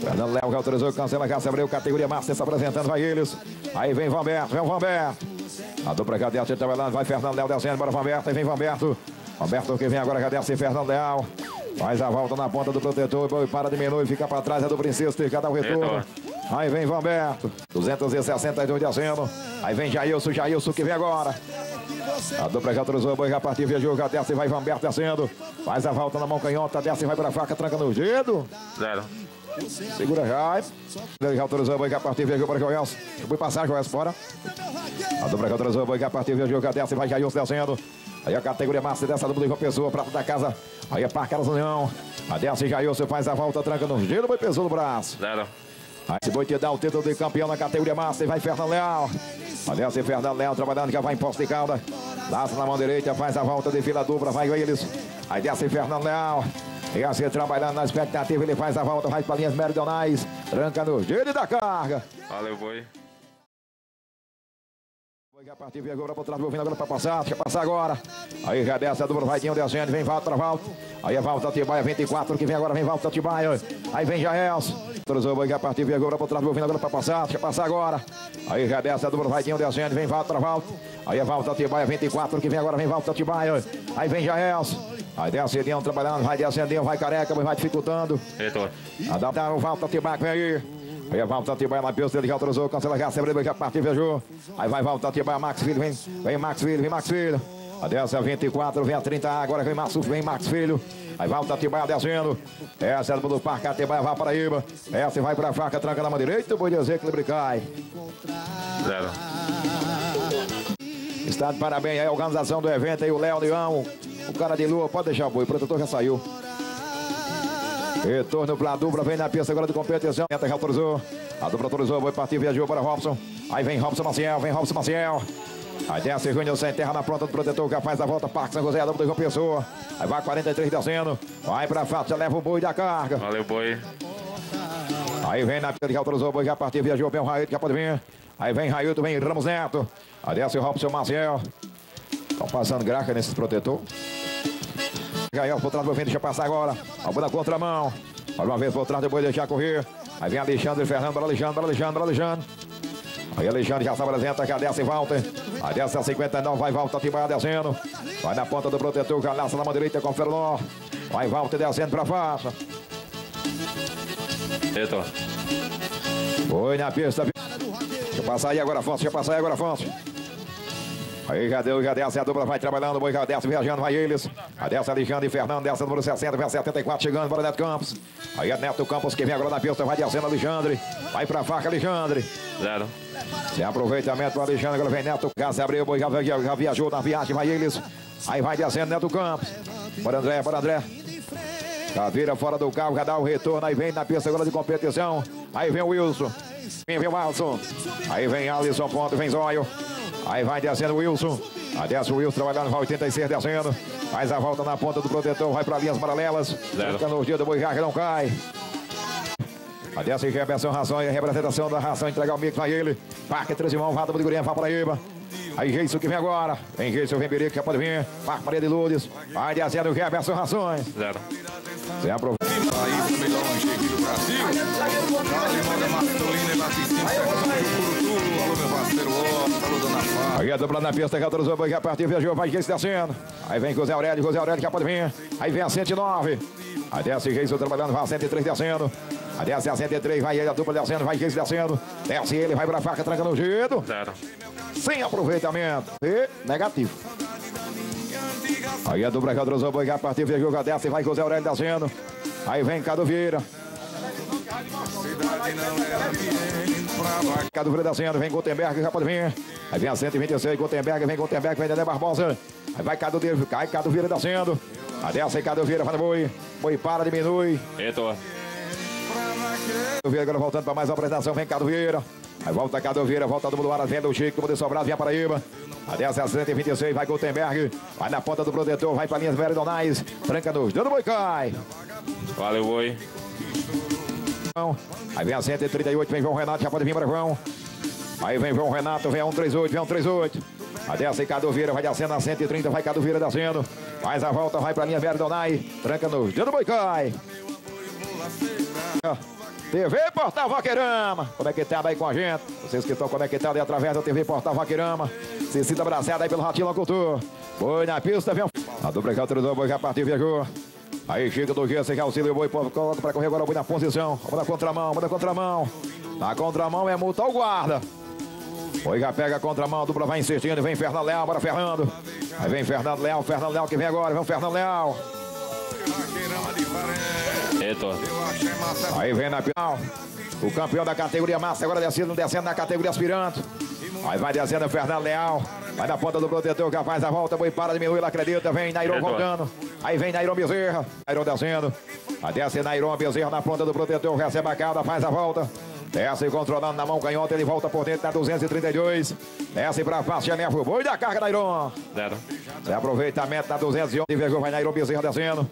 Fernando Léo que autorizou, cancela, Cássio Abreu, categoria Master, se apresentando, vai eles. Aí vem Vamberto, vem o Vamberto. A dupla cadete trabalhando, vai Fernando Léo descendo, bora Vamberto, aí vem Vamberto. Vamberto que vem agora, cadete Fernando Léo. Faz a volta na ponta do protetor, para, diminui, fica para trás, é do Princesa, tem que dar o retorno. Aí vem Vamberto, 262 de aceno. Aí vem Jailson, Jailson que vem agora. A dupla já autorizou, boi já partiu, viajou, já desce, vai Vamberto descendo. Faz a volta na mão canhota, desce, vai para a faca, tranca no dedo. Zero. Segura já. Já autorizou, boi já partiu, viajou para Joelson. Foi passar, Joelson fora. A dupla já autorizou, boi já partiu, viajou, já desce, vai Jailson descendo. Aí a categoria massa dessa dupla de uma pessoa, prato da casa. Aí é Parque Carlos União. A desce Jailson faz a volta, tranca no dedo, boi pesou no braço. Zero. Aí boi te dá o título de campeão na categoria Master. Vai Fernando Leal. Esse Fernando Leal trabalhando, já vai em posto de calda. Laça na mão direita, faz a volta de fila dupla, vai eles. Aí desce Fernando Leal. E assim trabalhando na expectativa, ele faz a volta, vai para linhas meridionais. Tranca no giro da carga. Valeu, boi. A partir agora para trás, vindo agora para passar, deixa passar agora. Aí já desce a dupla, vai Dinho descendo, vem volta para volta. Aí a volta Tibaia 24, que vem agora, vem volta Tibaia. Aí vem Jaelson. Cruzou, vai a partir agora para trás, vindo agora para passar, deixa passar agora. Aí já desce a dupla, vai Dinho descendo, vem volta para volta. Aí a volta Tibaia 24, que vem agora, vem volta Tibaia. Aí vem Jaelson. Aí desce Dinho trabalhando, vai descendendo, vai careca, vai dificultando. Retorno. Adaptar o volta Tibaia, vem aí. Aí a volta Tibaia na pista, ele já autorizou, cancela já, sempre já partiu, viajou. Aí vai volta Tibaia, Max Filho, vem, vem Max Filho, vem Max Filho. A dessa 24, vem a 30, agora vem Max, vem Max Filho. Aí volta Tibaia descendo. Essa é do Parque, a Tibaia vai para Paraíba. Essa vai para a faca, tranca na mão direita, o boi de equilíbrio cai. Zero. Está de parabéns aí a organização do evento aí, o Léo Leão, o cara de lua, pode deixar o boi, o protetor já saiu. Retorno para a dupla, vem na pista agora de competição. Entra, já autorizou. A dupla autorizou, vai partir, viajou para Robson. Aí vem Robson Maciel, vem Robson Maciel. Aí desce Júnior sem terra na pronta do protetor, que faz a volta, Parque São José, a dupla de João Pessoa. Aí vai 43 descendo. Vai pra faixa, leva o boi da carga. Valeu, boi. Aí vem na pista, já autorizou, o boi já partiu, viajou, vem o Railton, já pode vir. Aí vem Railton, vem Ramos Neto. Aí desce o Robson Maciel. Estão passando graxa nesses protetor. Gael por trás do deixa passar agora. Algo na contramão. Mais uma vez por trás, depois deixar correr. Aí vem Alexandre Fernando, Alexandre, Alexandre, Alexandre. Aí Alexandre já se apresenta, já desce e volta. Aí desce a 59, vai volta, Tibaia descendo. Vai na ponta do protetor, já laça na mão direita com o Fernão. Vai volta descendo para a faixa. Retorno. Foi na pista. Deixa eu passar aí agora, Afonso. Deixa eu passar aí agora, Afonso. Aí já deu, já desce, a dupla vai trabalhando, boi já desce, viajando, vai eles. A desce Alexandre e Fernando, desce número 60, vem a 74, chegando para Neto Campos. Aí é Neto Campos que vem agora na pista, vai descendo Alexandre. Vai pra faca, Alexandre. Zero. Sem aproveitamento do Alexandre, agora vem Neto Campos, abriu, boi já, já, já viajou na viagem, vai eles. Aí vai descendo Neto Campos. Para André, para André. Já vira fora do carro, já dá o retorno, aí vem na pista agora de competição. Aí vem o Wilson. Vem, vem o Alisson. Aí vem Alisson, ponto, vem Zóio. Aí vai descendo o Wilson. Aí desce o Wilson trabalhando, vai 86 descendo. Faz a volta na ponta do protetor, vai para linhas paralelas. Zero. Fica no dia do boi que não cai. A desce Rebeção Ração e a representação da ração entregar o mico pra ele. Parque Três Irmãos, Vada de Gurinha, vai para Iba. Aí Geison que vem agora. Vem Geison, vem Berico, que pode vir. Parque Maria de Lourdes. Vai descendo o Rebeção Rações. Zero. Sem aproveitar. País melhor manchete do Brasil. Masculina e laticínio, Aí a dupla na pista, que autorizou, vai partir, viajou, vai Geison descendo. Aí vem José Aurélio, José Aurélio que pode vir. Aí vem a 109. Aí desce Geison trabalhando, vai a 103 descendo. Aí desce a 103, vai ele, a dupla descendo, vai Geison descendo. Desce ele, vai pra faca, tranca no dedo. Zero. Sem aproveitamento. E negativo. Aí a dupla vai a partir, viajou, já desce, vai José Aurélio descendo. Aí vem Cado Vieira. Cidade não é ambiente pra vaca. Vem Gutenberg, já pode vir. Aí vem a 126, Gutenberg, vem Gutenberg, vem Dedé Barbosa. Aí vai Vieira, cai Cado Vieira descendo. Aí desce aí Cado Vieira, vai no boi. Boi para, diminui. Cado Vieira agora voltando para mais uma apresentação, vem Cado Vieira. Aí volta Cado Vieira, volta do Luara, vem do Chico, do Sobrar, vem a Paraíba. Aí desce a 126, vai Gutenberg. Vai na ponta do protetor, vai para linhas meridionais. Tranca nos, dando boi cai. Valeu, boi. Aí vem a 138, vem João Renato, já pode vir para João. Aí vem João Renato, vem a 138, vem a 138. Aí desce aí Cado Vieira, vai descendo a 130, vai Cado Vieira descendo. Faz a volta, vai para linha Verdonai. Tranca no dedo do boi cai. TV Portal Vaqueirama, conectado aí com a gente. Vocês que estão conectados aí através da TV Portal Vaqueirama. Se sinta abraçado aí pelo Ratinho Locutor. Boi na pista, vem. A dupla que autorizou, boi já partiu, viajou. Aí chega do G, sem auxílio, o boi coloca para correr agora o boi na posição. Vamos na contramão, vamos na contramão. Na contramão é multa ao guarda. Boi já pega a contramão, a dupla vai insistindo, vem Fernando Leal, bora Fernando. Aí vem Fernando Leal, Fernando Leal que vem agora, vem Fernando Leal. Eita. Aí vem na final. O campeão da categoria massa, agora descendo, descendo na categoria aspirante. Aí vai descendo o Fernando Leal. Vai na ponta do protetor, já faz a volta, boi para, diminui, ele acredita. Vem Nairon voltando. Aí vem Nairon Bezerra. Nairon descendo. Aí desce Nairon Bezerra na ponta do protetor, recebe a cauda, faz a volta. Desce controlando na mão canhota, ele volta por dentro na 232. Desce pra faixa, leva o boi da carga, Nairon. Zero. Sem aproveitamento na 211, viajou, vai Nairon Bezerra descendo.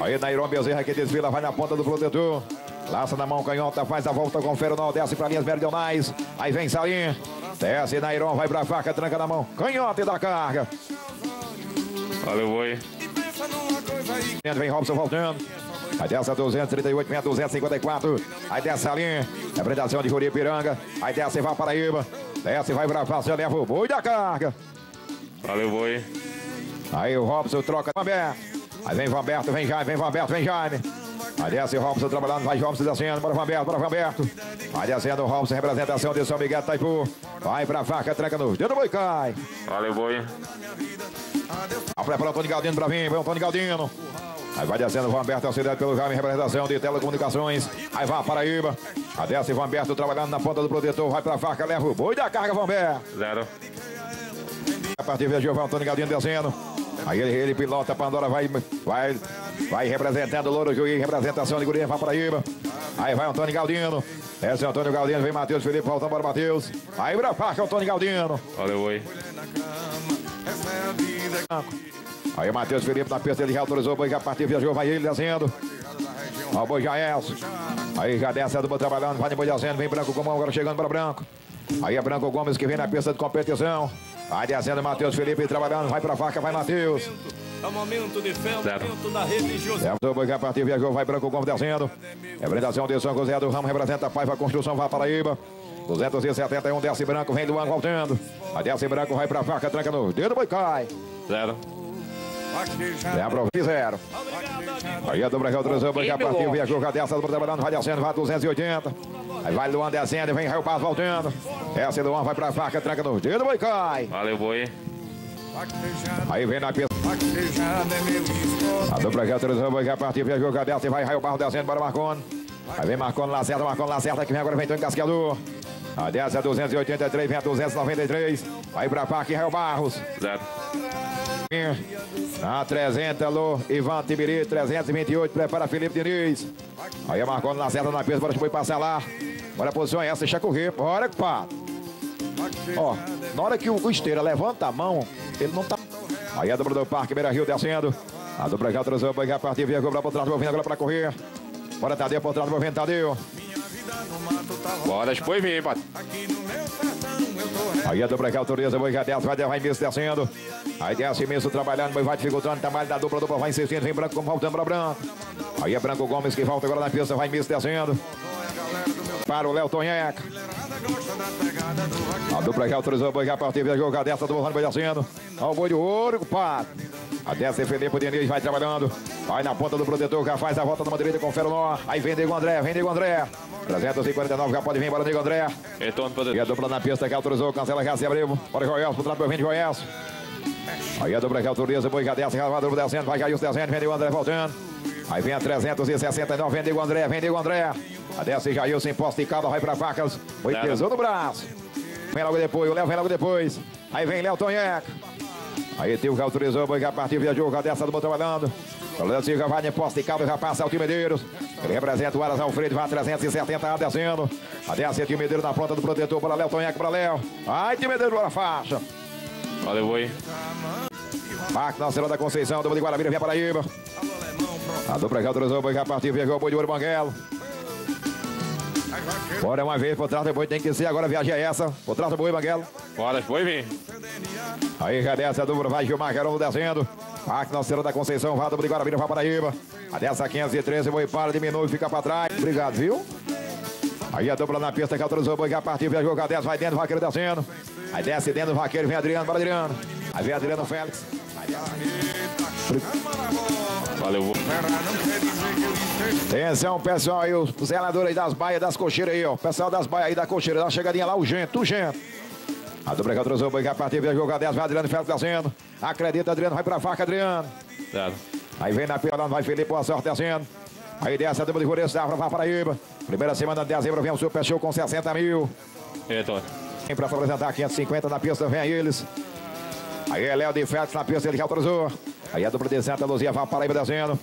Aí Nairon Bezerra que desfila, vai na ponta do protetor. Laça na mão canhota, faz a volta, confere o nó, desce para linhas meridionais. Aí vem Salim. Desce Nairon, vai pra faca, tranca na mão. Canhota e dá carga. Valeu, boi. Vem Robson voltando. Aí desce a 238, vem a 254. Aí desce Salim. Representação de Juripiranga. Aí desce vai Paraíba. Desce, vai pra faixa, leva o boi da carga. Valeu, boi. Aí o Robson troca Vanberto. Aí vem Vanberto, vem Jaime, vem Vanberto, vem Jaime. Desce o Robson trabalhando, vai Robson descendo, bora Vanberto, bora Vanberto. Vai descendo o Robson, representação de São Miguel Taipu. Vai pra faca, tranca no dedo, boi cai. Valeu, boi. A prepara o Antônio Galdino pra vir, vem o Antônio Galdino. Aí vai descendo o Vanberto, auxiliado pelo Jaime, representação de telecomunicações. Aí vai Paraíba. Aí desce o Vanberto trabalhando na ponta do protetor, vai pra faca, leva o boi da carga, Vanberto. Zero. A partir de Giovanni Antônio Galdino descendo. Aí ele, ele pilota, Pandora vai, vai, vai representando o Louro Juiz, representação de Gurinha para Paraíba. Aí vai Antônio Galdino. Desce o Antônio Galdino, vem Matheus Felipe, voltando para Matheus. Aí pra faca, Antônio Galdino. Valeu, boi. Essa é a vida. Aí o Matheus Felipe na pista, ele já autorizou o boi, já partiu, viajou, vai ele descendo. Ó, o boi já é. Aí já desce a dupla trabalhando, vai de boi descendo, vem Branco Gomão, agora chegando para Branco. Aí é Branco Gomes que vem na pista de competição. Vai descendo Matheus Felipe trabalhando, vai pra faca, vai Matheus. É o momento de fé, é o Zero. momento da religiosidade. É o a partir viajou, vai Branco Gomes descendo. Representação de São José do Ramo, representa a Paiva Construção, vai Paraíba. 271, desce Branco, vem Luan voltando. Aí desce Branco, vai pra faca, tranca no dedo, boi cai. Zero. É a prova, fizeram. Aí a dobra que autorizou, boi que a partir viajou, já desce a dobra trabalhando, vai descendo, vai 280. Aí vai Luan descendo, vem Raio Paz voltando. Desce Luan, vai pra faca, tranca no dedo, boi cai. Valeu, boi. Aí vem na pista. É. A dupla que autorizou, boi que a partir viajou, já desce, vai Raio Barro descendo, bora Marconi. Aí vem certa, Marconi lá certa, que vem agora, vem Tony Cascador. A desce a 283, vem a 293. Aí pra faca, Raio Barros. Zero. Na 300, alô, Ivan Tibiri, 328, prepara Felipe Diniz. Aí marcando na seta na pista, bora foi passar lá. Bora posição essa, deixa correr. Bora, pá. Ó, na hora que o, o esteira levanta a mão, ele não tá. Aí a dobra do Parque Beira Rio descendo. A dobra já transou, vai a partir, via por trás do movimento agora pra correr. Bora, Tadeu, por trás do movimento, Tadeu. Bora, depois vem, pai. Aí a dupla que autoriza, já desce, vai, vai Misso descendo. Aí desce Misso trabalhando, boi vai dificultando o trabalho da dupla, dupla vai insistindo, vem Branco voltando para Branco. Aí é Branco Gomes que volta agora na pista, vai Misso descendo. Para o Léo Tonheca. A dupla que autorizou, boi já partiu, viajou, já desce, a dupla vai descendo. Ó o boi de ouro, compadre. A desce Felipe Diniz vai trabalhando. Vai na ponta do protetor, já faz a volta numa direita, confere o nó. Aí vem Nego André, vem Nego André. 349, já pode vir para o Nego André. Retorno E a dupla na pista que autorizou, cancela já se abriu. Bora Joel, por trás do vem Joel. Aí a dupla que autoriza, boi já desce, a dupla descendo, vai Jair descendo, vem o André voltando. Aí vem a 369, vem o André, vem o André. A desce Jair sem posta e calda, vai pra facas. Nada. pesou no braço. Vem logo depois, o Léo vem logo depois. Aí vem Léo Tonheca. Aí teve que autorizou, boi já partiu, viajou, a dupla trabalhando. O Léo já vai em posta e calda, já passa o time Medeiros. Ele representa o Aras Alfredo, vai a 370, descendo. A desce time Medeiros na ponta do protetor para Léo Tonheca, para Léo. Ai, time Medeiros, bora faixa. Valeu, boi. Marco na Serra da Conceição, dupla de Guarabira, vem Paraíba. A dupla que autorizou, boi já partiu, viajou, boi de ouro Banguelo. Bora uma vez, por trás do boi tem que ser, agora a viagem é essa. Por trás do boi, Banguelo. Bora, depois vem. Aí já desce a dupla, vai Gilmar Carono descendo. Parque Senhora da Conceição, Vado de Guarabira, vai Paraíba. A dessa 513, boi para, diminui, fica para trás. Obrigado, viu? Aí a dupla na pista que autorizou o boi partir, viajou com a 10, vai dentro, vaqueiro descendo. Aí desce dentro, vaqueiro, vem Adriano, bora Adriano. Aí vem Adriano Félix. Valeu, disse. Atenção, pessoal aí, os zeladores das baias, das cocheiras aí, ó. Pessoal das baias aí da cocheira, dá uma chegadinha lá, urgente, urgente. A dupla que autorizou o boi partir, viajou com a 10, vai Adriano Félix descendo. Acredita, Adriano, vai pra faca, Adriano. Aí vem na pila, vai Felipe, boa sorte descendo. Aí desce a dupla de Jureço, dá pra Paraíba. Primeira semana de dezembro vem o Super Show com 60 mil. E aí, Tony? Vem pra se apresentar 550 na pista, vem eles. Aí é Léo de Félix na pista, ele que autorizou. Aí a dupla de Santa Luzia vai Paraíba descendo.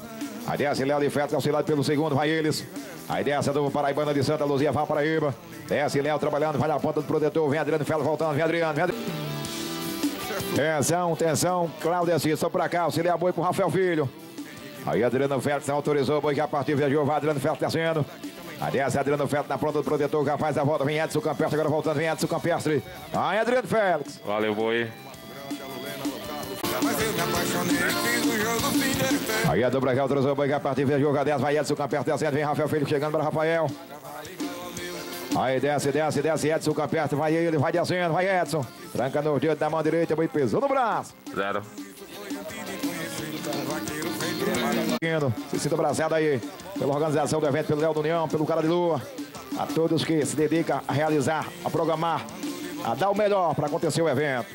Aí desce Léo de Félix, auxiliado pelo segundo, vai eles. Aí desce a dupla Paraibana de Santa Luzia vai Paraíba. Desce Léo trabalhando, vai na ponta do protetor, vem Adriano Félix voltando, vem Adriano, vem Adriano. Atenção, atenção, Cláudia Cissa pra cá, auxiliar boi pro Rafael Filho. Aí Adriano Félix autorizou o boi que a partir viajou, vai Adriano Félix descendo. Aí desce Adriano Félix na ponta do protetor, já faz a volta, vem Edson Campestre, agora voltando, vem Edson Campestre. Aí Adriano Félix. Valeu, boi. Jogo de Aí a dobra que autorizou o boi que a partir viajou, já desce, vai Edson Campestre descendo, vem Rafael Filho chegando para Rafael. Aí desce, desce, desce, Edson Campestre, vai ele, vai descendo, vai Edson. Tranca no dedo da mão direita, boi pesou no braço. Zero. Se sinta abraçado aí pela organização do evento, pelo Léo do União, pelo Cara de Lua. A todos que se dedicam a realizar, a programar, a dar o melhor para acontecer o evento.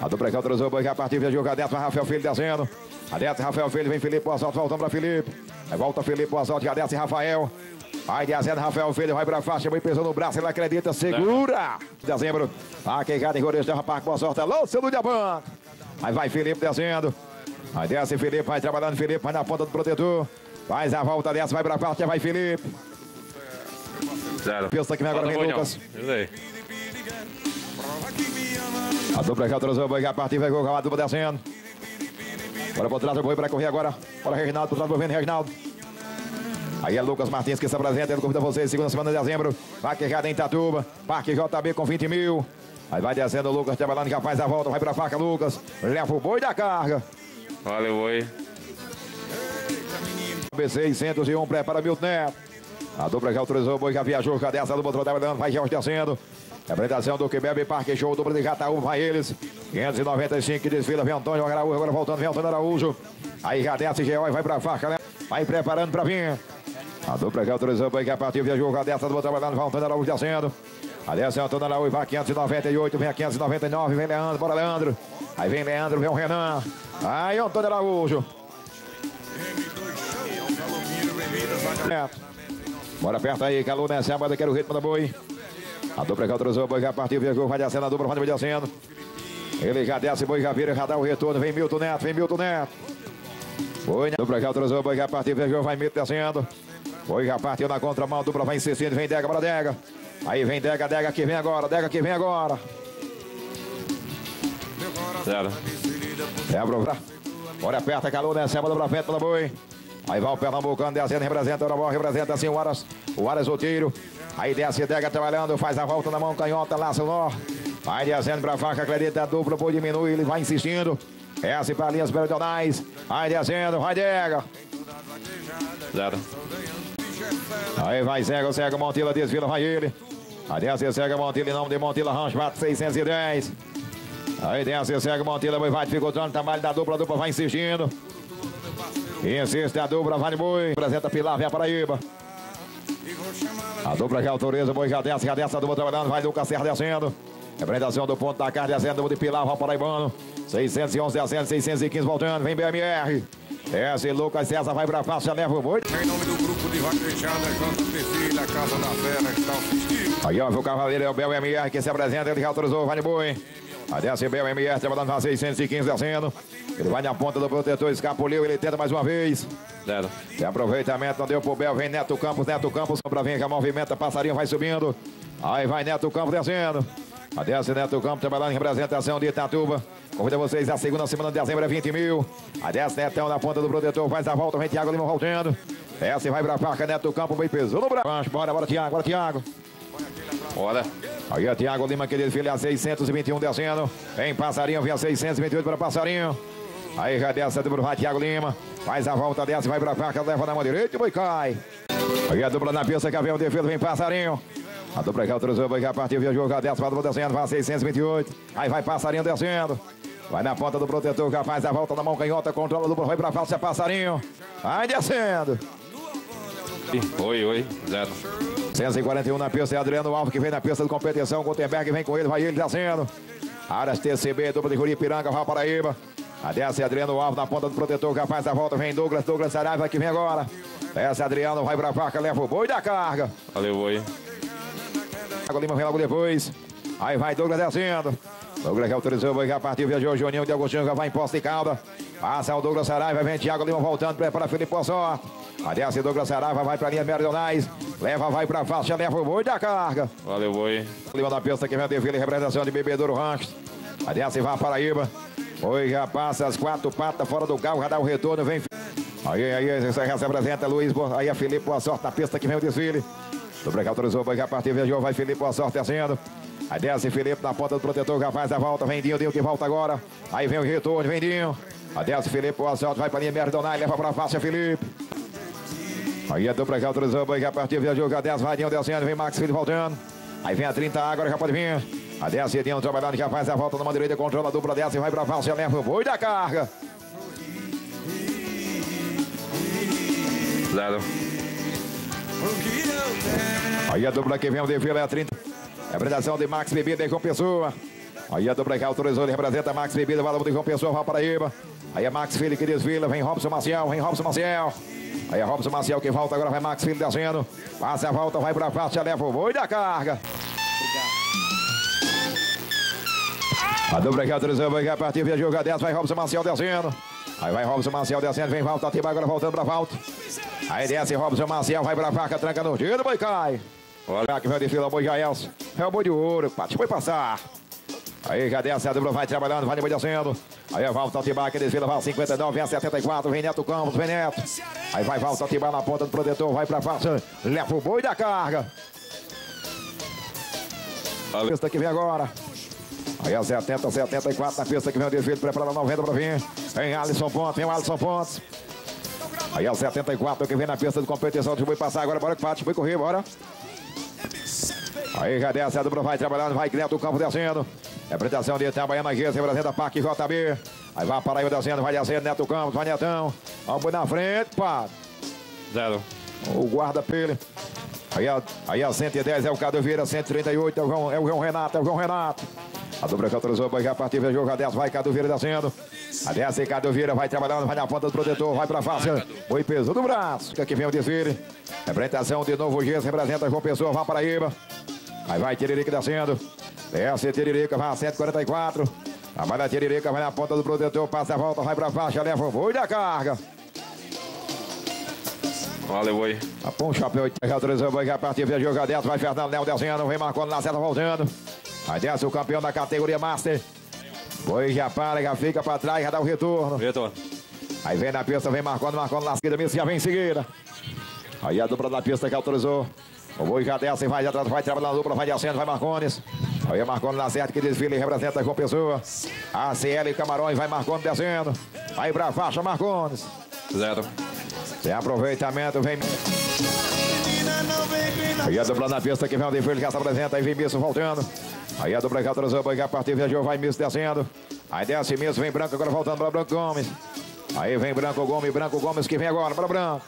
A dupla que autorizou o que a partir viajou com a Deto, Rafael Filho descendo. A Deto, Rafael Filho, vem Felipe, Boa sorte, voltando para Felipe. Aí volta Felipe, sorte, Cadete e Rafael. Vai descendo, Rafael Filho, vai pra faixa, boi pesou no braço, ele acredita, segura. Dezembro, aqui em Cada em Gorejo, Parque, boa sorte, alô, seu Diabanco. Aí vai Felipe descendo. Aí desce Felipe, vai trabalhando Felipe, vai na ponta do protetor. Faz a volta dessa, vai pra parte, vai Felipe. Zero. Pensa que vem agora, vem. Lucas. A dupla que atrasou, vai a partir, vai com a dupla descendo. Bora por trás do boi para correr agora. Bora Reginaldo, por trás do boi, vem Reginaldo. Aí é Lucas Martins que se apresenta, ele convida vocês, segunda semana de dezembro. Parque Errado em Tatuba, Parque JB com 20 mil. Aí vai descendo o Lucas, trabalhando, já faz a volta, vai pra faca, Lucas. Leva o boi da carga. Valeu, boi. B601, prepara Milton Neto. A dupla que autorizou o boi já viajou, cadê essa dupla vai Jorge descendo. Apresentação do que bebe Parque Show, dupla de Jataú, vai eles. 595 que desfila, vem Antônio Araújo, agora voltando, vem Antônio Araújo. Aí já desce e vai pra faca, né? Vai preparando pra vir. A dupla que autorizou boi que a partir viajou, cadê essa dupla trabalhando, vai Antônio Araújo descendo. A desce Antônio Araújo, vai 598, vem a 599, vem Leandro, bora Leandro. Aí vem Leandro, vem o Renan. Aí Antônio Araújo. Bora perto aí, calor nessa banda, quero o ritmo da boi. A dupla que autorizou boi já partiu, viajou, vai descendo a dupla, vai descendo. Ele já desce, boi já vira, já dá o retorno, vem Milton Neto, vem Milton Neto. Boi, dupla que autorizou boi já partiu, viajou, vai Milton descendo. Boi já partiu na contramão, dupla vai insistindo, vem Dega, bora Dega. Aí vem Dega, Dega que vem agora, Dega que vem agora. Zero. É, bro. Bora aperta, calor nessa banda pra frente, pela boi. Aí vai o Pernambucano descendo, representa o Urabó, representa assim o Aras, o Aras Oteiro. Aí desce Dega trabalhando, faz a volta na mão canhota, laça o nó. Vai descendo pra faca, acredita a dupla, pô, diminui, ele vai insistindo. Desce pra linhas meridionais. Vai descendo, vai Dega. Zero. Aí vai cega, cega, Montila, desvila, vai ele. Aí desce, cega, Montila, em nome de Montila, Rancho, bate 610. Aí desce, cega, Montila, vai dificultando o trabalho da dupla, a dupla vai insistindo. Insiste a dupla, de boi. Apresenta Pilar, vem a Paraíba. A dupla que autoriza, boi já desce, já desce a dupla trabalhando, vai Lucas Serra descendo. Representação do ponto da carne descendo, de Pilar, vai Paraibano. 611 descendo, 615 voltando, vem BMR. Desce Lucas César, vai pra faixa, leva o boi. Em nome do Tecília, Casa da Fera, que está assistindo. Aí, ó, o cavaleiro é o Bel MR que se apresenta, ele já autorizou, vai de boi. Aí desce o Bel MR, trabalhando na 615 descendo. Ele vai na ponta do protetor, escapuliu, ele tenta mais uma vez. Zero. Tem aproveitamento, não deu pro Bel, vem Neto Campos, Neto Campos, pra vir, que movimenta, passarinho vai subindo. Aí vai Neto Campos descendo. Aí desce Neto Campos, trabalhando em representação de Itatuba. Convido vocês a segunda semana de dezembro é 20 mil. Aí desce Netão na ponta do protetor, faz a volta, vem Thiago Lima voltando. Desce e vai pra faca, Neto Campos, bem pesou no braço. Bora, bora, Thiago, bora, Thiago. Bora. Aí é Thiago Lima, que desfile a 621 descendo. Em Passarinho, vem a 628 para Passarinho. Aí já desce a dupla, vai Thiago Lima. Faz a volta dessa, vai pra faca, leva na mão direita e cai. Aí a dupla na pista, que vem o defesa, vem passarinho. A dupla que autorizou o boi que a partir viajou, já desce, vai descendo, vai 628. Aí vai passarinho descendo. Vai na ponta do protetor, já faz a volta na mão canhota, controla a dupla, vai pra falsa, passarinho. Vai descendo. Oi, oi. Zero. 141 na pista, é Adriano Alves que vem na pista de competição. Gutenberg vem com ele, vai ele descendo. Aras TCB, dupla de Curipiranga, vai Paraíba. A desce Adriano Alves na ponta do protetor, já faz a volta. Vem Douglas, Douglas Saraiva que vem agora. Desce Adriano, vai pra vaca, leva o boi da carga. Valeu, oi. Thiago Lima vem logo depois. Aí vai Douglas descendo. Douglas que autorizou, vai já partiu, viajou. Juninho de Agostinho já vai em posta de calda. Passa o Douglas Saraiva, vem Thiago Lima voltando, prepara Felipe Poçó. A desce Douglas Saraiva, vai pra linha meridionais. Leva, vai pra faixa, leva o boi da carga. Valeu, oi. Lima da pista que vem a defesa representação de Bebedouro Rancho. A desce vai a Paraíba. Oi, já passa as quatro patas fora do carro, já dá o retorno, vem. Aí, aí, você se apresenta Luiz, aí a Felipe, boa sorte na pista que vem o desfile. Sobre que autorizou, vai já partir, viajou, vai Felipe, boa sorte descendo. Aí desce Felipe na ponta do protetor, já faz a volta, vem Dinho, Dinho que volta agora. Aí vem o retorno, vem Dinho. Aí desce Felipe, boa sorte, vai pra linha Merdonai, leva pra faixa Felipe. Aí a dupla que autorizou, vai já partir, viajou, já desce, vai Dinho descendo, vem Max Filho voltando. Aí vem a 30 agora, já pode vir. A desce Dinho trabalhando, já faz a volta numa direita, controla a dupla desce, vai pra faixa, leva o boi da carga. Zero. Aí a dupla que vem o defesa é a 30. Representação de Max Bebida e João Pessoa. Aí a dupla que autorizou, ele representa Max Bebida, valor de João Pessoa, vai Paraíba. Aí é Max Filho que desfila, vem Robson Maciel, vem Robson Maciel. Aí é Robson Maciel que volta, agora vai Max Filho descendo. Passa a volta, vai pra faixa, leva o boi da carga. A dupla que autorizou, vai a partir, viajou, já desce, vai Robson Maciel descendo. Aí vai Robson Maciel descendo, vem volta, Atiba agora voltando pra volta. Aí desce Robson Maciel, vai pra faca, tranca no dedo, boi cai. Olha que vai de o boi Jaelson. É o boi de ouro, Pati, foi passar. Aí já desce, a dupla vai trabalhando, vai descendo. Aí volta Atiba, que desfila, vai 59, vem a 74, vem Neto Campos, vem Neto. Aí vai volta Atiba na ponta do protetor, vai pra faixa, leva o boi da carga. Valeu. Pista que vem agora. Aí a 70, 74 na pista que vem o desfile, preparada 90 para vir. Vem Alisson Pontes, vem o Alisson Pontes. Aí a 74 que vem na pista de competição, o boi passar agora, bora que parte, boi correr, bora. Aí já desce, a dupla vai trabalhando, vai Neto o campo descendo. Representação de Itabaiana aqui, se apresenta Parque JB. Aí vai para aí descendo, vai descendo, Neto Campos, vai Netão. Vamos na frente, pá. Zero. O guarda pele. Aí a, aí a 110 é o Cado Vieira, 138 é o João, é o João Renato, é o João Renato. A dupla que autorizou, vai já partir, veio jogo, a 10 vai Cado Vieira descendo. A 10 e Cado Vieira vai trabalhando, vai na ponta do protetor, vai pra face. Foi peso do braço. Aqui vem o desfile. Representação de Novo Gesso, representa João Pessoa, vai Paraíba. Aí vai Tiririca descendo. Desce Tiririca, vai a 144. Trabalha a Tiririca, vai na ponta do protetor, passa a volta, vai pra faixa, leva o boi da carga. Valeu, oi. Apão o chapéu, já autorizou, vai já partir, via jogar dentro, vai Fernando Léo descendo, vem marcando na seta voltando. Aí desce o campeão da categoria Master. Foi, já para, já fica pra trás, já dá o retorno. Retorno. Aí vem na pista, vem marcando, marcando na seguida, Miss já vem em seguida. Aí a dupla da pista que autorizou. O boi já desce, vai atrás, vai trabalhando a dupla, vai descendo, vai Marcones. Aí é Marcones na certa que desfila e representa com pessoa. ACL Camarões, vai Marcones descendo. Aí pra faixa, Marcones. Zero. Sem aproveitamento, vem. Aí a dupla na pista que vem o defesa, já se apresenta, aí vem Misso voltando. Aí a dupla que autorizou, vai já partir, viajou, vai Misso descendo. Aí desce Misso, vem Branco, agora voltando para Branco Gomes. Aí vem Branco Gomes, Branco Gomes que vem agora para Branco.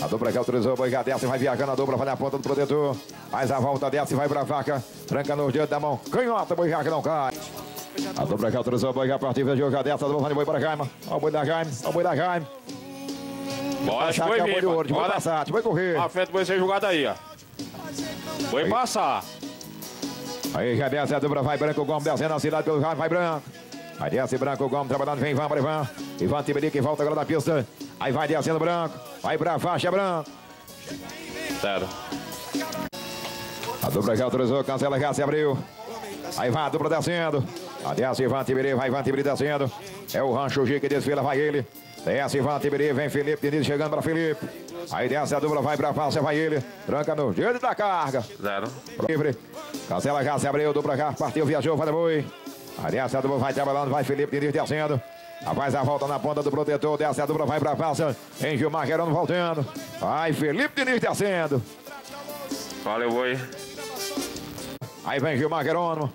A dupla que autorizou, vai já desce, vai viajando a dupla, vai na ponta do protetor. Faz a volta, desce, vai pra faca. Tranca nos dedos da mão. Canhota, boi já que não cai. A dupla que autorizou, vai já partir, viajou, já desce, a dupla vai para Jaime. Ó o boi da Jaime, ó o boi da Jaime. Bora, Passar foi o boi Bora. passar, boi correr. A frente vai ser jogada aí, ó. Foi passar. Aí já desce a dupla, vai Branco Gomes descendo a cidade pelo Jaime, vai Branco. Aí desce Branco Gomes trabalhando, vem Ivan para Ivan. Ivan Tiberique volta agora da pista. Aí vai descendo Branco, vai pra faixa Branco. Zero. A dupla já autorizou, cancela, já se abriu. Aí vai a dupla descendo. A desce Ivan Tiberi, vai Ivan Tiberi descendo. É o Rancho G que desfila, vai ele. Desce Ivan Tiberi, vem Felipe Diniz chegando para Felipe. Aí desce a dupla, vai pra faixa, vai ele. Tranca no dedo da carga. Zero. Livre. Cancela já se abriu, dupla já partiu, viajou, vai boi. Aliás, a dupla vai trabalhando, vai Felipe Diniz descendo. Rapaz, a volta na ponta do protetor, desce a dupla, vai pra falsa. Em Gilmar Guerrero voltando. Vai Felipe Diniz descendo. Valeu, boi. Aí vem Gilmar Guerrero.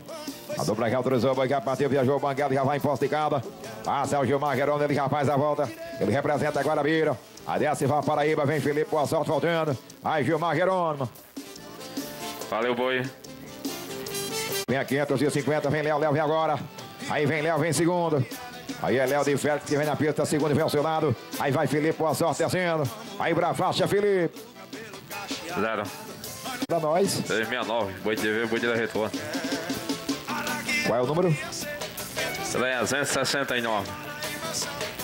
A dupla que autorizou, boi que a partir viajou, bancada já vai em posta de cada. Passa o Gilmar Guerrero, ele já faz a volta. Ele representa agora a Bira. A desce vai Paraíba, vem Felipe, boa sorte voltando. Aí Gilmar Guerrero. Valeu, boi. Vem a 550, vem Léo, Léo vem agora. Aí vem Léo, vem segundo. Aí é Léo de Félix que vem na pista, segundo vem ao seu lado. Aí vai Felipe, boa sorte descendo. Aí pra faixa, Felipe. Zero. Pra nós. 369. Boi de TV, boi de retorno. Qual é o número? 369.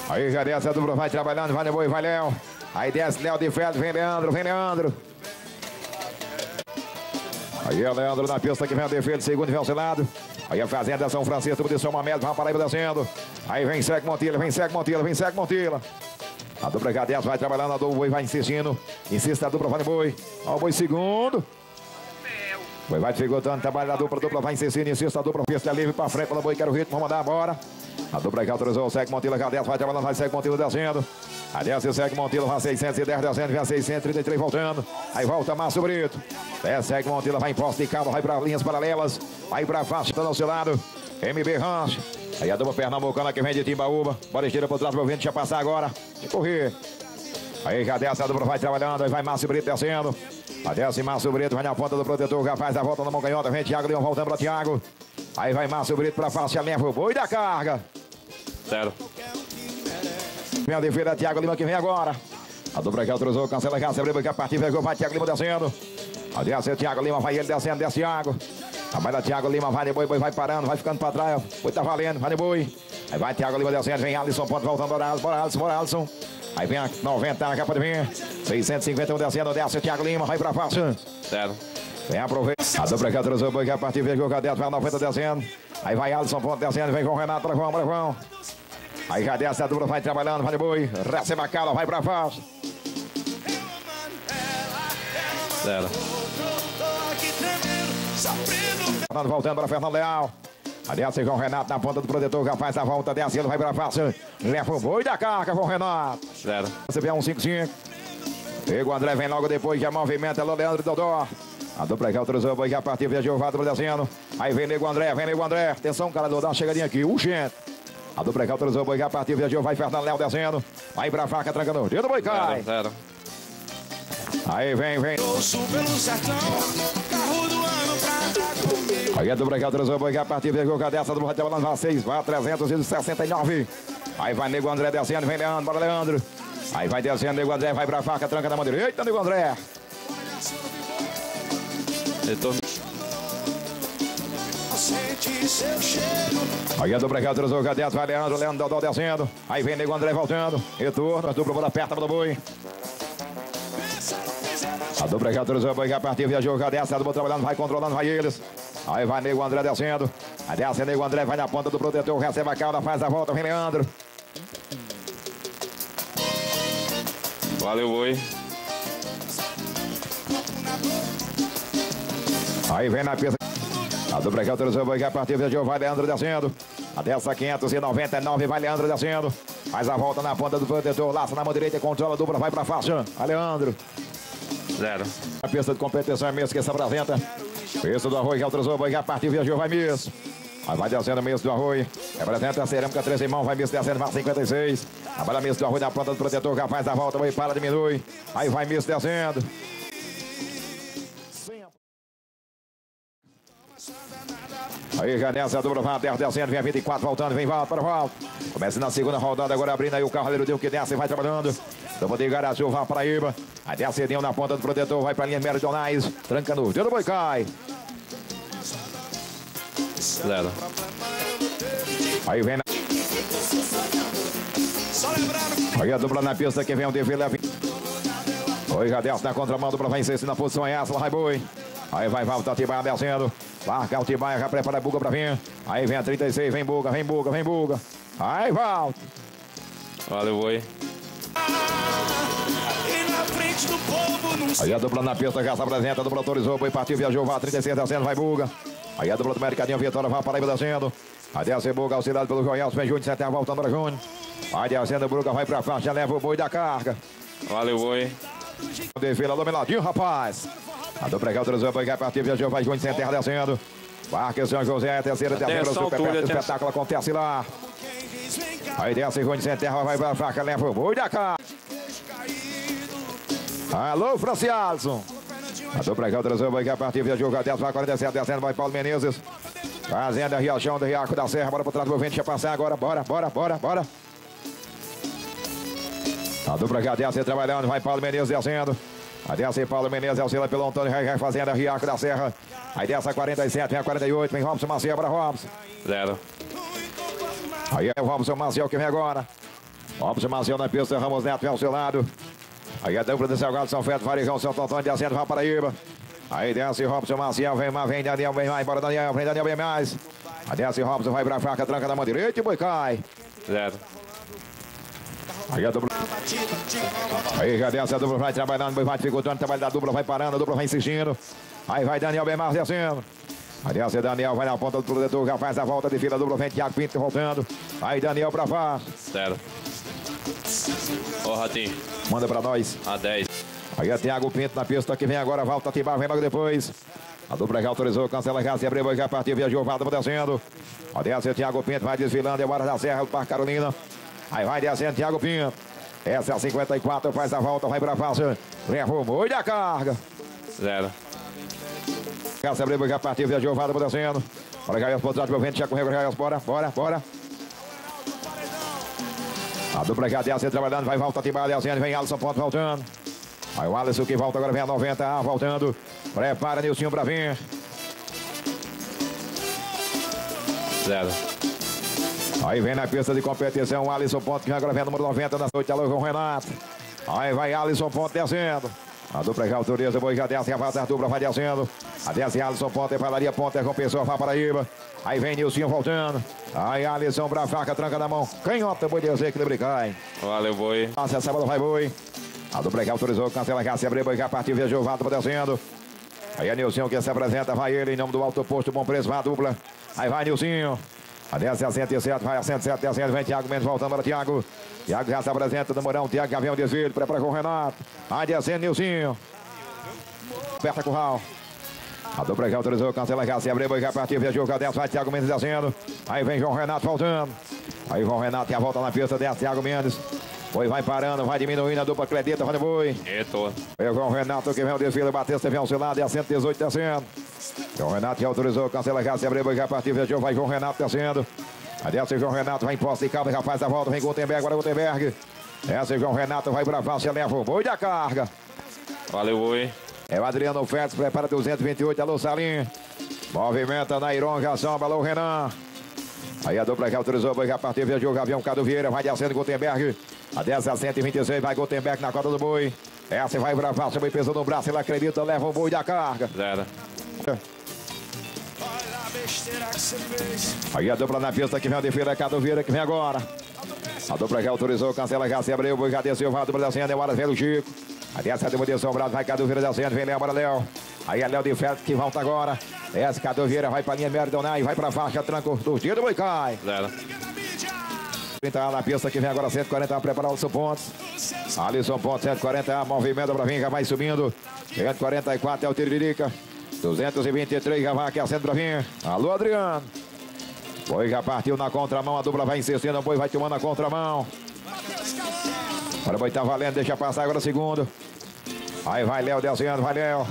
Aí já desce a dupla, vai trabalhando, vai boi, vai Léo. Aí desce Léo de Félix, vem Leandro, vem Leandro. Aí é Leandro na pista que vem a defesa, segundo e vem ao seu lado. Aí a Fazenda São Francisco, de São Mamed, vai Paraíba descendo. Aí vem Segue Montila, vem Segue Montila, vem Segue Montila. A dupla Cadete vai trabalhando, a dupla vai insistindo. Insiste a dupla Vale Boi. Ó o Boi segundo. Boi vai figurando, trabalha a dupla, dupla vai insistindo, insiste a dupla, pista livre pra frente, pela Boi, quero o ritmo, vamos mandar bora. A dupla que autorizou, segue Montila, Cadete vai trabalhando, vai segue Montila descendo. A desce, segue Montila, vai 610 descendo, vem a 633 voltando. Aí volta Márcio Brito. Desce, segue Montila, vai em posto de cabo, vai pra linhas paralelas. Vai pra faixa, tá ao seu lado. MB Ranch. Aí a dupla Pernambucana que vem de Timbaúba. Bora esteira por trás pro vento, deixa passar agora. De correr. Aí já desce, a dupla vai trabalhando, aí vai Márcio Brito descendo. A desce Márcio Brito, vai na ponta do protetor, já faz a volta na mão canhota, vem Thiago Leão voltando para Thiago. Aí vai Márcio Brito pra faixa, leva o boi da carga. Zero. Vem a defesa, Thiago Lima que vem agora. A dupla que autorizou, cancela, já se abriu, que a partir veio, vai Thiago Lima descendo. A desce, Thiago Lima, vai ele descendo, desce Thiago. Trabalha Thiago Lima, vai de boi, boi vai parando, vai ficando pra trás. Boi tá valendo, vai de boi. Aí vai Thiago Lima descendo, vem Alisson, ponto voltando, bora Alisson, bora Alisson, bora Alisson. Aí vem a 90 na capa de vir. 651 descendo, desce Thiago Lima, vai pra faixa. Zero. Vem aproveita. A dupla que boi que a partir veio, cadete, vai 90 descendo. Aí vai Alisson, ponto descendo, vem com o Renato, bora João. Aí já desce a dupla, vai trabalhando, vai de boi. Recebe a cala, vai pra faixa. Zero. Fernando voltando para Fernando Leal. Aliás, com o Renato na ponta do protetor, já faz a volta, desce, ele vai para faixa. Leva o boi da carga com o Renato. Zero. Você vê um 5-5. Pega o André, vem logo depois, que movimenta o Leandro Dodó. A dupla que autorizou que a partir viajou, vai descendo. Aí vem Nego André, vem Nego André. Atenção, cara, Dodó, chegadinha aqui, urgente. A dupla que autorizou que a partir viajou, vai Fernando Léo descendo. Vai pra faca, trancando. Tira do boi, cai. Zero. Zero. Aí vem, vem. Aí a dupla que autorizou o boi que a partir viajou, cadê essa dupla de balança 6, vai 369. Aí vai Nego André descendo, vem Leandro, bora Leandro. Aí vai descendo, Nego André, vai pra faca, tranca na mão direita. Eita, Nego André. Retorno. Aí a dupla que autorizou o cadete, vai Leandro, Leandro Dodó descendo. Aí vem Nego André voltando. Retorno, dupla bola perto do boi. A dupla o boi que a partir viajou, cadê essa dupla trabalhando, vai controlando, vai eles. Aí vai Nego André descendo. Aí desce Nego André, vai na ponta do protetor, recebe a cauda, faz a volta, vem Leandro. Valeu, boi. Aí vem na pista. A dupla que autorizou o a partir viajou, vai Leandro descendo. A dessa 599, vai Leandro descendo. Faz a volta na ponta do protetor, laça na mão direita, controla a dupla, vai pra faixa. Vai Leandro. Zero. A pista de competição é mesmo que essa apresenta. Pista do autorizou o boi que a partir viajou, vai mesmo. Aí vai descendo mesmo do Arroio. Representa a cerâmica 3 em mão, vai mesmo descendo, vai 56. Trabalha mesmo do Arroio na ponta do protetor, já faz a volta, boi para, diminui. Aí vai mesmo descendo. Aí já nessa dupla, vai 10 descendo, vem a 24 voltando, vem volta para volta. Começa na segunda rodada, agora abrindo aí o carro deu que desce, vai trabalhando. Double de Garaçu, vai para Iba. Aí desce Edinho na ponta do protetor, vai para a linha meridionais. Tranca no dedo, boi cai. Zero. Aí vem na... Aí a dupla na pista que vem o DV leva. Oi, já desce na contramão, dupla vai insistindo na posição é essa, vai boi. Aí vai volta o Tibaia descendo. Marca o Tibaia, já prepara a Buga pra vir. Aí vem a 36, vem Buga, vem Buga, vem Buga. Aí volta. Valeu, boi. e na frente do povo não Aí a dupla na pista já se apresenta, a dupla autorizou, boi partiu, viajou, vai 36 descendo, vai Buga. Aí a dupla do Mercadinho, Vitória vai para aí descendo. A desce Buga, auxiliado pelo Joel, vem Júnior, Sete voltando para Júnior. Vai descendo, Buga vai para faixa, leva o boi da carga. Valeu, boi. Defesa do Meladinho, rapaz. A dupla que autorizou, vai partir, viajou, vai Júnior, Sem Terra descendo. Parque São José, terceira, terceira, Atenção, super Túlio, o espetáculo acontece lá. Aí desce Júnior, Sem Terra, vai para faixa, leva o boi da carga. Alô, Franci Alisson. A dupla que autorizou, vai partir, viajou, vai 10, vai 47, descendo, vai Paulo Menezes. Fazendo a Riachão do Riaco da Serra, bora para trás do vento, deixa passar agora, bora, bora, bora, bora. A dupla que desce trabalhando, vai Paulo Menezes descendo. A desce Paulo Menezes, auxilia pelo Antônio Reis, vai fazendo a Riaco da Serra. Aí desce a 47, vem a 48, vem Robson Maciel para Robson. Zero. Aí é o Robson Maciel que vem agora. Robson Maciel na pista, Ramos Neto vem ao seu lado. Aí a dupla de Salgado, São Feto, Varigão, São Antônio, descendo, vai Paraíba. Aí desce Robson Maciel, vem mais, vem Daniel, vem mais, bora Daniel, vem Daniel, vem mais. Aí desce Robson, vai pra faca, tranca da mão direita e boi cai. Zero. Aí a dupla. Aí já desce a dupla, vai trabalhando, vai dificultando, trabalho da dupla, vai parando, a dupla vai insistindo. Aí vai Daniel bem mais descendo. Desce Daniel, vai na ponta do protetor, já faz a volta de fila, dupla vem Thiago Pinto voltando. Aí Daniel pra faixa, Zero. Ô, Ratinho. manda pra nós. A 10. Aí é Thiago Pinto na pista que vem agora, volta Tibar, vem logo depois. A dupla já autorizou, cancela a casa, abriu, já partiu, viajou, volta descendo. Desce o Thiago Pinto, vai desfilando, é hora da Serra, do Parque Carolina. Aí vai descendo Thiago Pinto. Essa é a 54, faz a volta, vai pra faixa. Leva o molho da carga. Zero. Casa abriu, já partiu, viajou, volta descendo. Olha, Gaioso, por trás do vento, já correu, Gaioso, bora, bora, bora. A dupla já desce trabalhando, vai volta Tibar descendo, vem Alisson Ponto voltando. Aí o Alisson que volta agora, vem a 90, ah, voltando. Prepara Nilcinho pra vir. Zero. Aí vem na pista de competição Alisson Ponto, que agora vem número 90 na noite, alô com o Renato. Aí vai Alisson Ponto descendo. A dupla já autoriza, boi já desce, a volta a dupla vai descendo. A desce Alisson Ponto, é padaria Ponto, é com pessoa, vai Paraíba. Aí vem Nilcinho voltando. Aí Alisson pra faca, tranca na mão. Canhota, boi Deus, equilíbrio cai. Valeu, boi. Passa essa bola, vai boi. A dupla já autorizou, cancela já se abriu, boi já partiu, viajou, volta descendo. Aí a Nilcinho que se apresenta, vai ele em nome do alto posto, bom preço, vai a dupla. Aí vai Nilcinho. A desce a 107, vai a 107, descendo, vem Thiago Mendes voltando para Thiago. Thiago já se apresenta no Morão, Thiago já vem o desvio, prepara com o Renato. Vai descendo Nilcinho. Aperta curral. A dupla já autorizou, cancela já se abriu, já partiu, viajou, já desce, vai Thiago Mendes descendo. Aí vem João Renato voltando. Aí João Renato tem a volta na pista, desce Thiago Mendes. Boi vai parando, vai diminuindo a dupla Credita, vai no boi. Eto. É o João Renato que vem o desfile, Batista vem ao seu lado, é a 118 descendo. João Renato já autorizou, cancela já, se abriu, já partiu, viajou, vai João Renato descendo. A desce João Renato, vai em posse de calma, já faz a volta, vem Gutenberg, agora Gutenberg. Essa João Renato vai pra faixa, leva o boi da carga. Valeu, boi. É o Adriano Fetes, prepara 228, alô Salim. Movimenta Nairon, já sombra, alô Renan. Aí a dupla que autorizou, boi já partiu, viajou, Gavião Cado Vieira, vai descendo Gutenberg. A 10 a 126, vai Gutenberg na cota do boi. Essa vai pra faixa, boi pesou no braço, ele acredita, leva o boi da carga. Zero. Olha a besteira que você fez. Aí a dupla na pista que vem a defesa, Cado Vieira que vem agora. A dupla que autorizou, cancela, já se abriu, boi já desceu, vai a dupla descendo, é hora do Chico. Aí essa demolição, o braço vai Cado Vieira descendo, vem Léo, bora Léo. Aí é Léo de Ferro que volta agora. Essa Cado Vieira vai pra linha meridional, vai pra faixa, tranca do dia do boi cai. Zero. 30 na pista que vem agora, 140 preparado o seu pontos. Alisson Pontes, 140, movimento pra vir, já vai subindo. 144 é o Tiririca. 223 já vai aquecendo pra vir. Alô, Adriano. Boi já partiu na contramão, a dupla vai insistindo, o boi vai tomando a contramão. Agora o boi tá valendo, deixa passar agora o segundo. Aí vai Léo descendo, vai Léo.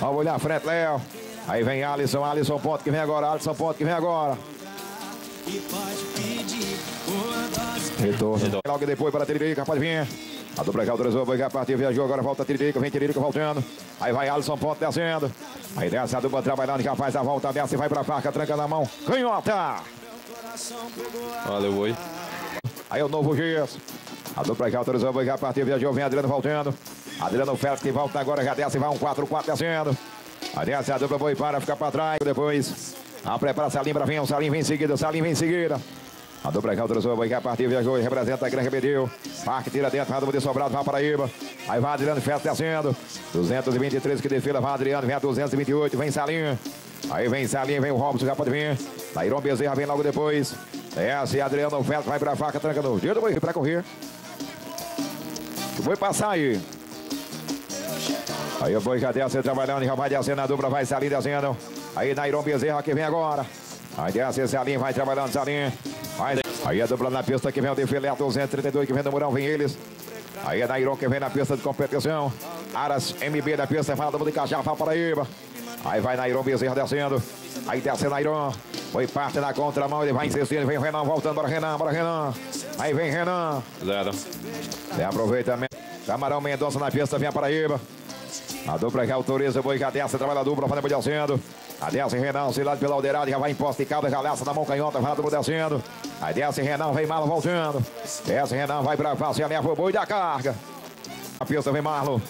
Vamos olhar a frente, Léo. Aí vem Alisson, Alisson Ponto que vem agora, Alisson Ponto que vem agora. E pode. Retorno. Logo depois para Tiririca, pode vir. A dupla já autorizou, vai partir, viajou, agora volta Tiririca, vem Tiririca voltando. Aí vai Alisson Ponto descendo. Aí desce a dupla trabalhando, já faz a volta, desce e vai pra faca, tranca na mão. Canhota! Valeu, boi. Aí é o novo Gesso. A dupla já autorizou, vai já partir, viajou, vem Adriano voltando. Adriano Félix que volta agora, já desce, vai um 4-4 descendo. Aí desce a dupla, boi para, fica pra trás. Depois, a prepara Salim pra vir, o Salim vem em seguida, Salim vem em seguida. A dupla autorizou, vai já partir, viajou e representa a Grande Rebedeu. Parque tira dentro, vai de sobrado, vai para Paraíba. Aí vai Adriano Félix descendo. 223 que defila, vai Adriano, vem a 228, vem Salim. Aí vem Salinha, vem o Robson, já pode vir. Nairon Bezerra vem logo depois. Essa e Adriano Feto vai pra faca, tranca no dia do boi pra correr. O boi passar aí. Aí o boi já desce trabalhando, já vai descendo a dupla, vai Salinha descendo. Aí Nairon Bezerra que vem agora. Aí desce Salinha, vai trabalhando Salinha. Vai. Aí a dupla na pista que vem o Defilé 232 que vem do Murão, vem eles. Aí é Nairon que vem na pista de competição. Aras MB da pista, fala do Cajafá, Paraíba. Aí vai Nairon Bezerra descendo. Aí desce Nairon. Foi parte na contramão, ele vai insistindo. Vem o Renan voltando. Bora Renan, bora Renan. Aí vem Renan. Zero. Tem aproveitamento. Camarão Mendonça na pista, vem a Paraíba. A dupla que autoriza o boi já desce, trabalha a dupla, fazendo descendo. A desce Renan, cilado pela Aldeirada, já vai em poste de calda, já laça na mão canhota, vai a dupla descendo. Aí desce Renan, vem Marlon voltando. Desce Renan, vai pra face, leva o boi da carga. A pista vem Marlon.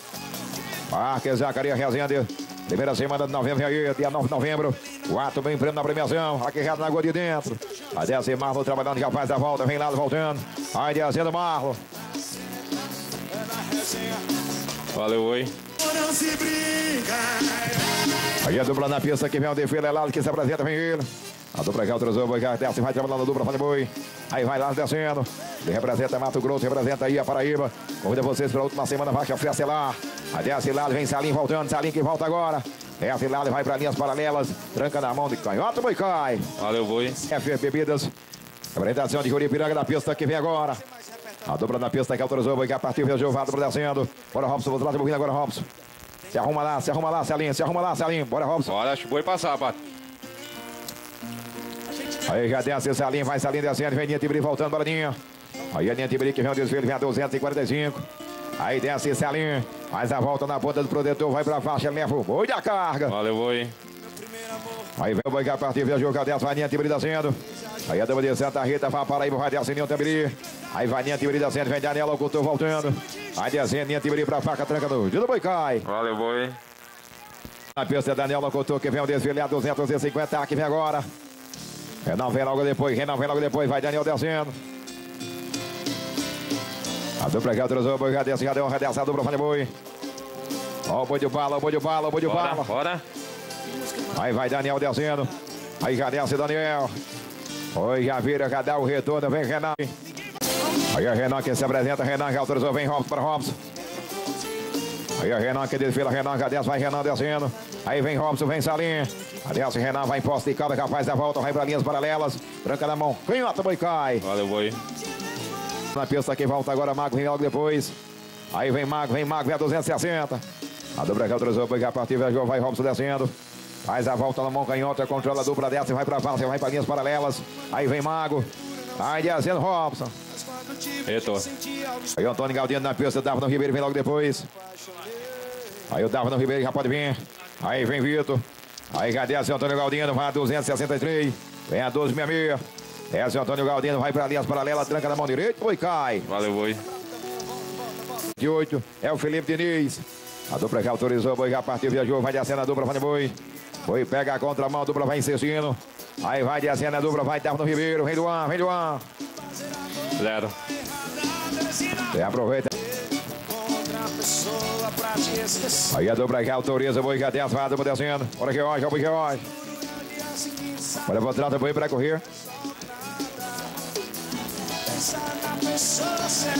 Marques Zacaria Rezende. Primeira semana de novembro, aí, dia 9 de novembro. Quatro bem prêmio na premiação. Aqui reto na água de dentro. Aí desce Marlon trabalhando, já faz a volta, vem lá voltando. Aí descendo Marlon. Valeu, oi. Não se brinca. Aí a dupla na pista que vem o defesa, é lá que se apresenta, vem ele. A dupla que autorizou, boi que desce, vai trabalhando a dupla, faz boi. Aí vai lá descendo. Ele representa Mato Grosso, representa aí a Paraíba. Convido vocês para a última semana, vai que oferece lá. Aí desce lá, vem Salim voltando, Salim que volta agora. Desce lá, vai para linhas paralelas. Tranca na mão de canhota, boi cai. Valeu, boi. FF Bebidas. Apresentação de Curipiranga da pista que vem agora. A dupla na pista que autorizou, que partiu, viajou, vai descendo. Bora, Robson, vou trás um pouquinho agora, Robson. Se arruma lá, se arruma lá, Salim, se arruma lá, Salim. Bora, Robson. Bora, acho que boi passar, pato. Aí já desce o Salim, vai Salim descendo, vem Ninha Tibiri voltando, boladinha. Aí a Ninha Tibiri que vem o desfile, vem a 245. Aí desce Salim, faz a volta na ponta do protetor, vai pra faixa, leva o boi da carga. Valeu, boi. Aí vem o boi que a partir, viajou, cadê vai Ninha Tibiri descendo. Aí a dama de Santa Rita, vai para aí, vai descendo Ninha Tibiri. Aí vai Ninha Tibiri descendo, vem Daniel Ocultor voltando. Aí descendo Ninha Tibiri pra faca, tranca no dia do boi cai. Valeu, boi. Na pista, Daniel Locutor que vem o desfile a 250, que vem agora. Renan vem logo depois, Renan vem logo depois, vai Daniel descendo. A dupla autorizou, o boi já desce, já deu uma desce, a dupla faz boi. Ó o boi de bala, o boi de bala, o boi de Bora, bala. bora. Aí vai Daniel descendo. Aí já desce Daniel. Oi, já vira, já dá o retorno, vem Renan. Aí a Renan que se apresenta, Renan já autorizou, vem Robson para Robson. Aí a Renan que desfila, Renan já desce, vai Renan descendo. Aí vem Robson, vem Salim. Desce Renan, vai em poste de calda, já faz a volta, vai para linhas paralelas. Tranca na mão, canhota, boi cai. Valeu, boi. Na pista que volta agora, Mago vem logo depois. Aí vem Mago, vem Mago, vem a 260. A dupla que autorizou, boi que a partir, viajou, vai Robson descendo. Faz a volta na mão canhota, controla a dupla dessa, vai para face, vai para linhas paralelas. Aí vem Mago. Aí descendo Robson. Eto. Aí o Antônio Galdino na pista, Davino Ribeiro vem logo depois. Aí o Davino Ribeiro já pode vir. Aí vem Vitor. Aí já desce o Antônio Galdino, vai a 263. Vem a 1266. Desce o Antônio Galdino, vai para linhas paralelas, tranca na mão direita, boi cai. Valeu, boi. De 8 é o Felipe Diniz. A dupla que autorizou, boi já partiu, viajou, vai descendo a dupla, vai de boi. Boi pega a contramão, a dupla vai insistindo. Aí vai descendo a dupla, vai Davino Ribeiro, vem do ar, vem do ar. Zero. Aproveita. Pra te esquecer. Aí a dupla que autoriza, boi já desce, vai a dupla descendo. Bora que hoje, boi que hoje. Bora pra trás, boi para correr.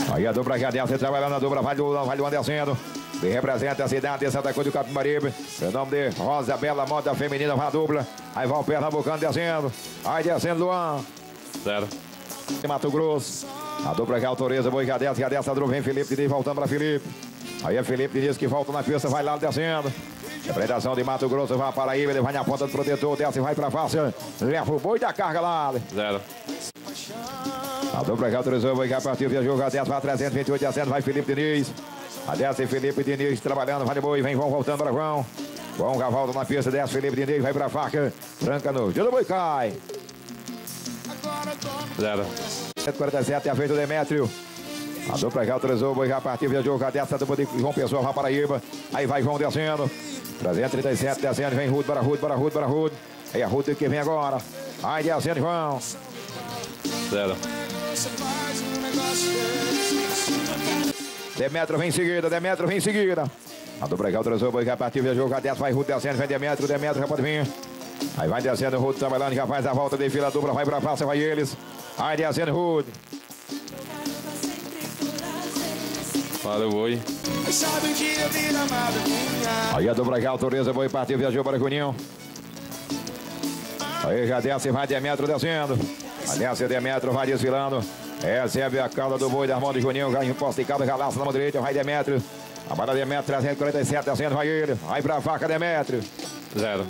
Na. Aí a dupla que desce, trabalhando a dupla, vai do vai do descendo. Que representa a cidade de Santa Cruz do Capibaribe. Seu nome de Rosa Bela Moda Feminina, vai a dupla. Aí vai o Pernambucano descendo. Aí descendo Luan. Zero. De Mato Grosso. A dupla que autoriza, boi que desce, que desce, a dupla vem Felipe Diniz voltando para Felipe. Aí é Felipe Diniz que volta na pista, vai lá descendo. Representação de Mato Grosso, vai para Paraíba, ele vai na ponta do protetor, desce, vai para face, leva o boi da carga lá. Zero. A dupla que autorizou, boi que partiu, viajou, desce, vai 328, descendo, vai Felipe Diniz. A desce Felipe Diniz trabalhando, vai de boi, vem João voltando para João. João volta na pista, desce Felipe Diniz, vai para faca, tranca no dia do boi cai. Zero. 147 é a vez do Demétrio. A dupla que autorizou, boi já partiu, viajou, já desce a dupla de João Pessoa, vai Paraíba. Aí vai João descendo. 337 descendo, vem Rude, para Rude, para Rude, para Rude. Aí a Rude que vem agora. Aí descendo, João. Zero. Demetrio vem em seguida, Demetrio vem em seguida. A dupla que autorizou, boi já partiu, viajou, já desce, vai Rude descendo, vem Demetrio, Demetrio já pode vir. Aí vai descendo o Rude trabalhando, já faz a volta de fila dupla, vai pra praça, vai eles. Aí descendo o Rude. Valeu, boi. Aí a dupla já autoriza, boi partiu, viajou para Juninho. Aí já desce, vai Demetro descendo. Aí desce Demetro, vai desfilando. Recebe a cauda do boi da mão de Juninho, já imposta em cada laça na mão direita, vai Demetro. A bala Demetro, 347, descendo, vai ele. Vai pra faca, Demetro. Zero.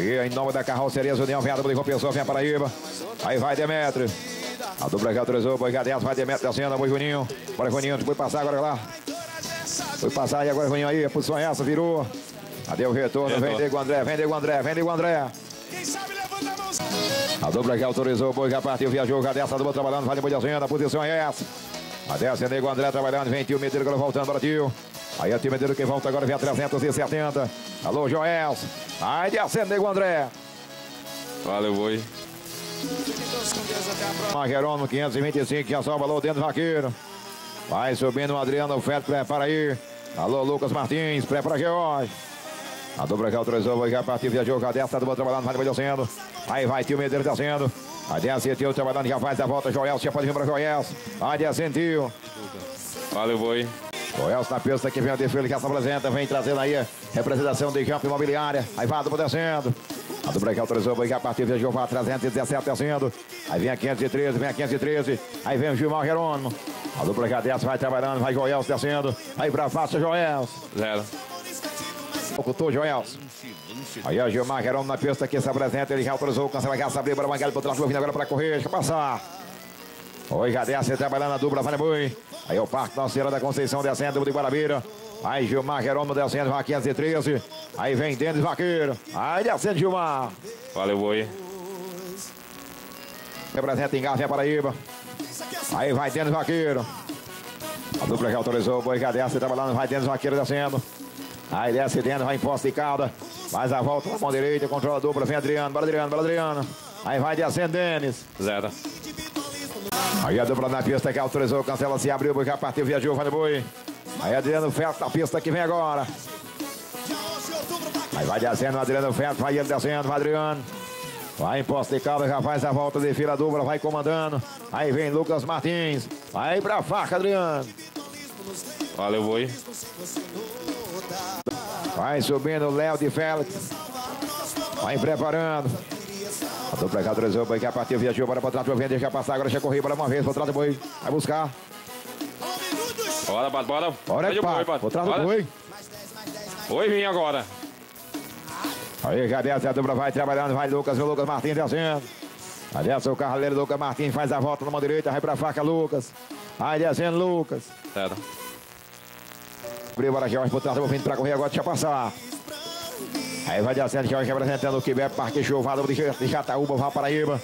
E em nome da carroceria Juninho, venda de compensou, vem Paraíba. Aí vai Demetro. A dupla já autorizou, boi já desce, vai Demetro descendo, boi Juninho. Bora Juninho, foi passar agora lá. Foi passar e agora Juninho aí, a posição é essa, virou. Cadê o retorno? Vem Retorno. Diego André, vem Diego André, vem Diego André. Quem sabe levanta a. A dupla que autorizou, o boi já partiu, viajou, já dessa, a dupla trabalhando, vai de boi descendo, a posição é essa. A desce, Nego André trabalhando, vem Tio agora voltando para Tio. Aí é Tio Medeiros que volta agora, vem a 370. Alô, Joel. Aí descendo, Nego André. Valeu, boi. Todos com Deus até a próxima. Magueron no 525, já sobe, alô, dentro do vaqueiro. Vai subindo o Adriano Feto, prepara aí. Alô, Lucas Martins, prepara George. A dupla que autorizou, vai já partiu, viajou, já desce, a dupla trabalhando, vai descendo. Aí vai, Tio Medeiros descendo. Aí desce, Tio trabalhando, já faz a volta, Joel, já pode vir para Joel. Vai descendo, Tio. Valeu, boi. Joel na pista que vem a defesa que se apresenta, vem trazendo aí representação de campo imobiliária. Aí vai a dupla descendo. A dupla que autorizou, vai a partir viajou para 317 descendo. Aí vem a 513, vem a 513. Aí vem o Gilmar Jerônimo. A dupla que desce, vai trabalhando, vai Joel descendo. Aí pra faixa, Joel. Zero. Ocultou Joel. Aí o Gilmar Jerônimo na pista que se apresenta, ele já autorizou, cancela a caça, abriu para o por trás, vindo agora para correr, deixa passar. Oi, já desce, trabalhando a dupla, vai boi. Aí o Parque Nossa Senhora da Conceição descendo de Guarabira. Aí Gilmar Jerônimo descendo, vai 513. Aí vem Denis Vaqueiro. Aí descendo Gilmar. Valeu, boi. Representa em Garfia Paraíba. Aí vai Denis Vaqueiro. A dupla já autorizou, o boi já desce, trabalhando, vai Denis Vaqueiro descendo. Aí desce Denis, vai em posta de calda. Faz a volta na mão direita, controla a dupla, vem Adriano, bora Adriano, bora Adriano. Aí vai descendo Denis. Zero. Aí a dupla na pista que autorizou, cancela, se abriu, já partiu, viajou, vai no boi. Aí Adriano Feto na pista que vem agora. Aí vai descendo o Adriano Feto, vai ele descendo, vai Adriano. Vai em posta de calda, já faz a volta de fila dupla, vai comandando. Aí vem Lucas Martins. Vai pra faca, Adriano. Valeu, boi. Vai subindo o Léo de Félix. Vai preparando. A dupla autorizou, o boi que a partir, viajou, bora pra trás, vem, deixa passar, agora deixa correr, bora uma vez, por trás do boi. Vai buscar. Bora, bora, bora. Bora, o boi, bora. Por trás do boi. Oi, vim agora. Aí, já desce, a dupla vai trabalhando, vai Lucas, o Lucas Martins descendo. Aí desce o carraleiro Lucas Martins, faz a volta na mão direita, vai pra faca Lucas. Aí descendo Lucas. Zero. Abriu para Jorge, por trás do vindo pra correr agora, deixa passar. Aí vai descendo, Jorge representando o Quebec, Parque Chuvado de, de Jataúba, vai Paraíba.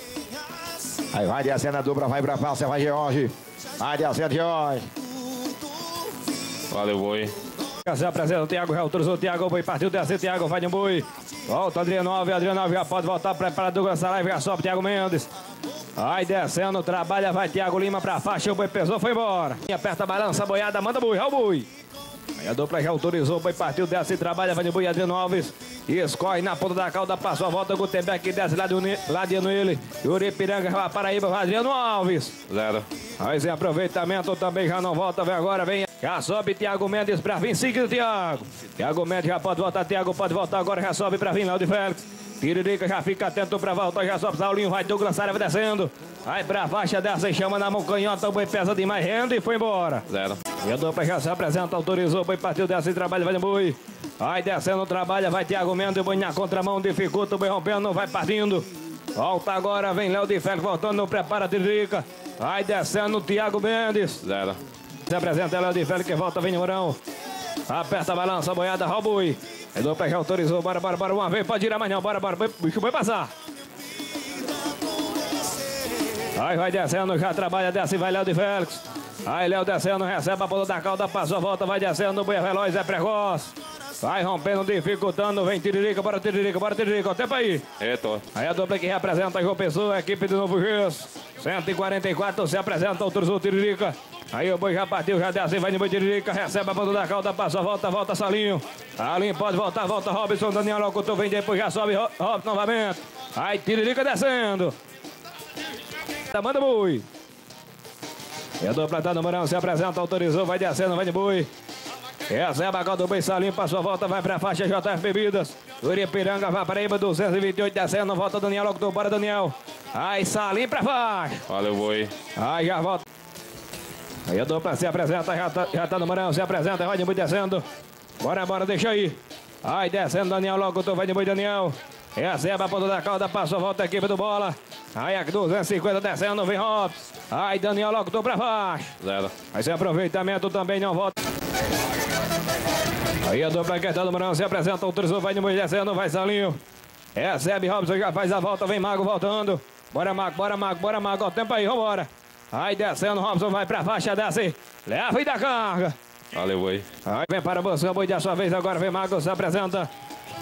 Aí vai descendo a dupla, vai pra praça, vai Jorge. Vai descendo Jorge. Valeu, boi. Se apresenta o Thiago, já autorizou o Thiago, o boi partiu, desce o Thiago, vai de um boi. Volta Adriano Alves, Adriano Alves já pode voltar, prepara Douglas Saraiva, já sobe Thiago Mendes. Vai descendo, trabalha, vai Thiago Lima pra faixa, o boi pesou, foi embora. E aperta a balança, a boiada, manda boi, olha o boi. Aí a dupla já autorizou, o boi partiu, desce, trabalha, vai de boi, Adriano Alves. E escorre na ponta da cauda, passou a volta, Gutenberg desce lá de, Uni- lá de ele. Uripiranga, vai Paraíba, vai Adriano Alves. Zero. Mas em aproveitamento também já não volta, vem agora, vem. Já sobe Thiago Mendes pra vir, seguido Thiago. Thiago Mendes já pode voltar, Thiago pode voltar agora, já sobe pra vir, Léo de Félix. Tiririca já fica atento pra voltar, já sobe Saulinho, vai Douglas Saraiva descendo. Vai pra faixa dessa e chama na mão canhota, o boi pesa demais, rende e foi embora. Zero. E a dupla já se apresenta, autorizou, o boi partiu, desce e trabalha, vai no boi. Vai descendo, trabalha, vai Thiago Mendes, o boi na contramão, dificulta, o boi rompendo, vai partindo. Volta agora, vem Léo de Félix voltando, não prepara Tiririca. Vai descendo o Thiago Mendes. Zero. Se apresenta Léo de Félix que volta, vem Mourão. Aperta a balança, boiada, rouba o boi. A dupla já autorizou, bora, bora, bora, uma vez, pode ir não, bora, bora, boi- bicho vai passar. Aí vai descendo, já trabalha, desce, vai Léo de Félix. Aí Léo descendo, recebe a bola da cauda, passou volta, vai descendo, o boi é veloz, é precoce. Vai rompendo, dificultando. Vem Tiririca, bora Tiririca, bora Tiririca. Ó, Tempo aí. Retorno. Aí a dupla que representa João Pessoa, a equipe do Novo Gesso. 144 se apresenta, autorizou o Tiririca. Aí o boi já partiu, já desce, vai no boi Tiririca, recebe a ponta da cauda, passa, volta, volta, Salinho. Salinho pode voltar, volta, Robson, Daniel Locutor vem depois, já sobe, Ro- Robson novamente. Aí Tiririca descendo. Tá, Manda boi. E a dupla tá no Morão, se apresenta, autorizou, vai descendo, vai de boi. É a bacal do Salinho, passou a volta, vai pra faixa JF Bebidas. Uripiranga, vai Paraíba, 228, descendo, volta Daniel Locutor, bora Daniel. Aí Salinho pra faixa. Valeu, boi. Aí já volta. Aí a dupla se apresenta, já tá, já tá no Morão, se apresenta, vai de boi descendo. Bora, bora, deixa aí. Aí descendo, Daniel Locutor, vai de boi Daniel. Recebe a ponta da cauda, passou a volta a equipe do bola. Aí a 250 descendo, vem Robson. Aí Daniel Locutor pra baixo. Zero. Sem aproveitamento também não volta. Aí a dupla tá no Morão se apresenta, autorizou, vai de descendo, vai Salinho. Recebe Robson, já faz a volta, vem Mago voltando. Bora Mago, bora Mago, bora Mago, ó, tempo aí, vambora. Aí descendo, Robson vai pra faixa, desce. Leva e dá carga. Valeu, boi. Aí vem para buscar o boi da sua vez, agora vem Mago, se apresenta.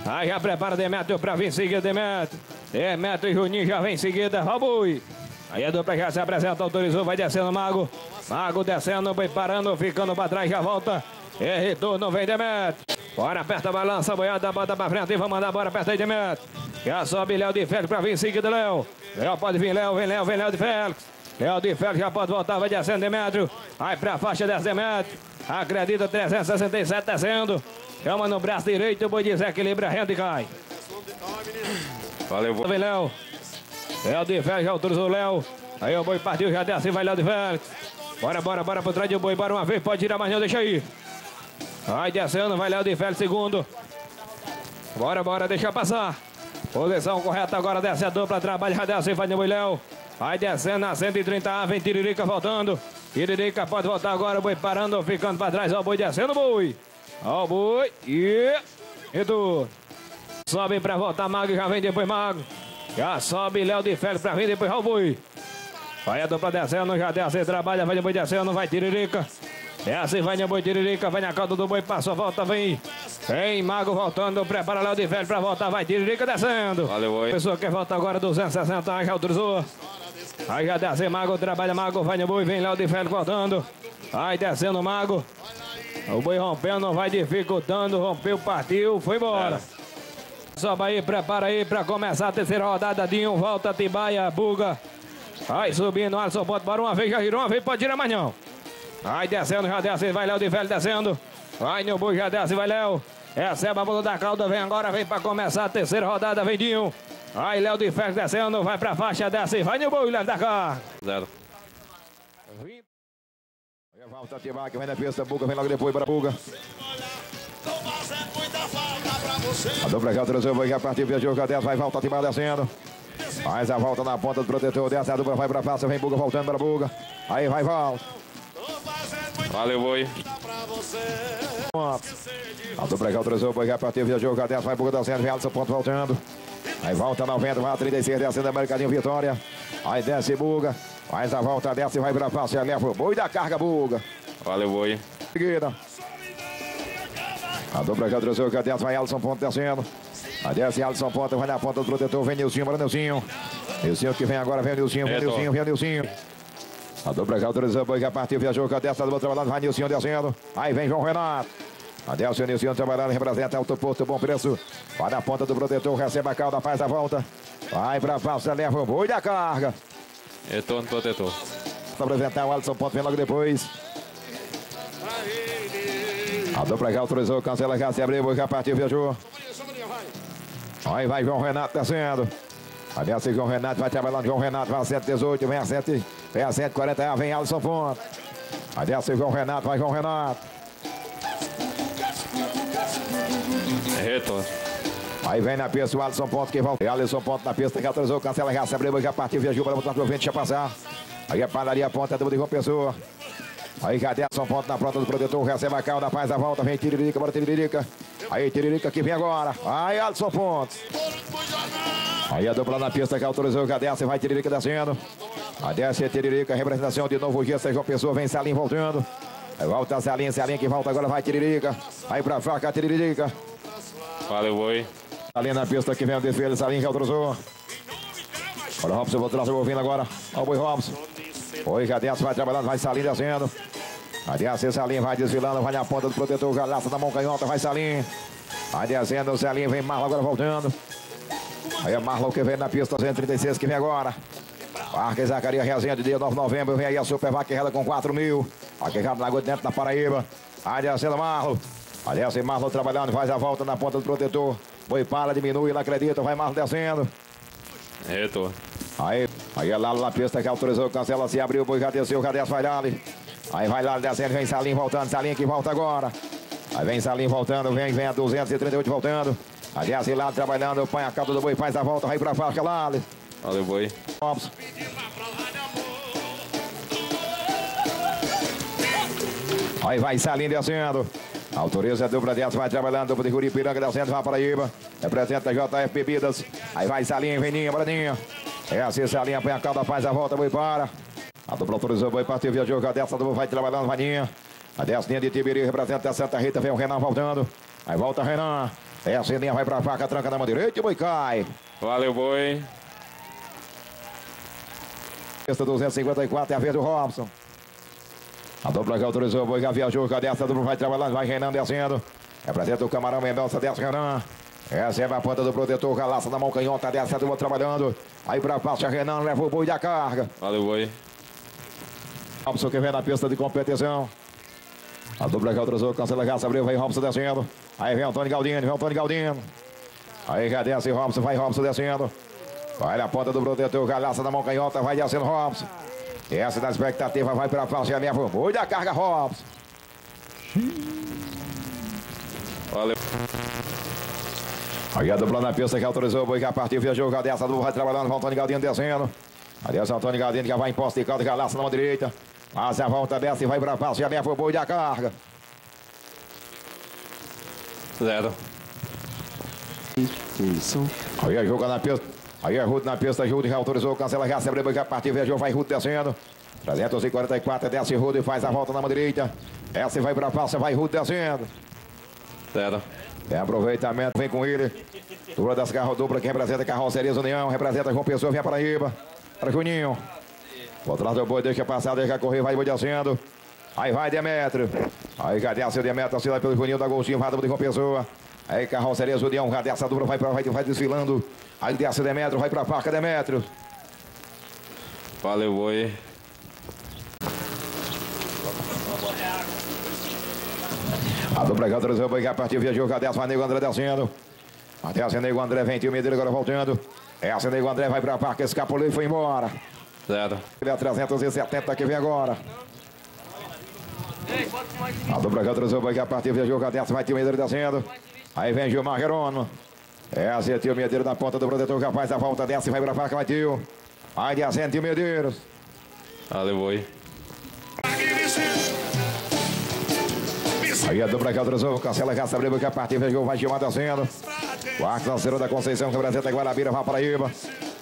Aí já prepara Demetrio pra vir em seguida, Demetrio. Demetrio e Juninho já vem em seguida, ó o boi. Aí a dupla já se apresenta, autorizou, vai descendo Mago. Mago descendo, boi parando, ficando pra trás, já volta. E retorno, vem Demetrio. Bora, aperta a balança, boiada, bota pra frente e vamos mandar, bora, aperta aí Demetrio. Já sobe Léo de Félix pra vir em seguida, Léo. Léo pode vir, Léo, vem Léo, vem Léo de Félix. Léo de Félix já pode voltar, vai descendo Demetrio. Aí pra faixa 10 Demetrio. Acredita 367 descendo. Chama no braço direito, o boi desequilibra, renda e cai. Valeu. Vem Léo. Léo de Félix já autorizou o Léo. Aí o boi partiu, já desce, vai Léo de Félix. Bora, bora, bora por trás do boi, bora uma vez, pode tirar mais não, deixa aí. Vai descendo, vai Léo de Félix, segundo. Bora, bora, deixa passar. Posição correta agora, desce a dupla, trabalha, já desce, vai boi Léo. Vai descendo na 130A, vem Tiririca voltando. Tiririca pode voltar agora, o boi parando, ficando pra trás, ó o boi descendo, boi. Ó o boi, e... E tu... Sobe pra voltar Mago, já vem depois Mago. Já sobe Léo de Félix pra vir depois ó o boi. Vai a dupla descendo, já desce, trabalha, vai de boi descendo, vai Tiririca. Desce, vai de boi Tiririca, vai na cauda do boi, passa, volta, vem. Vem Mago voltando, prepara Léo de Félix pra voltar, vai Tiririca descendo. Valeu, boi. Pessoa que volta agora, 260, aí já autorizou. Aí já desce Mago, trabalha Mago, vai no boi, vem Léo de Félix voltando. Aí descendo Mago. O boi rompendo, vai dificultando, rompeu, partiu, foi embora. Sobe aí, prepara aí pra começar a terceira rodada. Dinho, volta, Tibaia, Buga. Aí subindo, Alisson, pode para uma vez, já girou uma vez, pode tirar mais não. Aí descendo, já desce, vai Léo de Velho descendo. Vai no boi, já desce, vai Léo. Recebe a bola da cauda, vem agora, vem pra começar a terceira rodada, vem Dinho. Aí Léo de Velho descendo, vai pra faixa, desce, vai no boi, Léo da cá. Zero. Volta Tibac, vem na pista, Buga, vem logo depois para Buga. A dupla já vai já partiu, viajou, já desce, vai volta Tibac descendo. Faz a volta na ponta do protetor, desce a dupla, vai para faixa, vem Buga voltando para Buga. Aí vai, volta. Valeu, boi. A dupla já autorizou, vai já partiu, viajou, desce, vai Buga descendo, vem Alisson, ponto voltando. Aí volta 90, vai a 36, descendo a Mercadinho Vitória. Aí desce Buga, faz a volta, desce, vai para faixa, leva o boi da carga, Buga. Valeu, boi. seguida. A dupla já trouxe o cadete, vai Alisson Ponte descendo. A desce Alisson Ponte, vai na ponta do protetor, vem Nilcinho, para Nilcinho. Nilcinho que vem agora, vem o Nilcinho, vem o Reto. Nilcinho, vem o Nilcinho. A dupla já autorizou, boi já partiu, viajou, cadete, tá do outro lado, vai Nilcinho descendo. Aí vem João Renato. A Delcio Nilcinho trabalhando, representa alto posto, bom preço. Vai na ponta do protetor, recebe a cauda, faz a volta. Vai pra falsa, leva o boi da carga. Retorno protetor. Para apresentar o Alisson Ponte, vem logo depois. A dupla já autorizou, cancela, já se abriu, já partiu, viajou. Aí vai João Renato descendo. Desce João Renato, vai trabalhando João Renato, vai a 118, vem a 7, vem a 140, vem Alisson Ponte. Aí desce João Renato, vai João Renato. Retorno. Aí vem na pista o Alisson Ponte que volta. Alisson Ponte na pista que autorizou, cancela, já se abriu, já partiu, viajou para botar pro vento, deixa passar. Aí a padaria ponta, dupla de João Pessoa. Aí Cadelson Ponte na pronta do protetor, recebe a cauda, faz a volta, vem Tiririca, bora Tiririca. Aí Tiririca que vem agora. Aí Alisson Pontes. Aí a dupla na pista que autorizou o Cadelson, vai Tiririca descendo. A desce Tiririca, representação de novo Gesta, João Pessoa, vem Salim voltando. Aí volta Salim, Salim que volta agora, vai Tiririca. Aí pra faca, Tiririca. Valeu, boi. Ali na pista que vem o desfile, Salim que autorizou. Olha o Robson, vou trazer o ouvindo agora. Olha o boi Robson. Oi, Cadete vai trabalhando, vai Salim descendo. Vai descendo, Salim vai desfilando, vai na ponta do protetor, galaça na mão canhota, vai Salim. Vai descendo, o Salim vem Marlon agora voltando. Aí é Marlon que vem na pista 236 que vem agora. Parque Zacaria Rezende, dia 9 de novembro, vem aí a Super Vaquerrada com 4 mil. Vaquerrada na Lagoa dentro da Paraíba. Descendo Marlon. Vai descendo Marlon trabalhando, faz a volta na ponta do protetor. Boi para, diminui, ele acredita, vai Marlon descendo. Retorno. Aí, aí é lá na pista que autorizou, cancela, se abriu, boi já desceu, cadê as vai dali? Aí vai lá descendo, vem Salim voltando, Salim que volta agora. Aí vem Salim voltando, vem, vem a 238 voltando. Aí desce lá trabalhando, põe a cauda do boi, faz a volta, vai pra faixa lá. Valeu, boi. Robson. Aí vai Salim descendo. Autoriza a dupla dessa, vai trabalhando, dupla de Curipiranga descendo, vai para Iba. Representa JF Bebidas. Aí vai Salim, Veninha, Braninha. É assim, Salim põe a cauda, faz a volta, boi para. A dupla autorizou, boi partiu, viajou, a dessa dupla vai trabalhando, Vaninha. A descinha de Tibiri representa a Santa Rita, vem o Renan voltando. Aí volta Renan. É a linha vai pra faca, tranca na mão direita e boi cai. Valeu, boi. Pista 254 é a vez do Robson. A dupla que autorizou, o boi já viajou, cadê essa dupla? Vai trabalhando, vai Renan descendo. Representa o Camarão Mendonça, desce Renan. Essa é a ponta do protetor, galaça na mão canhota, desce a dupla trabalhando. Aí pra faixa, Renan leva o boi da carga. Valeu, boi. Robson que vem na pista de competição. A dupla que autorizou, cancela a abriu, vem Robson descendo. Aí vem Antônio Galdino, vem Antônio Galdino. Aí já desce Robson, vai Robson descendo. Vai na ponta do protetor, galaça na mão canhota, vai descendo Robson. Essa da expectativa vai para a faixa, leva o boi da carga Robson. Valeu. Aí a dupla na pista que autorizou, boi já partiu, viajou, já dessa dupla vai trabalhando, vai Antônio Galdino descendo. Desce Antônio Galdino que já vai em posta de calda, galaça na mão direita. Faz a volta dessa e vai para a faixa, leva o boi da carga. Zero. Aí a joga na pista. Aí é Ruth na pista, Ruth já autorizou, cancela, já se abriu, já partiu, viajou, vai Ruth descendo. 344, desce Ruth e faz a volta na mão direita. Essa vai para a faixa, vai Ruth descendo. Zero. Tem aproveitamento, vem com ele. Dupla das carro dupla que representa Carrocerias União, representa João Pessoa, vem para Paraíba. Para Juninho. Por trás do boi, deixa passar, deixa correr, vai boi descendo. Aí vai Demetrio. Aí cadê a seu Demetrio, assinado pelo Juninho da Golzinho, vai de João Pessoa. Aí Carrocerias União, cadê essa dupla, vai, vai, vai desfilando. Aí desce Demetrio, vai para a faca Demetrio. Valeu, boi. A dupla que autorizou, boi que a partir viajou, essa vai Nego André descendo. Até a Nego André, vem tio Medeiros agora voltando. Essa Nego André vai para a faca, escapulou e foi embora. Zero. Ele é 370 que vem agora. A dupla autorizou, boi que a partir viajou, cadê essa vai tio Medeiros descendo. Aí vem Gilmar Gerono. Essa é tio Medeiros na ponta do protetor, que faz a volta dessa e vai para a faca, tio. Aí descendo tio Medeiros. Valeu, boi. Aí a dupla autorizou, cancela, caça, abriu, que a partir viajou, vai Gilmar descendo. Quarto lanceiro da Conceição, que representa Guarabira, vai Paraíba.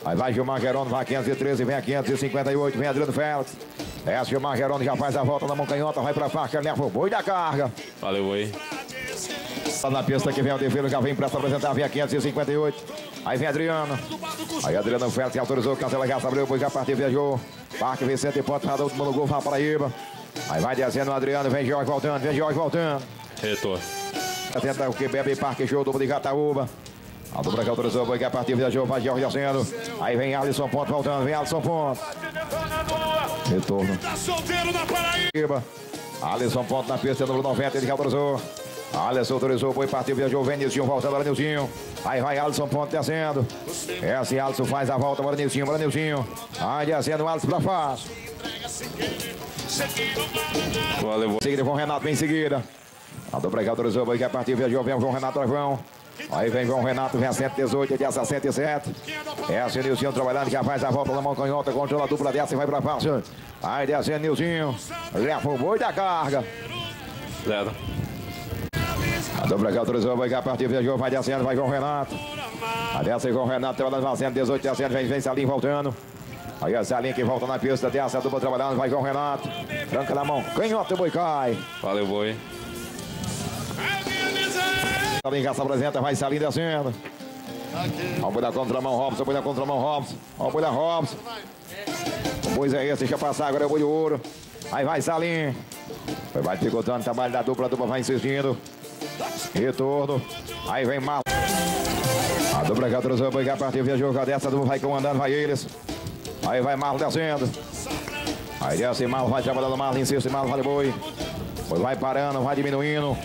Aí vai Gilmar Gerono, vai 513, vem a 558, vem Adriano Félix. Essa Gilmar Gerono já faz a volta na mão canhota, vai pra faixa, leva o boi da carga. Valeu, boi. Tá na pista que vem o Develo, já vem pra se apresentar, vem a 558. Aí vem Adriano. Aí Adriano Félix autorizou, cancela, caça, abriu, boi já partiu, viajou. Parque Vicente ponto, radar do gol, vai Paraíba. Aí vai descendo o Adriano, vem Jorge voltando, vem Jorge voltando. Retorno. Tenta o que bebe Parque Show, dupla de Gataúba. A dupla que autorizou, boi que a partir viajou, vai Jorge descendo. Aí vem Alisson Ponto voltando, vem Alisson Ponto. Retorno. Tá solteiro na Paraíba. Alisson Ponto na pista, número 90, ele que autorizou. Alisson autorizou, boi partiu, viajou, vem Nilcinho voltando, agora Nilcinho. Aí vai Alisson Ponto descendo. Esse Alisson faz a volta, agora Nilcinho, agora Nilcinho. Aí descendo, Alisson pra faixa. Valeu. Seguida com o Renato em seguida. A dupla que autorizou, boi que a partir viajou, vem o João Renato Travão. Aí vem João Renato, vem a 118, ele a 107. Essa é o Nilzinho trabalhando, já faz a volta na mão canhota, controla a dupla dessa e vai pra faixa. Aí descendo Nilzinho, leva o boi da carga. Zero. A dupla que autorizou, que a partir viajou, vai descendo, vai João Renato. A dessa João Renato trabalhando, vai 118, descendo, vem, vem Salim voltando. Aí a Salim que volta na pista, dessa a dupla trabalhando, vai João Renato. Tranca na mão, canhota, o boi cai. Valeu, boi. Caça apresenta, vai saindo descendo. Boi da contramão, Robson, boi da contramão, Robson. Boi da Robson. Boi é esse, deixa passar, agora é o de ouro. Aí vai Salim. Vai picotando, trabalho da dupla, a dupla vai insistindo. Retorno. Aí vem Mal. A dupla que boi que a partir viajou a dessa, a dupla vai comandando, vai eles. Aí vai Marlon descendo. Aí desce Marlon, vai trabalhando Marlon, insiste, Marlon, vai boi. Boi vai parando, vai diminuindo.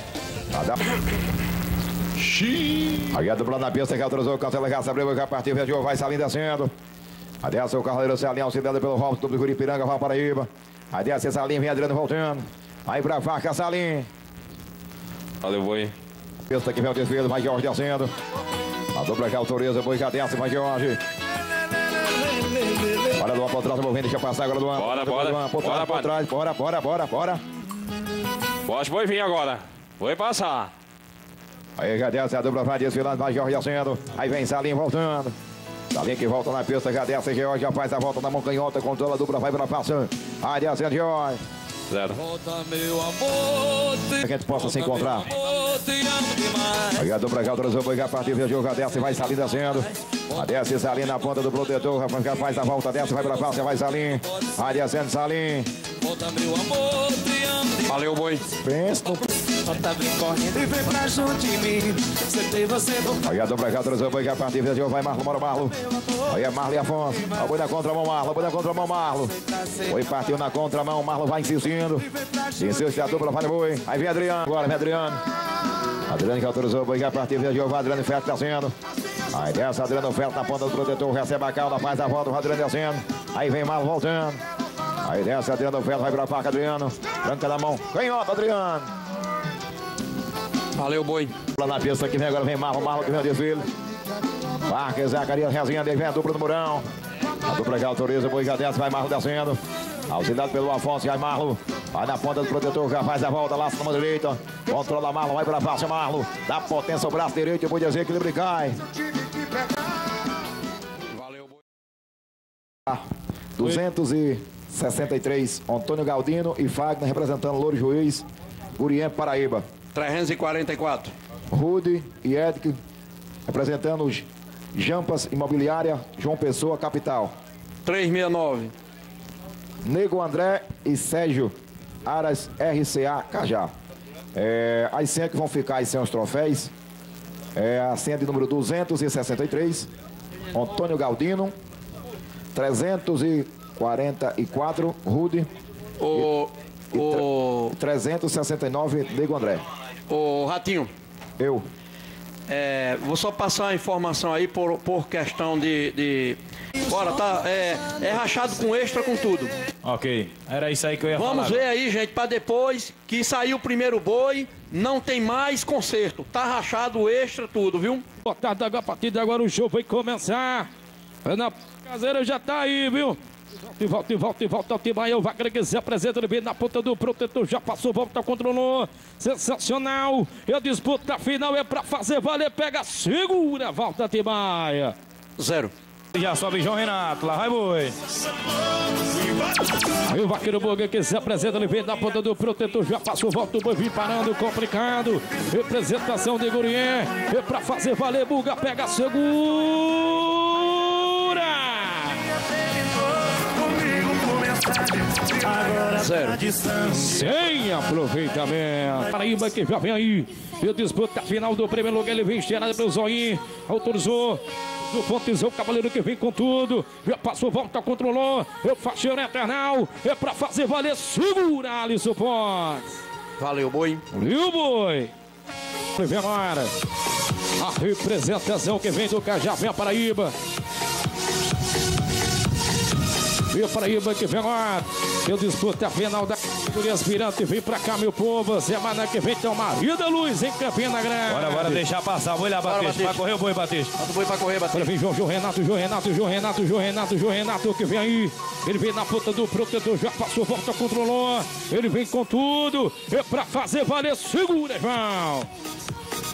Adap- Aí a dupla na pista que autorizou, cancela, raça, abriu, a partir viajou, vai Salim descendo. Aí desce o carreiro Salim, auxiliado pelo Robson, duplo Curipiranga, vai Paraíba. Aí desce Salim, vem Adriano voltando. Aí pra faca, Salim. Valeu, boi. Pista que vem o desvio, vai Jorge descendo. A dupla que autoriza, boi já desce, vai Jorge. Olha do por trás, movendo, deixa passar agora do ano. Bora, bora. Por trás, Bora, trás, bora, bora, bora, bora. Pode boi vir agora. Boi passar. Aí já desce a dupla, vai desfilando, vai Jorge descendo. Aí vem Salim voltando. Salim que volta na pista, já desce, Jorge já faz a volta na mão canhota, controla a dupla, vai pela. Aí descendo, Jorge. Zero. Volta, meu amor. te- Que a gente possa se encontrar. Aí a dupla boi que a partir viajou, já desce, vai Salim descendo. A desce Salim na ponta do protetor, já faz a volta, desce, vai pra face, vai Salim. Aí descendo Salim. Volta, meu amor. Te amo demais. Valeu, boi. Pensa vem correndo e vem pra junto de mim. Sentei você, Aí a dupla que autorizou, boi que a partir viajou, vai Marlon, bora Marlon. Aí é Marlon e Afonso. A boi na contramão, Marlon, a boi na contramão, Marlon. Boi partiu na contramão, Marlon vai insistindo. Insiste a dupla, no boi. Aí vem Adriano, agora vem Adriano. Adriano que autorizou, o boi que a partir viajou, vai Adriano Feto descendo. Aí desce Adriano Feto na ponta do protetor, recebe a calda, faz a volta, o Adriano descendo. Aí vem Marlon voltando. Aí desce Adriano Feto, vai pra faca, Adriano. Branca na mão, canhota, Adriano. Valeu, boi. Lá na pista que vem agora, vem Marlon, Marlon que vem o desfile. Marques, Zacarias, Rezinha, vem a dupla do Murão. A dupla que autoriza, o boi já desce, vai Marlon descendo. Auxiliado pelo Afonso, vai Marlon. Vai na ponta do protetor, já faz a volta, laça na mão direita. Controla Marlon, vai pra face, Marlon. Dá potência ao braço direito, o boi dizer equilíbrio e cai. Valeu, boi. 263, Antônio Galdino e Fagner representando Louro Juiz, Gurien, Paraíba. 344. Rude e Edic representando os Jampas Imobiliária, João Pessoa, capital. 369. Nego André e Sérgio Aras RCA Cajá. É, as senhas que vão ficar aí sem os troféus. É a senha de número 263, Antônio Galdino, 344, Rude, O. O. 369, Nego André. O Ratinho. Eu. É, vou só passar uma informação aí por, por questão de. de... Bora, tá? É, é rachado com extra com tudo. Ok, era isso aí que eu ia Vamos falar. ver aí, gente, pra depois que saiu o primeiro boi, não tem mais conserto. Tá rachado extra tudo, viu? Boa tarde, agora, a partir de agora o show vai começar. Ana Caseira já tá aí, viu? E volta, e volta, e volta, o vai querer que se apresenta, ele vem na ponta do protetor, já passou, volta, controlou. Sensacional. E a disputa final é pra fazer valer, pega, segura, volta, Timaia. Zero. Já sobe João Renato, lá vai boi. Aí o vaqueiro Boga que se apresenta, ele vem da ponta do protetor, já passou, volta o boi, vem parando, complicado. Representação de Gurien, é pra fazer valer, Buga pega, segura. Zero. Sem aproveitamento. Paraíba que já vem aí. E disputa final do primeiro lugar. Ele vem cheirado pelo Zoinho. Autorizou. No pontezão, o cavaleiro que vem com tudo. Já passou, volta, controlou. Eu faço eternal. É pra fazer valer. Segura, Alisson Pontes. Valeu, boi. Viu, boi? Vem agora. A representação que vem do Cajá, vem a Paraíba. Vem Paraíba que vem agora. Eu disputa a final da categoria aspirante. Vem pra cá, meu povo. Semana que vem tem uma vida luz em Campina Grande. Bora, bora, deixar passar. Vou olhar, Bora, Batista. Batista. Vai correr o boi, Batista. Bota o boi pra correr, Agora bater. vem João, João Renato, João Renato, João Renato, João Renato, João Renato que vem aí. Ele vem na ponta do protetor, já passou, volta, controlou. Ele vem com tudo. É pra fazer valer. Segura, João.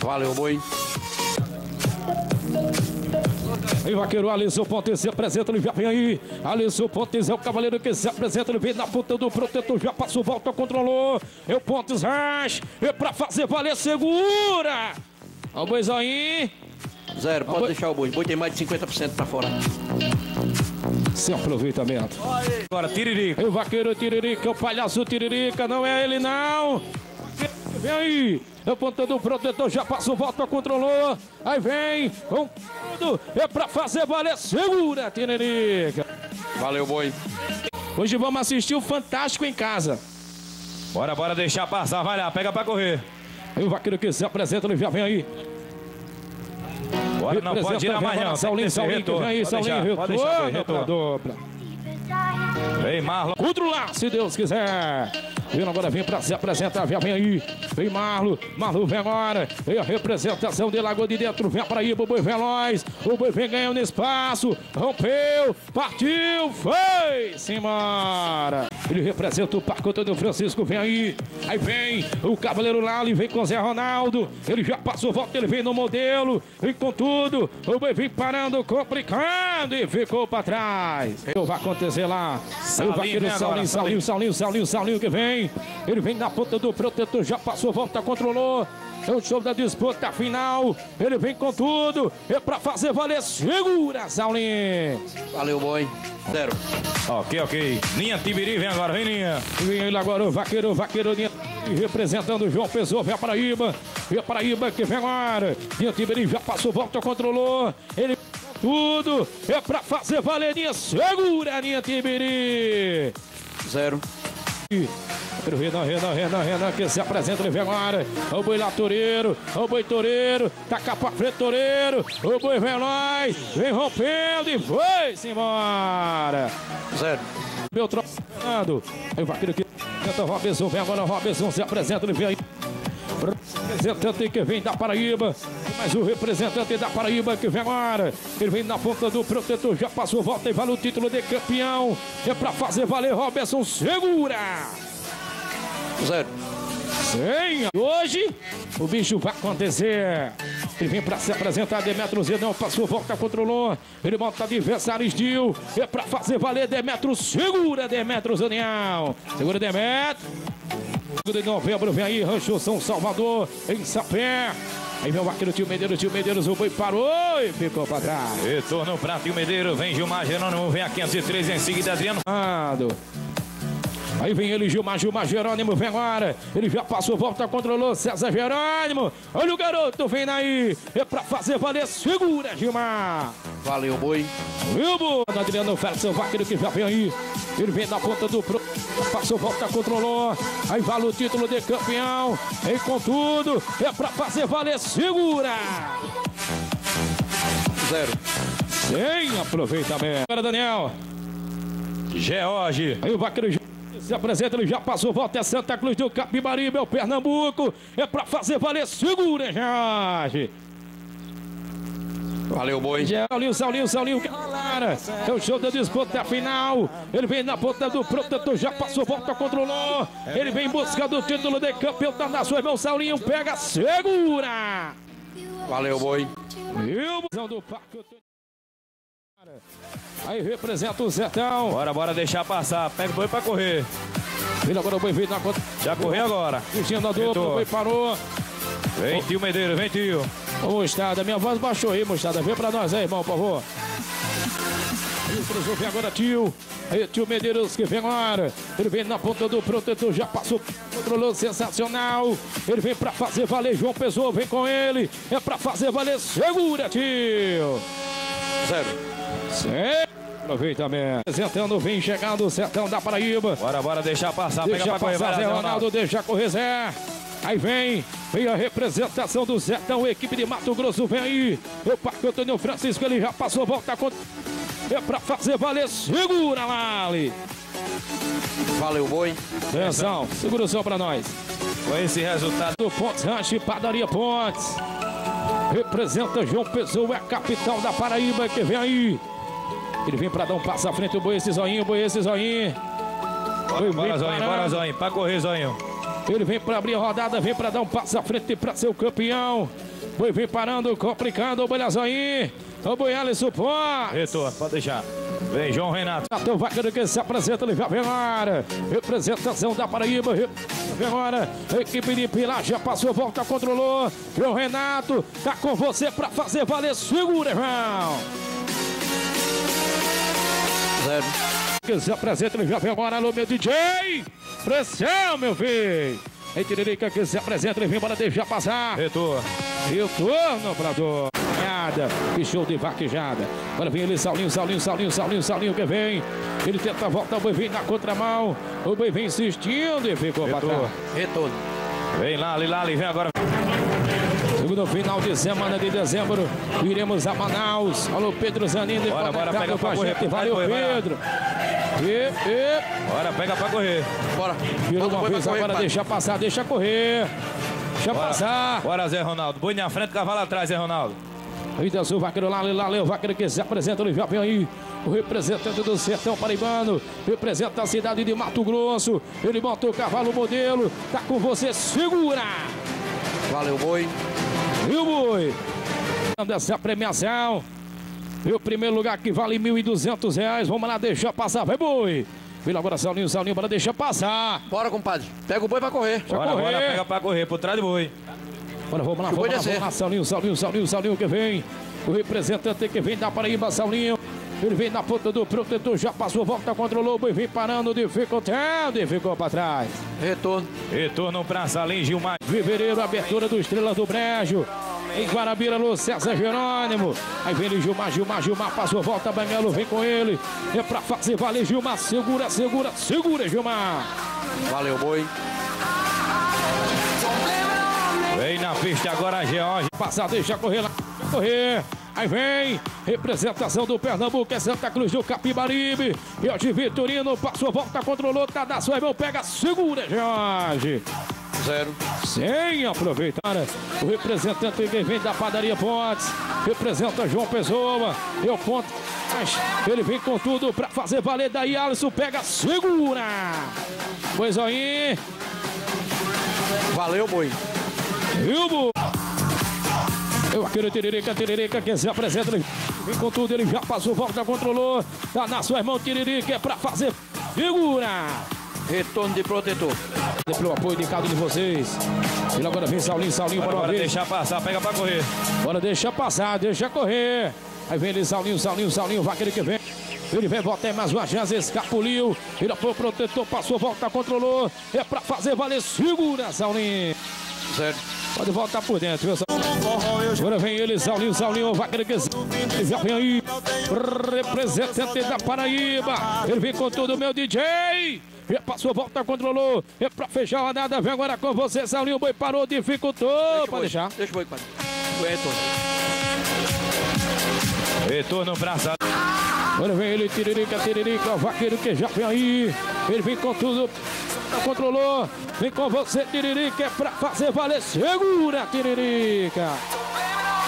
Valeu, boi. Aí, vaqueiro Alisson Pontes se apresenta, ele já vem aí. Alisson Pontes é o cavaleiro que se apresenta, ele vem na ponta do protetor, já passou, volta, controlou. É o Pontes Rash, é pra fazer valer, segura. Ó o boi zoinho. Zero, pode deixar o boi. O boi tem mais de 50% pra fora. Sem aproveitamento. Agora, Tiririca. Aí o vaqueiro Tiririca, o palhaço Tiririca, não é ele não. Vem aí, é o protetor, já passou, volta, controlou. Aí vem, com tudo, é pra fazer valer, segura Tiririca. Valeu, boi. Hoje vamos assistir o Fantástico em casa. Bora, bora deixar passar. Vai lá, pega pra correr. Aí o vaqueiro que se apresenta, ele já vem aí. Bora, não pode tirar mais não. Saulinho, Saulinho, vem aí, Saulinho, retorno dobra. Vem, Marlon. Controlar, se Deus quiser. Vindo agora, vem pra se apresentar, vem, vem aí. Vem Marlo, Marlo vem agora. Vem a representação de Lagoa de Dentro, vem para aí, boi veloz. O boi vem ganhando espaço, rompeu, partiu, foi, embora. Ele representa o Parque Antônio Francisco, vem aí. Aí vem o Cavaleiro Lali, vem com o Zé Ronaldo. Ele já passou, volta, ele vem no modelo, vem com tudo. O boi vem parando, complicando e ficou para trás. O que vai acontecer lá? Aí o vaqueiro Saulinho, Saulinho, Saulinho, Saulinho, Saulinho que vem. Ele vem na ponta do protetor, já passou, volta, controlou. É o show da disputa final. Ele vem com tudo. É pra fazer valer. Segura, Saulinho. Valeu, boi. Zero. Ok, ok. Linha Tibiri, vem agora, vem Linha. Vem ele agora o vaqueiro, o vaqueiro de- representando o João Pessoa, vem a Paraíba. Vem a Paraíba que vem agora. Linha Tiberi já passou, volta, controlou. Ele com tudo. É pra fazer valer. Linha, segura, linha Tiberi. Zero. O Renan, Renan, Renan, Renan que se apresenta, ele vem agora. O boi lá, Toureiro. O boi Toureiro. Taca pra frente, Toureiro. O boi veloz. Vem rompendo e foi-se embora. Zero. Beltrão, Fernando. O vaqueiro que tenta Robinson. Vem agora Robinson se apresenta, ele vem aí. Representante que vem da Paraíba. Mas o representante da Paraíba que vem agora. Ele vem na ponta do protetor. Já passou, volta e vale o título de campeão. É pra fazer valer, Robinson. Segura! Zero. Sim, hoje o bicho vai acontecer. Ele vem pra se apresentar, Demetrio Zedão passou, volta, controlou. Ele monta adversários, Dil. É pra fazer valer, Demetrio. Segura, Demetrio Zanião. Segura, Demetrio. de novembro, vem aí, Rancho São Salvador, em Sapé. Aí vem o vaqueiro Tio Medeiros, Tio Medeiros, o boi parou e ficou pra trás. Retorno pra Tio Medeiro, vem Gilmar Jerônimo, vem a 513 em seguida Adriano. Aí vem ele, Gilmar, Gilmar Jerônimo, vem agora. Ele já passou, volta, controlou, César Jerônimo. Olha o garoto, vem daí. É pra fazer valer, segura, Gilmar. Valeu, boi. Wilbo, Adriano Félix, o vaqueiro que já vem aí. Ele vem na ponta do pro. Passou, volta, controlou. Aí vale o título de campeão. Vem com tudo. É pra fazer valer, segura. Zero. Sem aproveitamento. Agora, Daniel. George. Aí o vaqueiro se apresenta, ele já passou, volta é Santa Cruz do é o Pernambuco. É pra fazer valer, segura, Jorge. Valeu, boi. Saulinho, Saulinho, Saulinho, cara. É o show da disputa final. Ele vem na ponta do protetor, já passou, volta, controlou. Ele vem em busca do título de campeão, tá na sua irmão. Saulinho pega, segura. Valeu, boi. E Aí representa o Zetão. Bora, bora deixar passar. Pega o boi pra correr. Ele agora o boi veio na conta. Já correu agora. Dirigindo a dupla, o boi parou. Vem Tio Medeiro, vem Tio. Ô, Mostarda, minha voz baixou aí, Mostarda. Vem pra nós aí, irmão, por favor. Aí o cruzou, vem agora, tio. Aí, tio Medeiros que vem agora. Ele vem na ponta do protetor, já passou, controlou, sensacional. Ele vem pra fazer valer, João Pessoa, vem com ele. É pra fazer valer, segura, tio. Zero. Sim. Aproveitamento. Apresentando, vem chegando o sertão da Paraíba. Bora, bora deixar passar. Pega Deixa pra correr. passar Zé lá, Ronaldo, Ronaldo. deixa correr Zé. Aí vem, vem a representação do Zetão, equipe de Mato Grosso, vem aí. O Parque Antônio Francisco, ele já passou, volta contra. É pra fazer valer, segura Lali. Valeu, boi. Atenção, segura o som pra nós. Com esse resultado. Do Pontes Ranch, Padaria Pontes. Representa João Pessoa, é a capital da Paraíba que vem aí. Ele vem pra dar um passo à frente, o boi esse zoinho, boi esse zoinho. Bora, bem Zoinho, bora. Zoinho. Pra correr, Zoinho. Ele vem para abrir a rodada, vem para dar um passo à frente para ser o campeão. Boi vem parando, complicando o Boiazoim. O Boi Alisson Pó. Retorno, pode deixar. Vem João Renato. Então vai querer que se apresenta, ele já vem agora. Representação da Paraíba. Vem agora. Equipe de Pilar já passou, volta, controlou. João Renato tá com você pra fazer valer. Segura, João. Zero. Que se apresenta, ele já vem agora. Alô, meu DJ. Pressão, meu filho. Ei, Tiririca, que se apresenta, ele vem para deixar passar. Retorno. O turno, Brador. Nada. Que show de vaquejada. Agora vem ele, Saulinho, Saulinho, Saulinho, Saulinho, Saulinho que vem. Ele tenta voltar, o boi vem na contramão. O boi vem insistindo e ficou para Retorno. trás. Retorno. Vem Lali, Lali, vem agora. Segundo final de semana de dezembro, iremos a Manaus. Alô, Pedro Zanini. Bora, bora, pega pra correr, gente. Valeu, lá. Pedro. E, e, Bora, pega pra correr. Bora. virou uma vez correr, agora, pai. deixa passar, deixa correr. Deixa Bora. passar. Bora, Zé Ronaldo. Boi na frente, cavalo atrás, Zé Ronaldo. Eita, o vaqueiro lá, lá, lá, o vaqueiro que se apresenta, ele já vem aí. O representante do sertão paraibano, representa a cidade de Mato Grosso. Ele montou o cavalo modelo, tá com você, segura! Valeu, boi. O boi? Dessa premiação. E o primeiro lugar que vale 1.200 reais. Vamos lá, deixa passar, vai boi! Vila agora, Saulinho, Saulinho, para deixar passar. Bora, compadre. Pega o boi pra correr. Bora, correr. bora, pega pra correr, por trás do boi. Bora, vamos lá, vamos lá, vamos lá, Saulinho, Saulinho, Saulinho, Saulinho que vem. O representante que vem da Paraíba, Saulinho. Ele vem na ponta do protetor, já passou, volta, controlou, o vem parando, dificultando e ficou para trás. Retorno. Retorno pra Salim Gilmar. Fevereiro, abertura do Estrela do Brejo. Em Guarabira, no César Jerônimo. Aí vem ele, Gilmar, Gilmar, Gilmar, passou, volta, Banguelo, vem com ele. É pra fazer valer, Gilmar, segura, segura, segura, Gilmar. Valeu, boi. Vem na pista agora, George. Passar, deixa correr lá, correr. Aí vem, representação do Pernambuco, é Santa Cruz do Capibaribe. Jorge Vitorino, passou, volta, controlou, tá da sua mão, pega, segura, Jorge. Zero. Sem aproveitar o representante que vem da padaria Pontes, representa João Pessoa, e o ponto, mas ele vem com tudo pra fazer valer daí, Alisson pega, segura! Pois aí, Valeu, boi. Vilbo! Eu aquele Tiririca, Tiririca, que se apresenta, ele vem com tudo, ele já passou, volta, controlou, tá nas suas mãos, Tiririca, é pra fazer, segura! Retorno de protetor. Pelo apoio de cada um de vocês. Ele agora vem Saulinho, Saulinho Bora, para uma bora vez. deixar passar, pega pra correr. Bora deixa passar, deixa correr. Aí vem ele, Saulinho, Saulinho, Saulinho, vai aquele que vem. Ele vem, volta aí mais uma chance, escapuliu. Ele foi o protetor, passou, volta, controlou. É pra fazer valer, segura, Saulinho. Zero. Pode voltar por dentro, viu? Agora vem ele, Saulinho, Saulinho, vai já vem aí. Representante da Paraíba. Ele vem com tudo, meu DJ. Passou, volta, controlou. É pra fechar a rodada, vem agora com você, Saulinho. O boi parou, dificultou. Deixa Pode boi. deixar. Deixa o boi, compadre. Boi retorno. Retorno pra Salim. Agora vem ele, tiririca, tiririca, o vaqueiro que já vem aí. Ele vem com tudo, controlou. Vem com você, tiririca, é pra fazer valer. Segura, tiririca.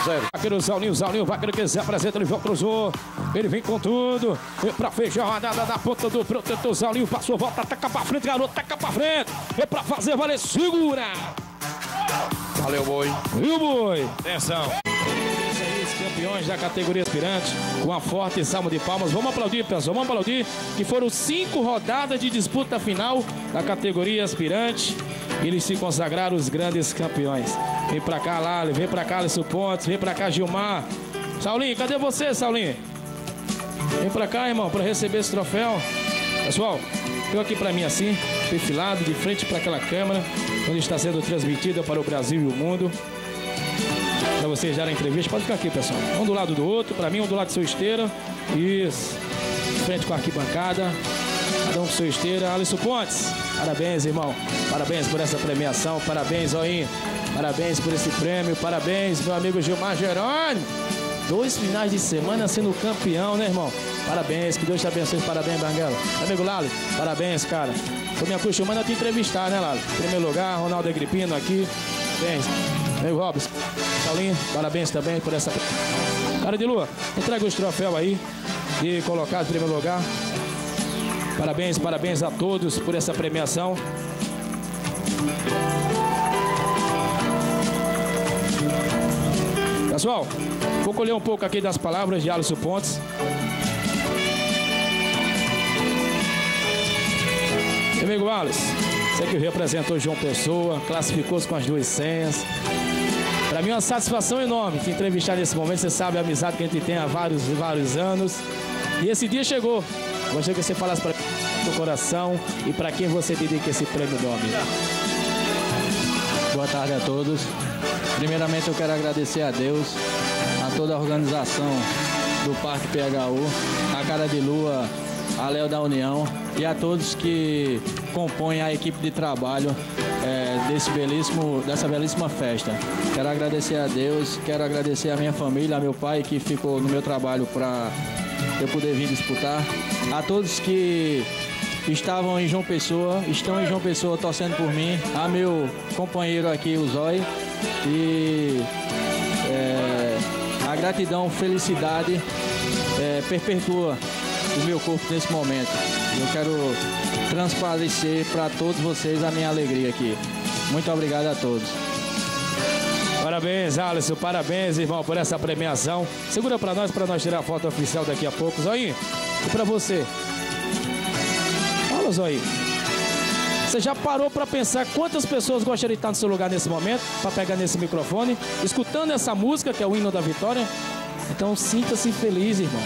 Zero. Vaqueiro Saulinho, Saulinho, vaqueiro que se apresenta, ele já cruzou. Ele vem com tudo. É pra fechar a rodada da ponta do protetor. Saulinho passou, volta, taca pra frente, garoto, taca pra frente. É pra fazer valer. Segura. Valeu, boi. Viu, boi? Atenção. Campeões da categoria aspirante, com a forte salva de palmas. Vamos aplaudir, pessoal, vamos aplaudir, que foram cinco rodadas de disputa final da categoria aspirante. Eles se consagraram os grandes campeões. Vem pra cá, Lali, vem pra cá, Alisson Pontes, vem pra cá, Gilmar. Saulinho, cadê você, Saulinho? Vem pra cá, irmão, pra receber esse troféu. Pessoal, eu aqui pra mim assim, perfilado, de frente para aquela câmera, onde está sendo transmitida para o Brasil e o mundo para vocês darem entrevista. Pode ficar aqui, pessoal. Um do lado do outro, para mim, um do lado do seu esteira. Isso. Frente com a arquibancada. Cada um com sua esteira. Alisson Pontes, parabéns, irmão. Parabéns por essa premiação. Parabéns, Zoinho. Parabéns por esse prêmio. Parabéns, meu amigo Gilmar Jerônimo. Dois finais de semana sendo campeão, né, irmão? Parabéns, que Deus te abençoe. Parabéns, Banguela. Amigo Lalo, parabéns, cara. Tô me acostumando a te entrevistar, né, Lalo? Em primeiro lugar, Ronaldo Agripino aqui. Parabéns. Vem Robson. Paulinho, parabéns também por essa. Cara de lua, entrega os troféus aí e colocar em primeiro lugar. Parabéns, parabéns a todos por essa premiação. Pessoal, vou colher um pouco aqui das palavras de Alisson Pontes. Meu amigo Alisson, você que representou João Pessoa, classificou-se com as duas senhas, para mim é uma satisfação enorme te entrevistar nesse momento. Você sabe a amizade que a gente tem há vários e vários anos. E esse dia chegou. Gostaria que você falasse para o coração e para quem você dedica esse prêmio nome. Boa tarde a todos. Primeiramente eu quero agradecer a Deus, a toda a organização do Parque PHU, a Cara de Lua, a Léo da União e a todos que compõem a equipe de trabalho é, desse belíssimo, dessa belíssima festa. Quero agradecer a Deus, quero agradecer a minha família, a meu pai que ficou no meu trabalho para eu poder vir disputar. A todos que estavam em João Pessoa, estão em João Pessoa torcendo por mim, a meu companheiro aqui, o Zói, e é, a gratidão, felicidade é, perpetua o meu corpo nesse momento. Eu quero transparecer para todos vocês a minha alegria aqui. Muito obrigado a todos. Parabéns, Alisson. Parabéns, irmão, por essa premiação. Segura para nós, para nós tirar a foto oficial daqui a pouco. Zoinho, e para você? Fala. Você já parou para pensar quantas pessoas gostariam de estar no seu lugar nesse momento, para pegar nesse microfone, escutando essa música que é o hino da vitória? Então sinta-se feliz, irmão.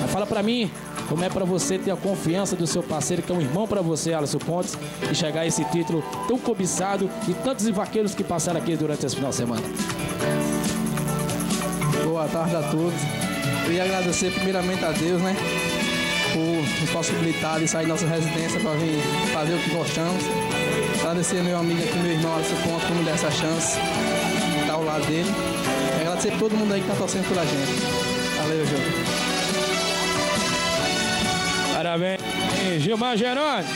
Mas fala para mim, como é para você ter a confiança do seu parceiro, que é um irmão para você, Alisson Pontes, e chegar a esse título tão cobiçado de tantos vaqueiros que passaram aqui durante esse final de semana. Boa tarde a todos. Queria agradecer primeiramente a Deus, né? Por nos possibilitar de sair da nossa residência para vir fazer o que gostamos. Agradecer meu amigo aqui, meu irmão Alisson Pontes, por me dar essa chance de estar ao lado dele. E agradecer a todo mundo aí que está torcendo pela gente. Parabéns, Gilmar Geroni.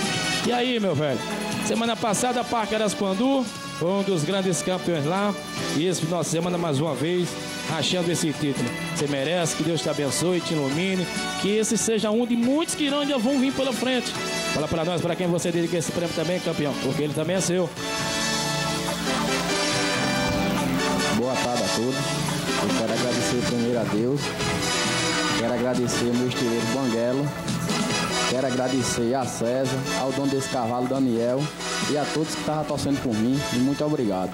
E aí, meu velho? Semana passada, Parque Arasquandu foi um dos grandes campeões lá. E esse final de semana, mais uma vez, rachando esse título. Você merece, que Deus te abençoe, te ilumine. Que esse seja um de muitos que irão ainda vão vir pela frente. Fala para nós, para quem você dedica esse prêmio também, campeão, porque ele também é seu. Boa tarde a todos. Eu quero agradecer primeiro a Deus. Quero agradecer meu estileiro Banguelo. Quero agradecer a César, ao dono desse cavalo, Daniel, e a todos que estavam torcendo por mim. E muito obrigado.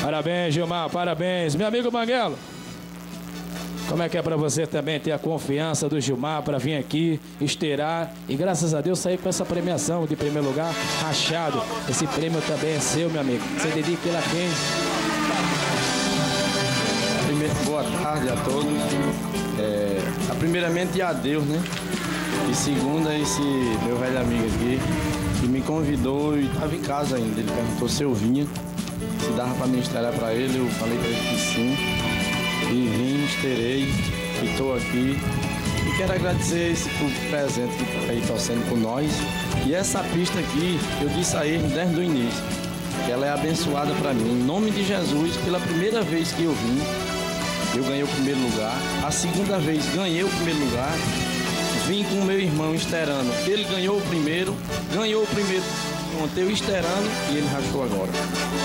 Parabéns, Gilmar, parabéns. Meu amigo Banguelo, como é que é para você também ter a confiança do Gilmar para vir aqui, esteirar e graças a Deus sair com essa premiação de primeiro lugar, rachado. Esse prêmio também é seu, meu amigo. Você dedica ele a quem? Primeiro, boa tarde a todos. É, primeiramente a Deus, né? E segunda a esse meu velho amigo aqui, que me convidou e estava em casa ainda. Ele perguntou se eu vinha, se dava para ministrar para ele, eu falei para ele que sim. E vim, esterei, e estou aqui. E quero agradecer esse presente que está aí torcendo por nós. E essa pista aqui, eu disse a ele desde o início, que ela é abençoada para mim. Em nome de Jesus, pela primeira vez que eu vim, eu ganhei o primeiro lugar. A segunda vez ganhei o primeiro lugar. Vim com o meu irmão esterando. Ele ganhou o primeiro, ganhou o primeiro ontem eu esterando e ele rachou agora.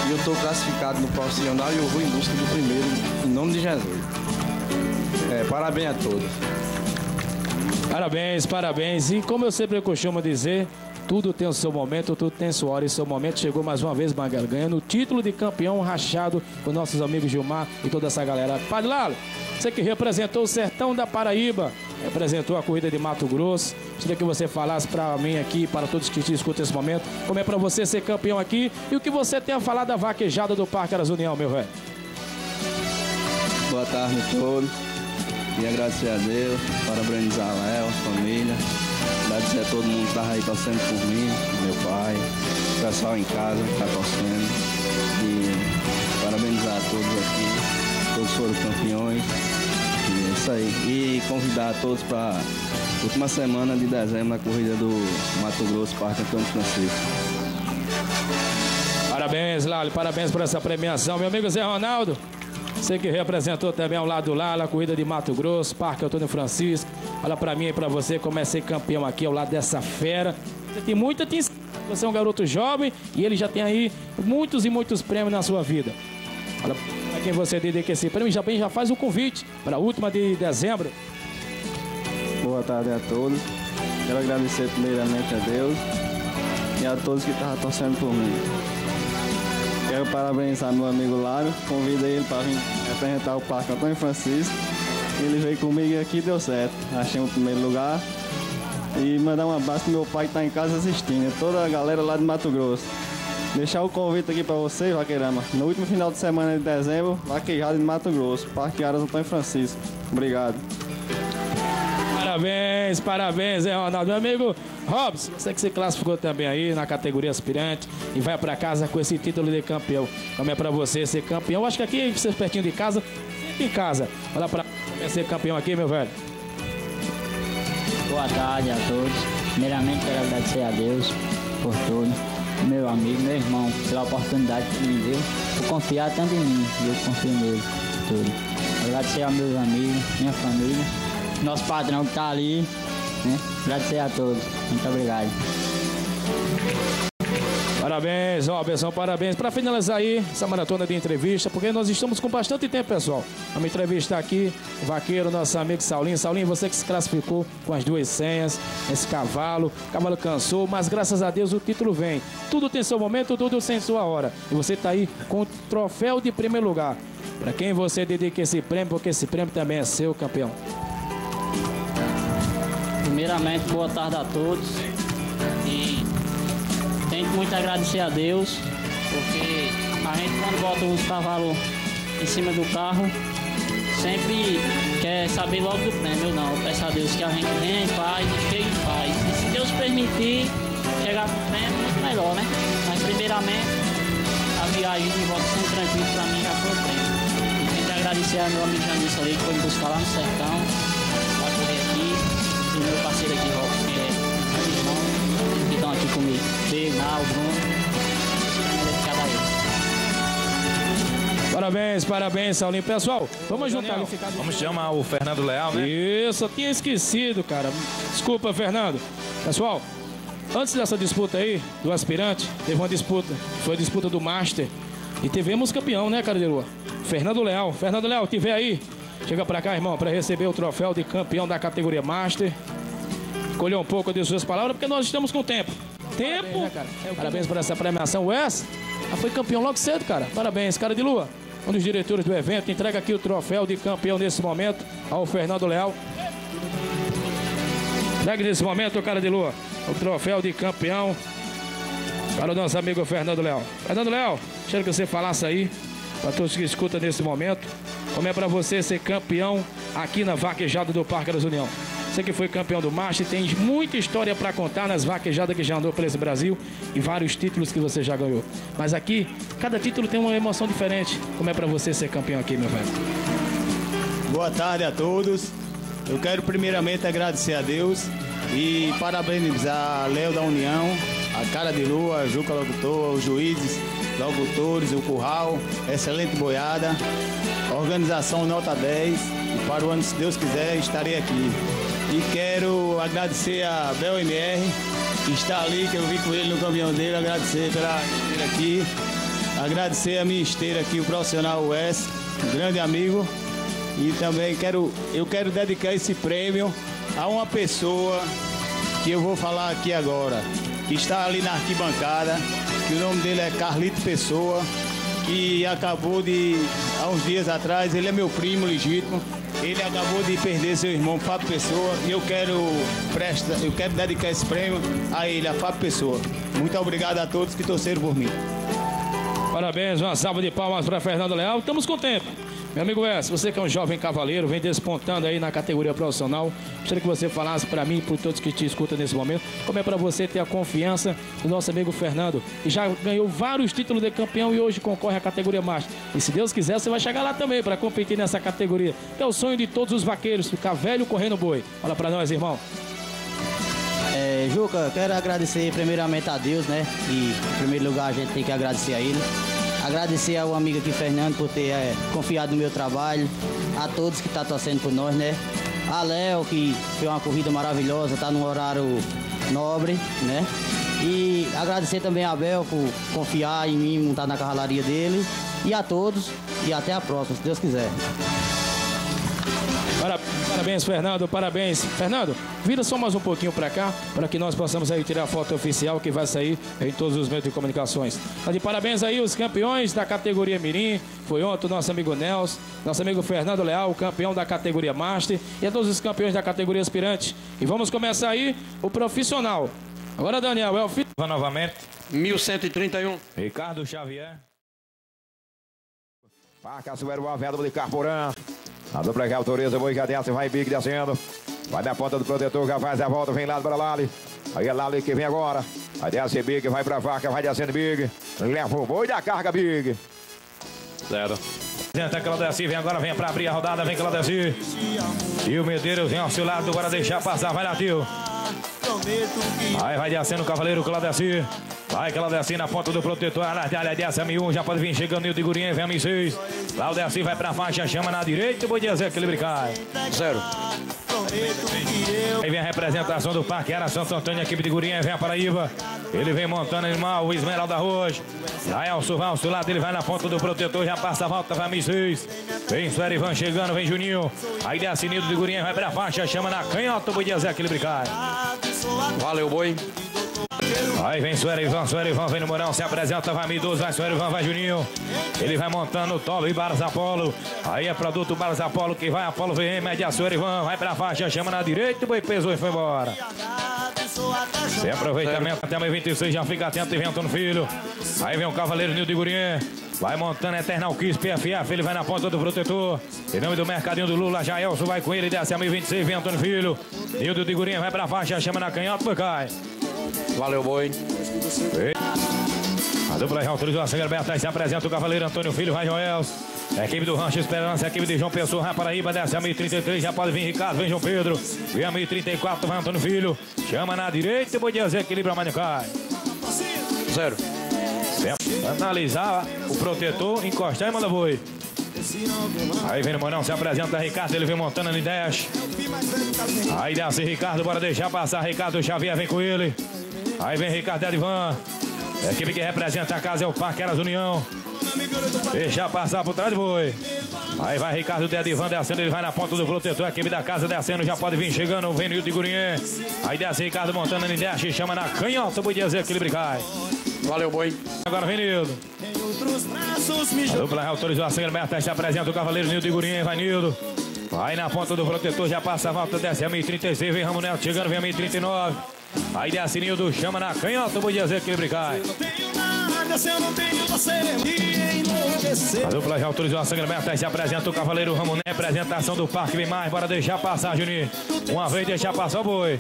E eu estou classificado no profissional e eu vou em busca do primeiro, em nome de Jesus. É, parabéns a todos. Parabéns, parabéns. E como eu sempre costumo dizer, tudo tem o seu momento, tudo tem sua hora e seu momento. Chegou mais uma vez Banguela ganhando o título de campeão rachado com nossos amigos Gilmar e toda essa galera. Padre Lalo, você que representou o sertão da Paraíba, representou a corrida de Mato Grosso. Gostaria que você falasse para mim aqui, para todos que te escutam nesse momento, como é para você ser campeão aqui e o que você tem a falar da vaquejada do Parque Aras União, meu velho. Boa tarde a todos. Queria agradecer a Deus, parabenizar a Léo, a família, agradecer a todo mundo que estava aí torcendo por mim, meu pai, o pessoal em casa que está torcendo. E parabenizar a todos aqui, todos foram campeões. E é isso aí. E convidar a todos para a última semana de dezembro na corrida do Mato Grosso, Parque Antônio Francisco. Parabéns, Lalo, parabéns por essa premiação. Meu amigo Zé Ronaldo, você que representou também ao lado do Lala, a corrida de Mato Grosso, Parque Antônio Francisco. Olha pra mim e pra você como é campeão aqui ao lado dessa fera. Você tem muita atenção. Você é um garoto jovem e ele já tem aí muitos e muitos prêmios na sua vida. Olha pra quem você dedica esse prêmio, já, já faz o convite para a última de dezembro. Boa tarde a todos. Quero agradecer primeiramente a Deus e a todos que estavam torcendo por mim. Quero parabenizar meu amigo Lário, convidei ele para vir representar o Parque Antônio Francisco. Ele veio comigo e aqui deu certo. Achei o primeiro lugar. E mandar um abraço pro meu pai que está em casa assistindo, toda a galera lá de Mato Grosso. Deixar o convite aqui para vocês, Vaqueirama. No último final de semana de dezembro, Vaquejada de Mato Grosso, Parque Aras Antônio Francisco. Obrigado. Parabéns, parabéns, hein, Ronaldo. Meu amigo Robson, você que se classificou também aí na categoria aspirante e vai pra casa com esse título de campeão. Como é pra você ser campeão? Acho que aqui, você pertinho de casa, sempre em casa. Olha pra ser campeão aqui, meu velho. Boa tarde a todos. Primeiramente quero agradecer a Deus por tudo. Meu amigo, meu irmão, pela oportunidade que me deu, por confiar tanto em mim, e eu confio nele, tudo. Agradecer aos meus amigos, minha família, nosso padrão que tá ali, né? Agradecer a todos. Muito obrigado. Parabéns, Robertson, parabéns. Para finalizar aí essa maratona de entrevista, porque nós estamos com bastante tempo, pessoal. Vamos entrevistar aqui o vaqueiro, nosso amigo Saulinho. Saulinho, você que se classificou com as duas senhas, esse cavalo. O cavalo cansou, mas graças a Deus o título vem. Tudo tem seu momento, tudo tem sua hora. E você está aí com o troféu de primeiro lugar. Para quem você dedica esse prêmio, porque esse prêmio também é seu, campeão. Primeiramente, boa tarde a todos. E tenho muito a agradecer a Deus, porque a gente quando bota os cavalos em cima do carro, sempre quer saber logo do prêmio. Não, eu peço a Deus que a gente venha, faz e chegue em paz. E se Deus permitir chegar pro prêmio, muito melhor, né? Mas primeiramente, a viagem de volta sendo tranquila pra mim já foi o prêmio. E tenho que agradecer ao meu amigo Janice ali, que foi buscar lá no sertão, meu parceiro aqui, que é meu irmão, que estão aqui comigo. Bernal, Bruno, cada vez. Parabéns, parabéns, Saulinho. Pessoal, vamos juntar Vamos chamar o Fernando Leal, né? Isso, eu tinha esquecido, cara. Desculpa, Fernando. Pessoal, antes dessa disputa aí, do aspirante, teve uma disputa. Foi a disputa do Master. E tivemos campeão, né, cara de lua? Fernando Leal. Fernando Leal, tiver aí, chega pra cá, irmão, pra receber o troféu de campeão da categoria Master. Colher um pouco de suas palavras, porque nós estamos com tempo. Tempo? Parabéns por essa premiação. Wes, ah, foi campeão logo cedo, cara. Parabéns, cara de lua. Um dos diretores do evento entrega aqui o troféu de campeão nesse momento ao Fernando Leal. Entrega nesse momento, cara de lua, o troféu de campeão para o nosso amigo Fernando Leal. Fernando Leal, quero que você falasse aí, para todos que escutam nesse momento, como é para você ser campeão aqui na vaquejada do Parque das União. Você que foi campeão do Master, tem muita história para contar nas vaquejadas que já andou por esse Brasil e vários títulos que você já ganhou. Mas aqui, cada título tem uma emoção diferente. Como é para você ser campeão aqui, meu velho? Boa tarde a todos. Eu quero primeiramente agradecer a Deus e parabenizar a Léo da União, a Cara de Lua, a Juca Locutor, os juízes, locutores, o Curral, excelente boiada, organização nota 10 e para o ano, se Deus quiser, estarei aqui. E quero agradecer a Bel MR, que está ali, que eu vi com ele no caminhão dele, agradecer pela esteira aqui, agradecer a minha esteira aqui, o profissional Wes, um grande amigo. E também quero, eu quero dedicar esse prêmio a uma pessoa que eu vou falar aqui agora, que está ali na arquibancada, que o nome dele é Carlito Pessoa, que acabou de, há uns dias atrás, ele é meu primo legítimo, ele acabou de perder seu irmão Fábio Pessoa e eu quero presta, eu quero dedicar esse prêmio a ele, a Fábio Pessoa. Muito obrigado a todos que torceram por mim. Parabéns, uma salva de palmas para Fernando Leal. Estamos com tempo. Meu amigo Wes, você que é um jovem cavaleiro, vem despontando aí na categoria profissional. Gostaria que você falasse para mim e para todos que te escutam nesse momento, como é para você ter a confiança do nosso amigo Fernando, que já ganhou vários títulos de campeão e hoje concorre à categoria Master. E se Deus quiser, você vai chegar lá também para competir nessa categoria. É o sonho de todos os vaqueiros, ficar velho correndo boi. Fala para nós, irmão. É, Juca, quero agradecer primeiramente a Deus, né? E em primeiro lugar a gente tem que agradecer a ele. Agradecer ao amigo aqui, Fernando, por ter é, confiado no meu trabalho. A todos que estão tá torcendo por nós, né? A Léo, que fez uma corrida maravilhosa, está num horário nobre, né? E agradecer também a Abel por confiar em mim, montar na cavalaria dele. E a todos, e até a próxima, se Deus quiser. Para- Parabéns, Fernando, parabéns. Fernando, vira só mais um pouquinho para cá, para que nós possamos aí tirar a foto oficial que vai sair em todos os meios de comunicações. Tá de parabéns aí os campeões da categoria Mirim. Foi ontem o nosso amigo Nelson, nosso amigo Fernando Leal, campeão da categoria Master, e a todos os campeões da categoria Aspirante. E vamos começar aí o profissional. Agora, Daniel, é o filho. Novamente. 1131. Ricardo Xavier. Marca Silvério Boaventura de Carporã. A dupla o boi desce, vai Big descendo. Vai na ponta do protetor, já faz a volta, vem lá para Lali. Aí é Lali que vem agora. Aí desce Big, vai pra vaca, vai descendo Big. Leva o boi da carga Big. Zero. Tenta Claudeci, vem agora, vem pra abrir a rodada, vem Claudeci. E o Medeiros vem ao seu lado, agora deixar passar, vai lá, tio. Aí vai descendo o Cavaleiro Claudeci. Vai Claudeci na ponta do protetor, a área desce a M1, já pode vir chegando o de Gurinha, vem a M6. Claudeci vai pra faixa, chama na direita, o boi de Zé equilíbrio cai. Zero. Aí vem a representação do Parque Era Santo Antônio, equipe de Gurinha, vem a Paraíba. Ele vem montando animal, o Esmeralda Rocha. Lá é o Surval, lado ele vai na ponta do protetor, já passa a volta, vai M6. Vem Suerivan chegando, vem Juninho. Aí desce Nido de Gurinha, vai pra faixa, chama na canhota, o boi de Zé equilíbrio cai. Valeu, boi. Aí vem Suerivan, Suerivan vem no Morão, se apresenta, vai Midoso, vai Suerivan, vai Juninho. Ele vai montando o Tolo e Baras Apolo. Aí é produto Baras Apolo que vai, Apolo VM, mede a Suerivan, vai pra faixa, chama na direita, o boi pesou e foi embora. Sem aproveitamento até meio 26, já fica atento e vem Antônio Filho. Aí vem o Cavaleiro Nildo de Gurinha. Vai montando Eternal Kiss, PFF, ele vai na ponta do protetor. Em nome do Mercadinho do Lula, Jaelso vai com ele, desce a 1026, vem Antônio Filho. Nildo de Gurinha vai pra faixa, chama na canhota, cai. Valeu, boi. A dupla já autorizou a sangue aberta, aí se apresenta o Cavaleiro Antônio Filho, vai Joels. A equipe do Rancho Esperança, a equipe de João Pessoa, vai Paraíba, desce a 1033, já pode vir Ricardo, vem João Pedro. Vem a 1034, vai Antônio Filho. Chama na direita, boi de Zé, equilibra, mas não cai. Zero. Analisar o protetor, encostar e manda boi. Aí vem o Morão, se apresenta Ricardo, ele vem montando no 10. Aí desce Ricardo, bora deixar passar. Ricardo Xavier vem com ele. Aí vem Ricardo Edvan. A equipe que representa a casa é o Parque Eras União. Deixa passar por trás do boi. Aí vai Ricardo Dedivan descendo, ele vai na ponta do protetor. A equipe da casa descendo, já pode vir chegando. Vem Nildo de Gurinhê. Aí desce Ricardo montando no 10, chama na canhota. Boi dizer que ele cai. Valeu, boi. Agora vem Nildo. A dupla autorizou a sangue aberta, se apresenta o Cavaleiro Nildo de Gurinha, vai Nildo. Vai na ponta do protetor, já passa a volta, desce a 1036, vem Ramo Neto chegando, vem a 1039. Aí desce Nildo, chama na canhota, boi dizer que ele cai. A dupla já autorizou a se apresenta o Cavaleiro Ramo Neto, apresentação do Parque, vem mais, bora deixar passar, Juninho. Uma vez deixar passar o boi.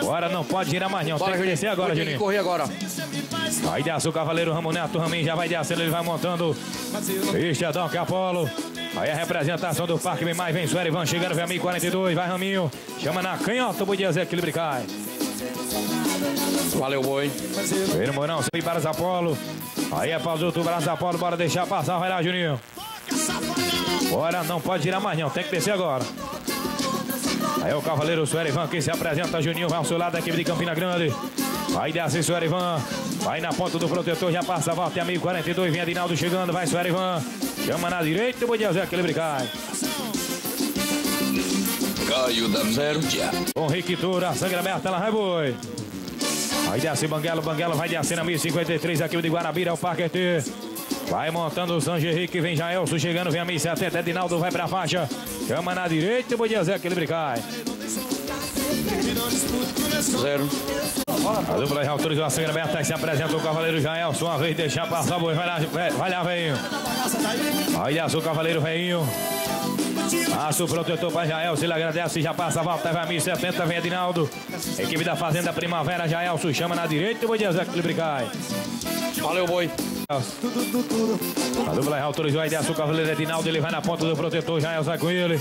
Agora não pode girar mais não, Bora, tem que descer agora, Juninho. correr agora. Aí desce o Cavaleiro Ramo Neto, Raminho já vai descendo, ele vai montando. Estadão que é Apolo. Aí a representação do Parque vem mais, vem Suerivan chegando, vem a 1042, vai Raminho. Chama na canhota, o boi de Zé, equilíbrio cai. Valeu, boi. Vem no Morão, sem para Apolo. Aí é Pausuto, Braço Apolo, bora deixar passar, vai lá, Juninho. Bora, não pode girar mais não, tem que descer agora. Aí é o Cavaleiro Suerivan que se apresenta, Juninho vai ao seu lado da equipe de Campina Grande. Aí desce Suerivan, vai na ponta do protetor, já passa a volta, é a 1042, vem Adinaldo chegando, vai Suerivan. Chama na direita, o boi de Zé, equilíbrio cai. Caio da Zero. Com Riquitura, sangue aberta, ela vai boi. Aí desce Banguelo, Banguelo vai descendo a 1053, aqui o de Guarabira, é o Parque ET. Vai montando o Sanji Henrique, vem Jaelso chegando, vem a 1070, Edinaldo vai pra faixa. Chama na direita, o boi de Zé, equilíbrio cai. Zero. A dupla já autorizou a sangue aberta, se apresenta o Cavaleiro Jaelso, uma vez deixar passar o boi, vai lá, vai, vai lá, velhinho. Aí desce o Cavaleiro Velhinho. Passa o protetor para Jaelso, ele agradece, já passa a volta, vai a 1070, vem Edinaldo. Equipe da Fazenda Primavera, Jaelso chama na direita, o boi de cai. Valeu, boi. A dupla autorizou a ideia, o Cavaleiro Edinaldo, ele vai na ponta do protetor, Jaelso vai com ele.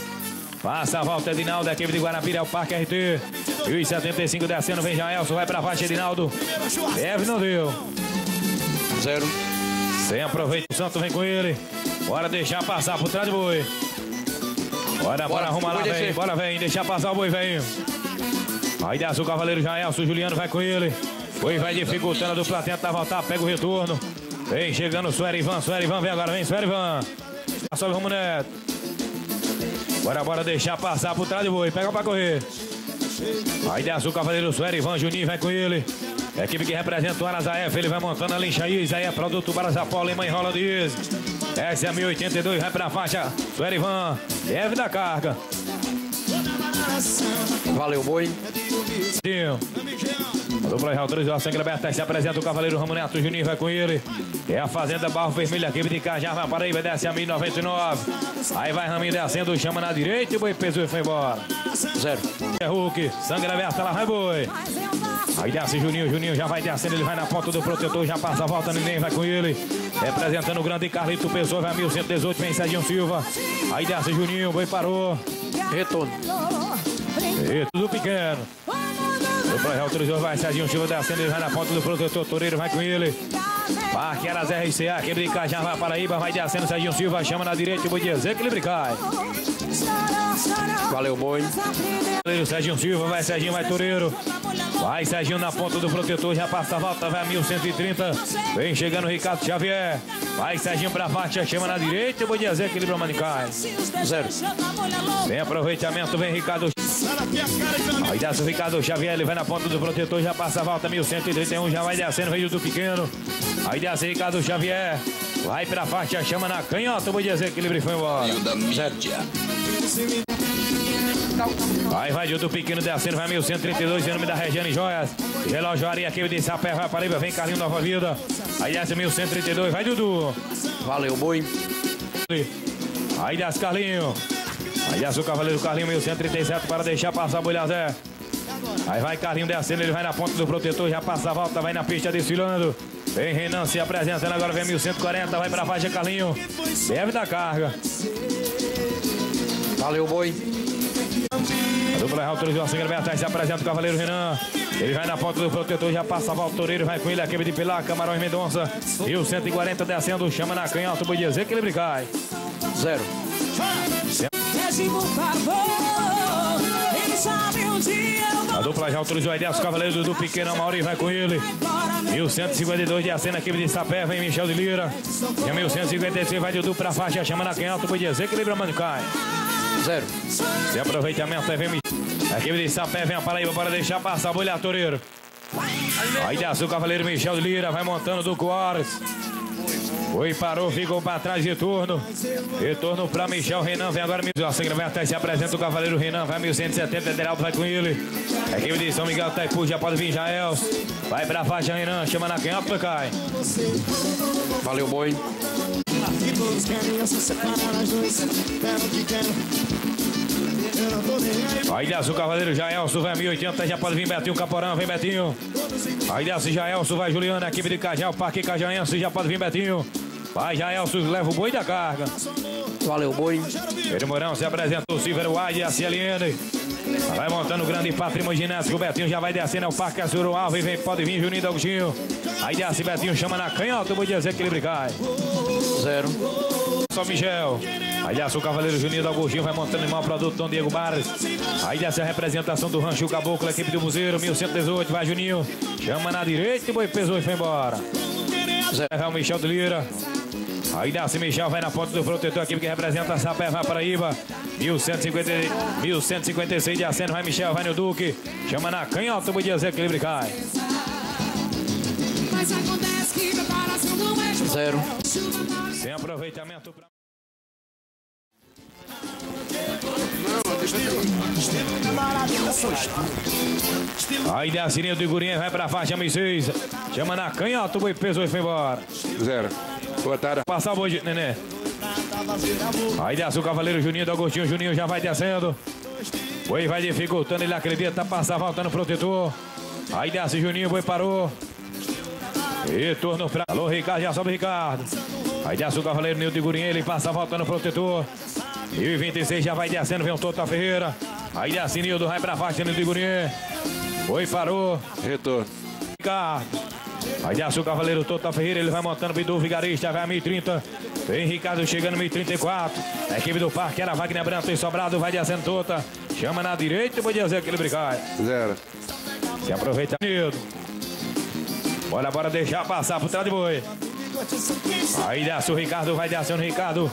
Passa a volta, Edinaldo, a equipe de Guarapira, é o Parque RT. 1,75 descendo, vem Jaelso, vai pra faixa, Edinaldo. Deve, não deu. Zero. Sem aproveita, o Santo vem com ele. Bora deixar passar por trás do boi. Bora, bora, arruma lá, vem. Bora, vem, deixar passar o boi, velho. Aí desce o Cavaleiro Jaelso, o Juliano vai com ele. Boi vai dificultando a dupla, tenta voltar, pega o retorno. Vem chegando o Suerivan, Suerivan, vem agora, vem Suerivan. Sobe o Romo Neto. Bora, bora deixar passar por trás do boi. Pega pra correr. Aí desce o cavaleiro Suero, Ivan Juninho vai com ele. A equipe que representa o Arazaef, ele vai montando a lincha aí é produto Barazapolo e mãe rola de Is. Essa é a 1082, vai pra faixa. Suero Ivan, leve da carga. Valeu, boi. Sim. Dupla de autorização sangue aberta se apresenta o Cavaleiro Ramo Neto Juninho vai com ele. É a Fazenda Barro Vermelho, equipe de Cajá, Paraíba, desce a 1099. Aí vai Raminho descendo, chama na direita e o boi pesou e foi embora. Zero. É Hulk, sangue aberta, lá vai boi. Aí desce Juninho, Juninho já vai descendo, ele vai na ponta do protetor, já passa a volta, ninguém vai com ele. Representando o grande Carlito Pessoa, vai 1118, vem Serginho Silva. Aí desce Juninho, o boi parou. Retorno. E tudo pequeno. O autorizou, vai Serginho Silva descendo, ele vai na ponta do protetor, Toreiro vai com ele. Parque Aras RCA, aquele de Cajá, vai Paraíba, vai descendo, Serginho Silva chama na direita, o boi de equilíbrio cai. Valeu, boi. Serginho Silva, vai Serginho, vai Toreiro. Vai Serginho na ponta do protetor, já passa a volta, vai a 1130. Vem chegando o Ricardo Xavier. Vai Serginho pra faixa, chama na direita, o boi de equilíbrio, Manicai. Zero. Vem aproveitamento, vem Ricardo. Aí desce o Ricardo Xavier, ele vai na ponta do protetor, já passa a volta, 1131, já vai descendo, veio do pequeno. Aí desce Ricardo Xavier. Vai pra faixa, chama na canhota, o boi de equilíbrio e foi embora. Zero. Vai, vai, do pequeno descendo, vai 1132, em nome da Regiane Joias. Relógio Areia, aqui de Sapé, vai Paraíba, vem Carlinho Nova Vida. Aí desce 1132, vai Dudu. Valeu, boi. Aí desce Carlinho. Aí desce o Cavaleiro Carlinho, 1137, para deixar passar o Bolhazé. Aí vai Carlinho descendo, ele vai na ponta do protetor, já passa a volta, vai na pista desfilando. Vem Renan se apresentando, agora vem 1140, vai pra faixa Carlinho. Deve da carga. Valeu, boi. A dupla autorizou a sangue aberta, se apresenta o Cavaleiro Renan. Ele vai na ponta do protetor, já passa a volta, Toreiro vai com ele, a equipe de Pilar, Camarões Mendonça. E o 140 descendo, chama na canhota, boi de equilíbrio cai. Zero. por favor, ele sabe um dia eu A dupla já autorizou a ideia, os Cavaleiros do Pequeno Mauri vai com ele. 1152 de acena, equipe de Sapé, vem Michel de Lira. E a 1156 vai Dudu pra faixa, chama na canhota, boi de equilíbrio, Manicai. Zero. Se aproveitamento, aí vem a equipe de Sapé, vem a Paraíba para deixar passar a bolha, Toreiro. Aí desce o Cavaleiro Michel de Lira, vai montando do Coares. Foi, parou, ficou para trás de turno. Retorno para Michel Renan. Vem agora a sangue aberta. Se apresenta o Cavaleiro Renan. Vai 1170. Ederaldo vai com ele. A equipe de São Miguel Taipu já pode vir Jael. Vai para a faixa Renan. Chama na canhota, cai. Valeu, boi. Aqui todos querem, eu só separar as duas. Quero que quero. Aí. Desce o Cavaleiro Jaelso, vai 1080, já pode vir Betinho Caporão, vem Betinho. Aí desce Jaelso, vai Juliano, equipe de Cajal, Parque Cajaense, já pode vir Betinho. Vai Jaelso, leva o boi da carga. Valeu, boi. Pedro Mourão se apresenta o Silver Wide e a CLN. Vai montando o grande patrimônio o Betinho já vai descendo, é o Parque Azuro Alvo e vem, pode vir Juninho Agostinho. Aí desce Betinho, chama na canhota, o boi de cai. Zero. Só Miguel. Aliás, o Cavaleiro Juninho da Gurgil vai montando em mão produto Dom Diego Barres. Aliás, a representação do Rancho Caboclo, a equipe do Museiro, 1118. Vai, Juninho. Chama na direita e boi pesou e foi embora. Zé o Michel do Lira. Aí Darcy Michel vai na ponta do protetor, aqui que representa Sapeva Paraíba. 1150, 1156 de aceno, vai Michel, vai no Duque. Chama na canhota, o Budias Equilíbrio cai. Mas acontece que zero. Sem aproveitamento pra... Aí Dacirinho do Igurinha vai pra faixa M6. Chama na canhota, o boi pesou e foi embora. Zero. Boa tarde. Passar hoje, boi, de... Aí desce o Cavaleiro Juninho do Agostinho. Juninho já vai descendo. Boi vai dificultando, ele acredita. Passar, voltando o protetor. Aí desce Juninho, boi parou. Retorno pra. Alô, Ricardo, já sobe Ricardo. Aí desce o Cavaleiro Nildo Igurinha, ele passa voltando o protetor. 1026 já vai descendo, vem o Tota Ferreira. Aí desce Nildo, vai pra faixa, Nildo Igurinha. Boi parou. Retorno. Ricardo. Aí desce o Cavaleiro Tota Ferreira, ele vai montando Bidu Vigarista, vai a 1030. Vem Ricardo chegando 1034. A equipe do parque era Wagner Branco e Sobrado, vai descendo Tota. Chama na direita pode dizer aquele brincar. Zero. Se aproveita, Nildo. Bora, bora deixar passar por trás de boi. Aí desce o Ricardo, vai descendo o Ricardo.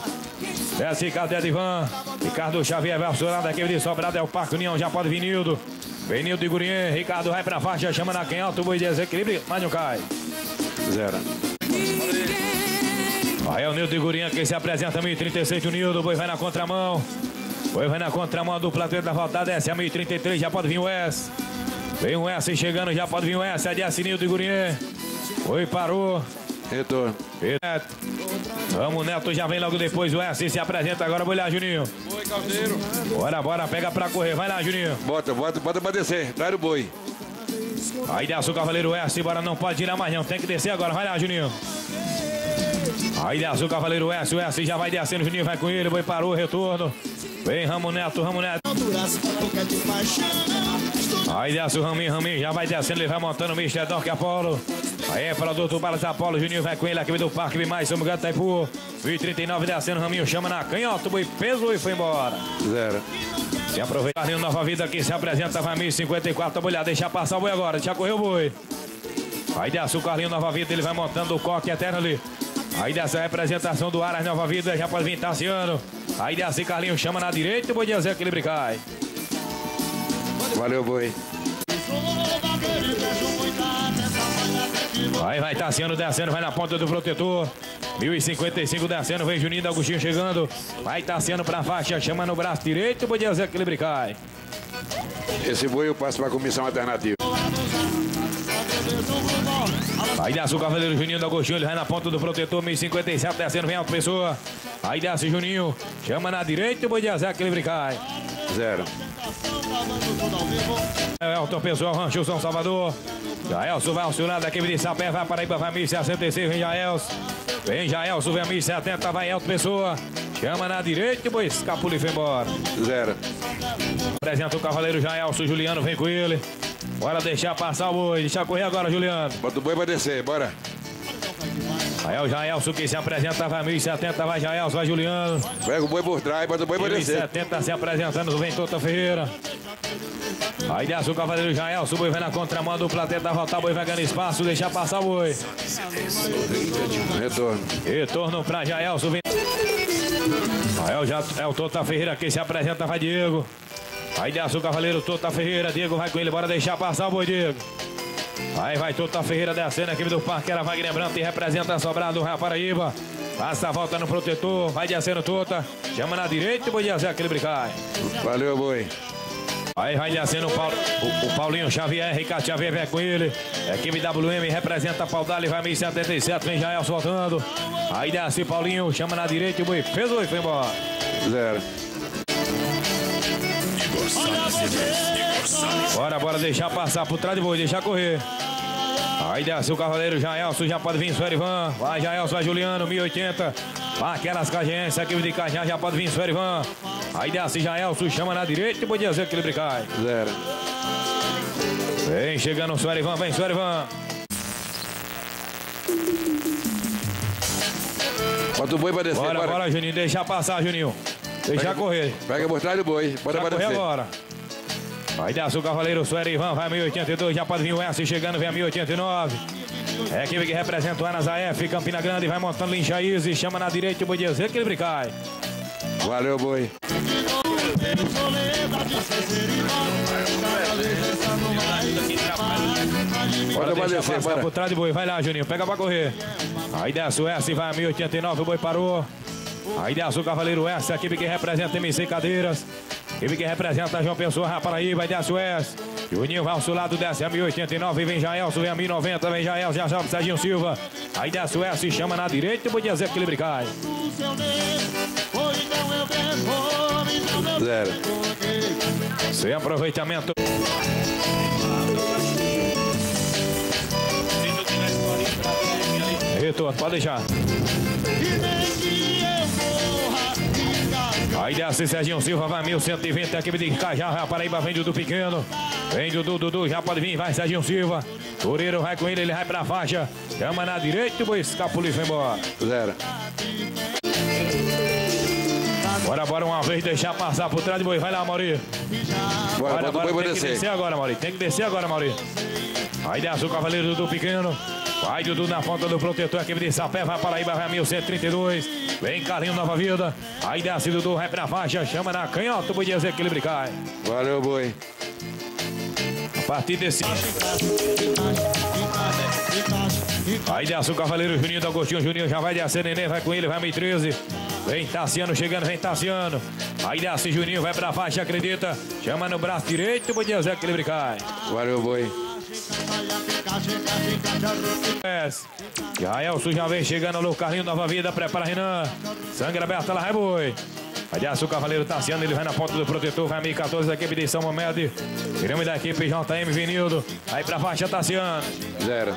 Desce Ricardo Edivan. Ricardo Xavier vai da equipe de Sobrado. É o Parque União. Já pode vir Nildo. Vem Nildo e Gurinha. Ricardo vai pra faixa. Chama na quem alto. Boi desequilíbrio. Mas não cai. Zero. Aí é o Nildo e Gurinha que se apresenta. 1036 o Nildo. Boi vai na contramão. Boi vai na contramão do plateiro da volta. Desce a 1033. Já pode vir o S. Vem o S chegando. Já pode vir o S. É Desce Nildo e Gurinha. Oi, parou. Retorno. Neto. Vamos, Neto já vem logo depois. O S se apresenta agora. Vou olhar, Juninho. Boi, caldeiro. Bora, bora, pega pra correr. Vai lá, Juninho. Bota, bota, bota pra descer. Traz o boi. Aí desce o Cavaleiro S. Bora, não pode tirar mais não. Tem que descer agora. Vai lá, Juninho. Aí desce o Cavaleiro S. O S já vai descendo. Juninho vai com ele. Boi parou, retorno. Vem, Ramo Neto, Ramo Neto. Aí desce o Raminho, Raminho já vai descendo. Ele vai montando o Mister Doc Apolo. Aí é produto Balas Apolo, Juninho vai com ele aqui do Parque, mais, somos gato Taipu. 1,39 descendo, Raminho chama na canhota, boi peso e foi embora. Zero. Se aproveita, Carlinho Nova Vida aqui se apresenta, vai 1.054, bolhada, deixa passar o boi agora, deixa correr o boi. Aí desce o Carlinho Nova Vida, ele vai montando o coque eterno ali. Aí desce a representação do Aras Nova Vida, já pode vir Tassiano. Aí desce Carlinho, chama na direita, o boi de Zé equilíbrio cai. Valeu, boi. Aí vai Tassiano descendo, vai na ponta do protetor. 1055 descendo, vem Juninho da Agostinho chegando. Vai Tassiano pra faixa, chama no braço direito, o Zé equilíbrio cai. Esse boi eu passo pra comissão alternativa. Aí desce o Cavaleiro Juninho da Agostinho, ele vai na ponta do protetor, 1057 descendo, vem alta pessoa. Aí desce Juninho, chama na direita, o Zé equilíbrio cai. Zero. É Elton Pessoal, Rancho São Salvador. Jaelson vai auxiliar da equipe de Sapé, vai para Iba, vai 1066, vem Jaelson. Vem Jaelson, vem a 1070, vai Elton Pessoa. Chama na direita depois escapula e foi embora. Zero. Apresenta o cavaleiro Jaelson, Juliano vem com ele. Bora deixar passar o boi, deixa correr agora, Juliano. Bota o boi pra descer, bora. Aí é o Jaelson que se apresenta, vai 1070, vai Jaelson, vai Juliano. Pega o boi por trás, bota o boi pra descer. 1070 se apresentando, vem Tota Ferreira. Aí desce o cavaleiro Jaelson, o boi vai na contramão do plateia da volta, o boi vai ganhando espaço, deixa passar o boi. Retorno. Retorno pra Jaelson, vem. Aí é o, ja, é o Tota Ferreira que se apresenta, vai Diego. Aí desce o cavaleiro Tota Ferreira, Diego vai com ele, bora deixar passar o boi, Diego. Aí vai Tota Ferreira descendo, a equipe do parque era Wagner Branco e representa a sobrado do Paraíba. Passa a volta no protetor, vai descendo Tota, chama na direita e boi de Zé, aquele cai. Valeu, boi. Aí vai descendo o, Paulo, o, o, Paulinho Xavier, Ricardo Xavier vem com ele. Equipe WM representa a Paudali, vai 1077, vem Jaelson voltando. Aí desce Paulinho, chama na direita e o boi pesou e foi embora. Zero. Bora, bora deixar passar por trás de boi, deixar correr. Aí desce o cavaleiro Jaelson, já pode vir Suerivan. Vai Jaelson, vai Juliano, 1080. Vai aquelas cagenhas, a equipe de Cajá já pode vir Suerivan. Aí desce Jaelson, chama na direita e pode dizer que ele cai. Zero. Vem chegando o Suerivan, vem Suerivan. Bota o boi pra descer, bora. Bora, bora, Juninho, deixa passar, Juninho. Deixa pega, correr. Pega por trás do boi, bota pra descer. agora. Aí desce o cavaleiro Suerivan, vai 1082, já pode vir o S chegando, vem a 1089. É a equipe que representa o Anas AF, Campina Grande, vai montando Lincha Easy, chama na direita e o boi dizer que ele cai. Valeu, boi. Bora pra deixar descer, bora. por trás de boi, vai lá, Juninho, pega pra correr. Aí desce o S, vai a 1089, o boi parou. Aí desce o cavaleiro S, a equipe que representa MC Cadeiras. Equipe que representa João Pessoa, Raparaíba, aí desce o S. Juninho vai ao seu lado, desce a 1089, vem Jaelson, vem a 1090, vem Jaelson, já já Serginho Silva. Aí desce o S, chama na direita e boi dizer que ele cai. Zero. Sem aproveitamento. Retorno, pode deixar. Aí desce Serginho Silva, vai 1120, a equipe de Cajá, Paraíba vem Dudu Pequeno. Vem Dudu, Dudu, já pode vir, vai Serginho Silva. Toureiro vai com ele, ele vai pra faixa. Chama na direita o escapula e foi embora. Zero. Bora, bora uma vez deixar passar por trás de boi. Vai lá, Mauri. Bora, bota o boi pra tem que descer. descer agora, Mauri. Tem que descer agora, Mauri. Aí desce o cavaleiro do Pequeno. Vai Dudu na ponta do protetor, equipe de Sapé, vai Paraíba, vai 1132. Vem Carlinho Nova Vida. Aí desce Dudu, vai pra faixa, chama na canhota, o desequilíbrio cai. Valeu, boi. A partir desse. Aí desce o Cavaleiro Juninho do Agostinho. Juninho já vai descer, Nenê vai com ele, vai meio 13. Vem Tassiano chegando, vem Tassiano. Aí desce Juninho, vai pra faixa, acredita. Chama no braço direito, o desequilíbrio cai. Valeu, boi. Jaelson já vem chegando no carrinho Nova Vida, prepara Renan. Sangue aberta lá, vai boi. Aliás, o Cavaleiro Tassiano, ele vai na ponta do protetor, vai meio 14 da equipe de São Momed. Grêmio da equipe JM Vinildo. Aí pra faixa Tassiano. Zero.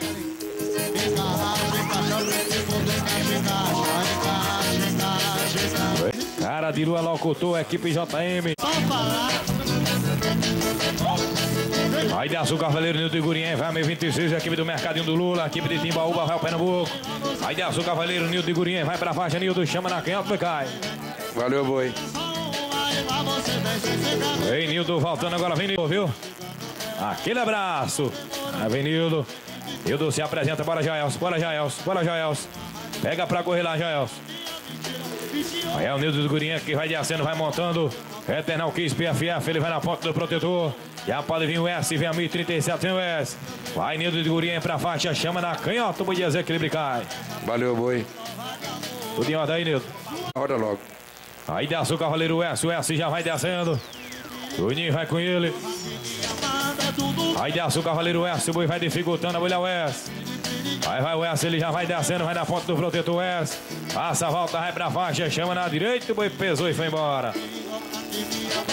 Cara de lua locutor, equipe JM. Aí desce o Cavaleiro Nilton Igurinha, vai meio 26, equipe do Mercadinho do Lula, equipe de Timbaúba, vai ao Pernambuco. Aí desce o Cavaleiro Nilton Igurinha, vai pra faixa, Nilton chama na canhota, cai. Valeu, boi. Vem Nildo voltando agora, vem Nildo, viu? Aquele abraço. Aí vem Nildo. Nildo se apresenta, bora Jaelson, bora Jaelson, bora Jaelson. Pega pra correr lá, Jaelson. Aí é o Nildo do Gurinha que vai descendo, vai montando. Eternal Kiss PFF, ele vai na ponta do protetor. Já pode vir o S, vem a 1037, vem o S. Vai Nildo de Gurinha pra faixa, chama na canhota, o desequilíbrio cai. Valeu, boi. Tudo em ordem aí, Nildo. Roda logo. Aí desce o Cavaleiro S, o S já vai descendo. Juninho vai com ele. Aí desce o Cavaleiro S, o boi vai dificultando a bolha o S. Aí vai o S, ele já vai descendo, vai na ponta do protetor S. Passa a volta, vai pra faixa, chama na direita, o boi pesou e foi embora.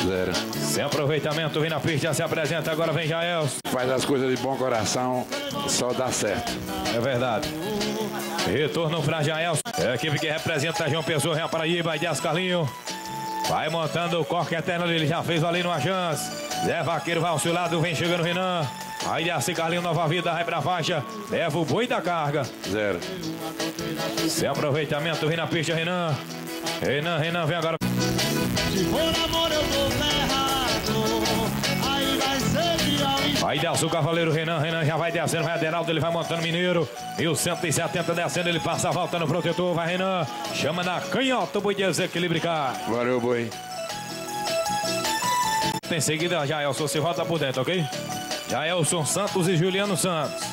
Zero. Sem aproveitamento, vem na pista, já se apresenta, agora vem Jaelson. Faz as coisas de bom coração, só dá certo. É verdade. Retorno pra Jaelson. É a equipe que representa João Pessoa, Real Paraíba, Dias Carlinho. Vai montando o corque eterno, ele já fez ali numa chance. Zé Vaqueiro vai ao seu lado, vem chegando Renan. Aí desce Carlinho, nova vida, vai pra faixa. Leva o boi da carga. Zero. Sem aproveitamento, vem na pista, Renan. Renan, Renan, vem agora. Se for amor eu tô ferrado Aí vai ser pior Aí desce o Cavaleiro Renan, Renan já vai descendo, vai Aderaldo, ele vai montando Mineiro. 1170 descendo, ele passa a volta no protetor, vai Renan. Chama na canhota, o boi desequilíbrio cá. Valeu, boi. Em seguida, Jaelson se volta por dentro, ok? Jaelson Santos e Juliano Santos.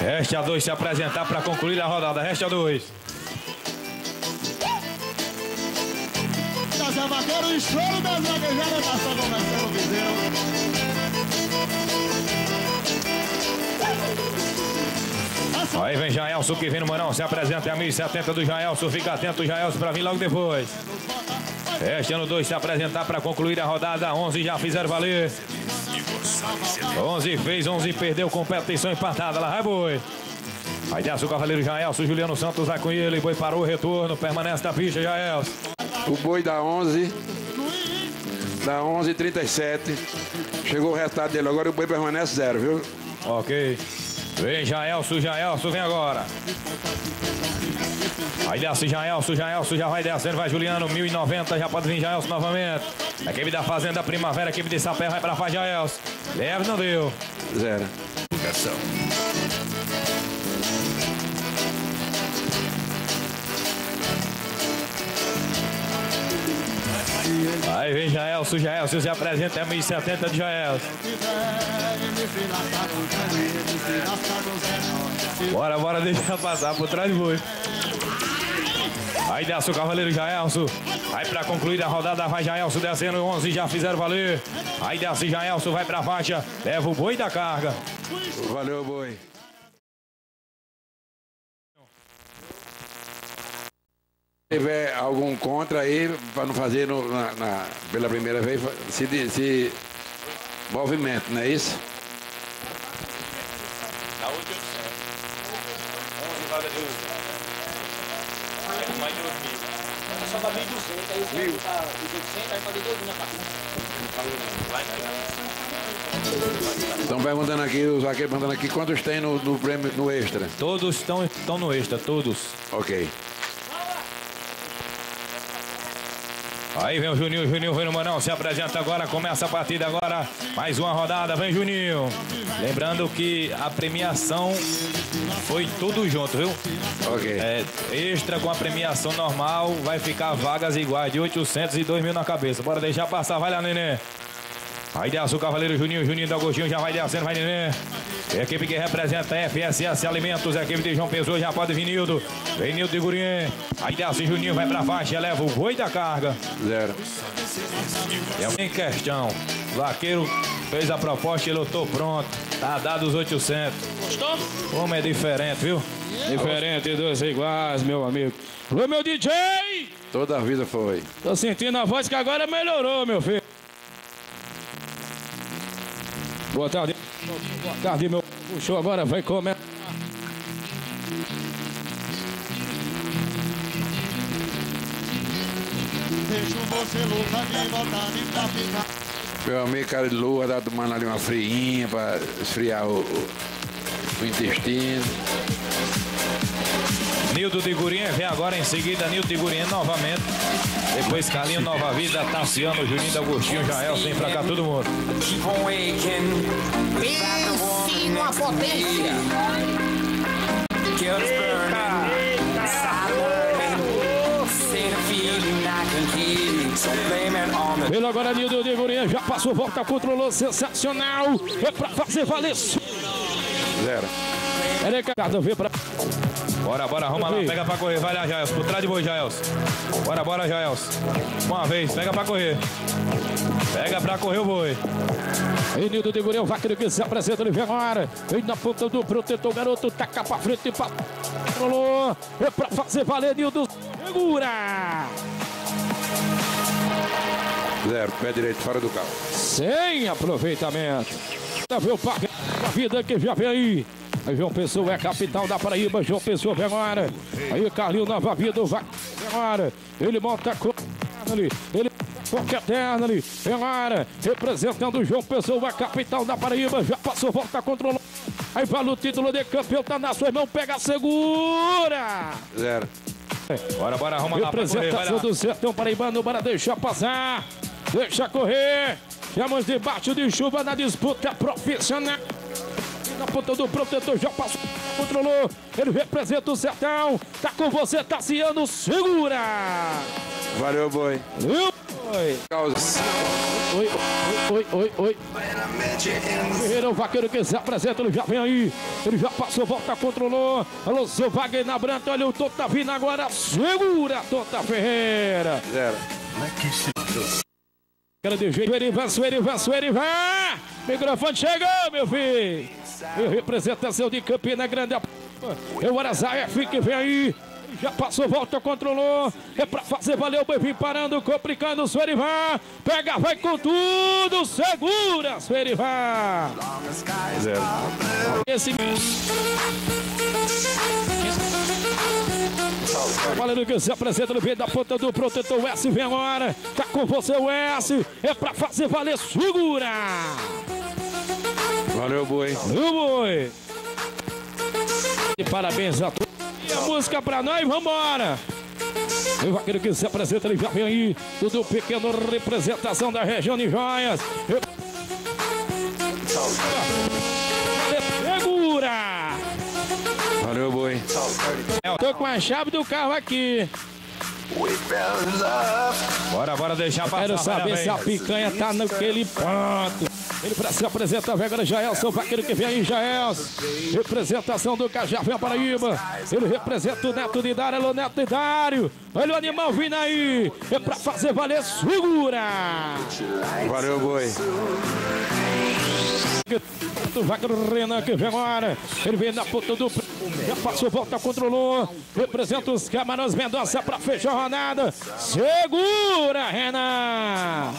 Reste a dois se apresentar para concluir a rodada. Reste a dois. Zé Vaqueiro, o estouro das vaquejadas Aí vem Jaelson que vem no Morão, se apresenta é a 1070 do Jaelson, fica atento Jaelson para vir logo depois. Este ano 2 se apresentar para concluir a rodada, 11 já fizeram valer. 11 fez, 11 perdeu, competição empatada, lá vai boi. Aí desce o Cavaleiro Jaelson, Juliano Santos vai com ele, boi parou retorno, permanece na pista Jaelson. O boi da 11. Da 11 37. Chegou o resultado dele. Agora o boi permanece zero, viu? Ok. Vem Jaelson, Jaelson, vem agora. Aí desce Jaelson, Jaelson já vai descendo, vai Juliano, 1090, já pode vir Jaelson novamente. A equipe da Fazenda Primavera, a equipe de Sapé vai pra faz Jaelson. Leve, não deu. Zero. Ligação. Aí vem Jaelson, Jaelson se apresenta, é 1070 de Jaelson. Bora, bora, deixa passar por trás do boi. Aí desce o Cavaleiro Jaelson. Aí pra concluir a rodada vai Jaelson descendo 11, já fizeram valer. Aí desce Jaelson, vai pra faixa, leva o boi da carga. Valeu, boi. Tiver algum contra aí, para não fazer no- na, na- pela primeira vez, se, se movimento, não é isso? Só dá 1.200, aí você vai botar os 800, aí fazer na Estão perguntando aqui, os vaqueiros perguntando aqui, quantos tem no, no prêmio, no extra? Todos estão no extra, todos. Ok. Aí vem o Juninho, o Juninho vem no Manão, se apresenta agora, começa a partida agora. Mais uma rodada, vem Juninho. Lembrando que a premiação foi tudo junto, viu? Ok. É, extra com a premiação normal, vai ficar vagas iguais de 800 e 2 mil na cabeça. Bora deixar passar, vai lá, neném. Aí desce o Cavaleiro Juninho, Juninho do Agostinho já vai descendo, vai neném. Equipe que representa a FSS Alimentos, a equipe de João Pessoa já pode vir Nildo. Vem Nildo de Gurinha. Aí desce Juninho, vai pra faixa, leva o boi da carga. Zero. É em questão. Vaqueiro fez a proposta e lutou pronto. Tá dado os 800. Gostou? Como é diferente, viu? Diferente dos iguais, meu amigo. Ô, meu DJ! Toda a vida foi. Tô sentindo a voz que agora melhorou, meu filho. Boa tarde. Boa tarde, meu. O show agora vai começar. Deixo você louca de vontade pra ficar. Meu amigo cara de lua tá tomando ali uma friinha pra esfriar o- o intestino. Nildo de Gurinha vem agora em seguida, Nildo de Gurinha novamente. Depois Calinho Nova Vida, Tassiano, Juninho da Agostinho, Jael, vem pra cá todo mundo. Ensino a potência. Ele agora, Nildo de Gurinha, já passou, volta, controlou, sensacional. É pra fazer valer. Zero. Ele cada vez pra. Bora, bora, arruma lá, pega pra correr. Vai lá, Jaels, por trás de boi, Jaels. Bora, bora, Jaels. Uma vez, pega pra correr. Pega pra correr o boi. Aí, Nildo de o vaqueiro que se apresenta, ele vem agora. Vem na ponta do protetor, garoto, taca pra frente e pra. Controlou. É pra fazer valer, Nildo. Segura. Zero. Pé direito fora do carro. Sem aproveitamento. Tá vendo o parque da vida que já vem aí. Aí João Pessoa é a capital da Paraíba. João Pessoa vem agora. Aí Carlinho Nova Vida vai vem agora. Ele monta com ali. Ele Foca eterna ali. Vem agora. Representando o João Pessoa, a capital da Paraíba. Já passou, volta, controlou. Aí vale o título de campeão. Tá na sua mão. Pega, segura. Zero. Bora, bora, arruma Representação lá. do sertão paraibano, bora deixar passar. Deixa correr. Chamos debaixo de chuva na disputa profissional. Na ponta do protetor já passou, controlou. Ele representa o sertão. Tá com você, Tassiano. Segura. Valeu, boi. Viu? Oi. Oi, oi, oi, oi. Ferreira, o vaqueiro que se apresenta, ele já vem aí. Ele já passou, volta, controlou. Alô, seu Wagner na Branta, olha o Toto tá vindo agora. Segura, Tota Ferreira. Zero. Cara de jeito, Erivan, Erivan, Erivan. Microfone chegou, meu filho. Representação de Campina Grande. É o Arazaia, fique vem aí. Já passou, volta, controlou. É pra fazer valer o bem parando, complicando o Suerivan. Pega, vai com tudo, segura, Suerivan. Zero. Esse. Valendo que se apresenta no meio da ponta do protetor. O S vem agora. Tá com você o S. É pra fazer valer. Segura. Valeu, boi. Viu, boi? E parabéns a todos. E a música pra nós, vambora. O vaqueiro que se apresenta, ele já vem aí. Tudo pequeno, representação da região de Joias. Segura! Valeu, boi. Eu tô com a chave do carro aqui. Bora, bora deixar passar. Quero saber se a picanha tá naquele ponto. Ele pra se apresentar, vem agora Jaelson, o vaqueiro que vem aí, Jaelson. Representação do Cajavém Paraíba. Ele representa o Neto de Dário, alô Neto de Dário. Olha o animal vindo aí. É pra fazer valer, segura. Valeu, boi. O vaqueiro Renan que vem agora. Ele vem na ponta do. Já passou, volta, controlou. Representa os Camarões Mendonça pra fechar a rodada. Segura, Renan.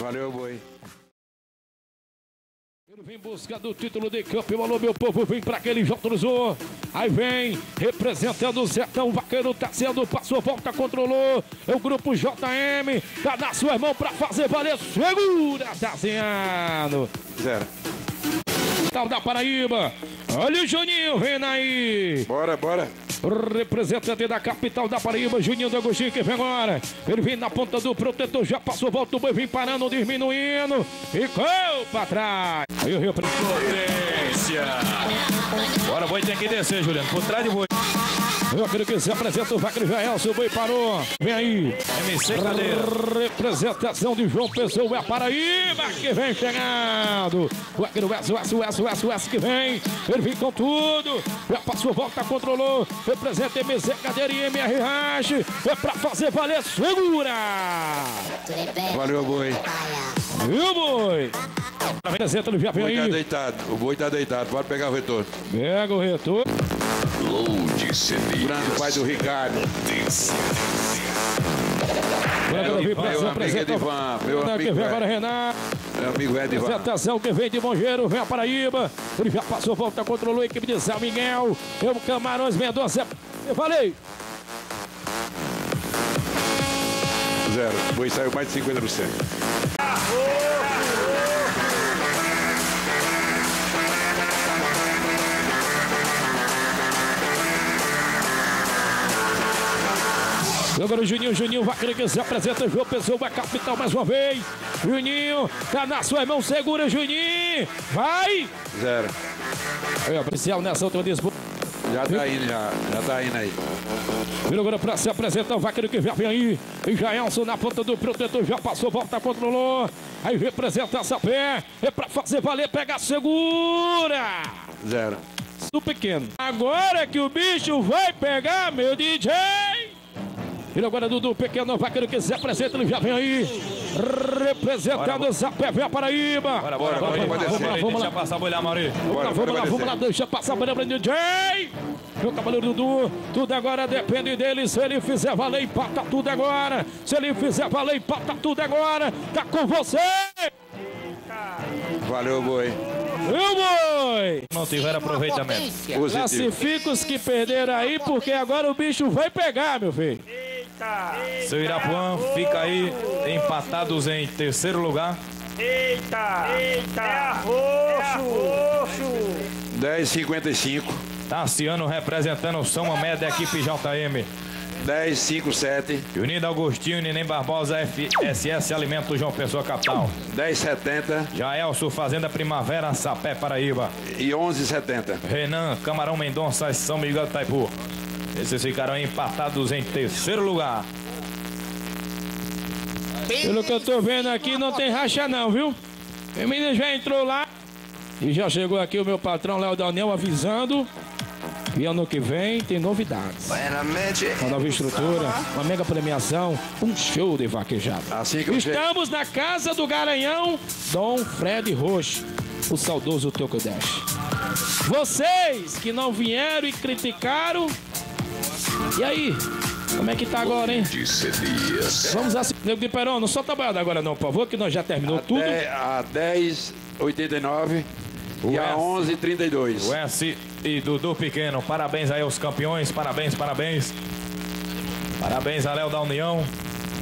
Valeu, boi. Em busca do título de campeão. Alô, meu povo, vem pra aquele Truzou. Aí vem, representando o Sertão, vaqueiro tá sendo, passou, volta, controlou. É o grupo JM, tá na sua mão pra fazer valer. Segura, Tassiano. Zero. Tal da Paraíba. Olha o Juninho, vem aí. Bora, bora. Representante da capital da Paraíba, Juninho do Agostinho, que vem agora. Ele vem na ponta do protetor, já passou, volta o boi, vem parando, diminuindo. Ficou pra trás. Aí o Rio Potência. Agora o boi tem que descer, Juliano, por trás de boi. Eu quero que se apresenta o Wagner o boi parou. Vem aí. MC Cadeira. Representação de João Pessoa, é Paraíba que vem chegando. O Wagner Wes, Wes, Wes, Wes, Wes que vem. Ele vem com tudo. Já passou, volta, controlou. Representa MZ Cadeira e MR Rache. É pra fazer valer, segura. Valeu, boi. Viu, boi? Apresenta no O boi tá aí. deitado. O boi tá deitado. Pode pegar o retorno. Pega o retorno. Load CD. Grande pai do Ricardo. Meu amigo apresentar. Edivan. Meu Quem amigo vem agora, Renato. Meu amigo Edivan. Apresentação que vem de Mongeiro, vem a Paraíba. Ele já passou, volta, controlou a equipe de São Miguel. É o Camarões Mendonça. Eu falei. Zero. O boi saiu mais de 50%. E Agora o Juninho, Juninho que se apresenta. João Pessoa vai capital mais uma vez. Juninho, tá na sua mão, segura, Juninho. Vai! Zero. Aí, oficial nessa outra disputa. Já tá indo, já. Já tá indo aí. Vira agora pra se apresentar o vaqueiro que vem aí. E Jaelson na ponta do protetor, já passou, volta, controlou. Aí representa essa pé. É pra fazer valer, pega, segura. Zero. Do pequeno. Agora que o bicho vai pegar, meu DJ. Vira agora Dudu Pequeno, vaqueiro que se apresenta, ele já vem aí. Representando o Zapé, vem a Paraíba. Bora, bora, bora. Vamos lá, vamos lá, vamos lá. Deixa passar a bolha, Mauri. Vamos lá, vamos lá, vamos lá, deixa passar para o DJ. Meu cavaleiro Dudu, tudo agora depende dele. Se ele fizer valer, empata tudo agora. Se ele fizer valer, empata tudo agora. Tá com você. Valeu, boi. Viu, boi? Não tiver aproveitamento. Classifica os que perderam aí, porque agora o bicho vai pegar, meu filho. Seu Irapuã fica aí empatados em terceiro lugar. Eita! Eita! É arroxo! 10,55. Tassiano representando o São Mamé da equipe JM. 10, 5, 7. Juninho Agostinho, Neném Barbosa, FSS Alimento João Pessoa Capital. 10,70. Jaelso Fazenda Primavera, Sapé, Paraíba. E 11,70. Renan, Camarão Mendonça, São Miguel Taipu. Esses ficaram empatados em terceiro lugar. Pelo que eu tô vendo aqui, não tem racha não, viu? O menino já entrou lá e já chegou aqui o meu patrão Léo da União avisando que ano que vem tem novidades. Uma nova estrutura, uma mega premiação, um show de vaquejada. Assim Estamos na casa do Garanhão, Dom Fred Rocha, o saudoso Toco Dash. Vocês que não vieram e criticaram, e aí? Como é que tá agora, hein? Vamos assim. Nego de Perão, não a boiada agora não, por favor, que nós já terminou tudo. É, a 10,89 e a 11,32. O S e Dudu Pequeno, parabéns aí aos campeões, parabéns, parabéns. Parabéns a Léo da União.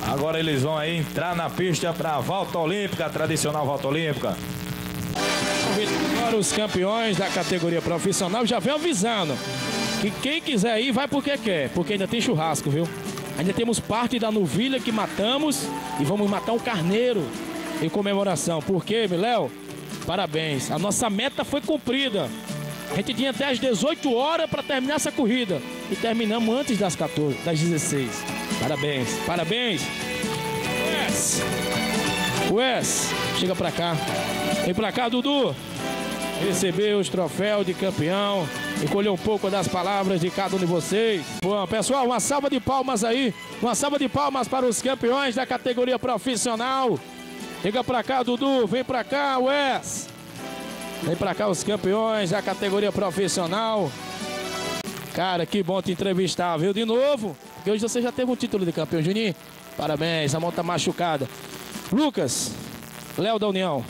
Agora eles vão aí entrar na pista para a volta olímpica, a tradicional volta olímpica. Agora os campeões da categoria profissional já vem avisando que quem quiser ir vai porque quer, porque ainda tem churrasco, viu? Ainda temos parte da novilha que matamos e vamos matar um carneiro em comemoração. Por quê, Miléo? Parabéns. A nossa meta foi cumprida. A gente tinha até as 18 horas para terminar essa corrida e terminamos antes das 14, das 16. Parabéns. Parabéns. Wes. Wes, chega pra cá. Vem pra cá, Dudu. Receber os troféus de campeão e colher um pouco das palavras de cada um de vocês. Bom, pessoal, uma salva de palmas aí. Uma salva de palmas para os campeões da categoria profissional. Chega pra cá, Dudu. Vem pra cá, Wes. Vem pra cá os campeões da categoria profissional. Cara, que bom te entrevistar, viu? De novo. Porque hoje você já teve um título de campeão, Juninho. Parabéns, a mão tá machucada. Lucas, Léo da União,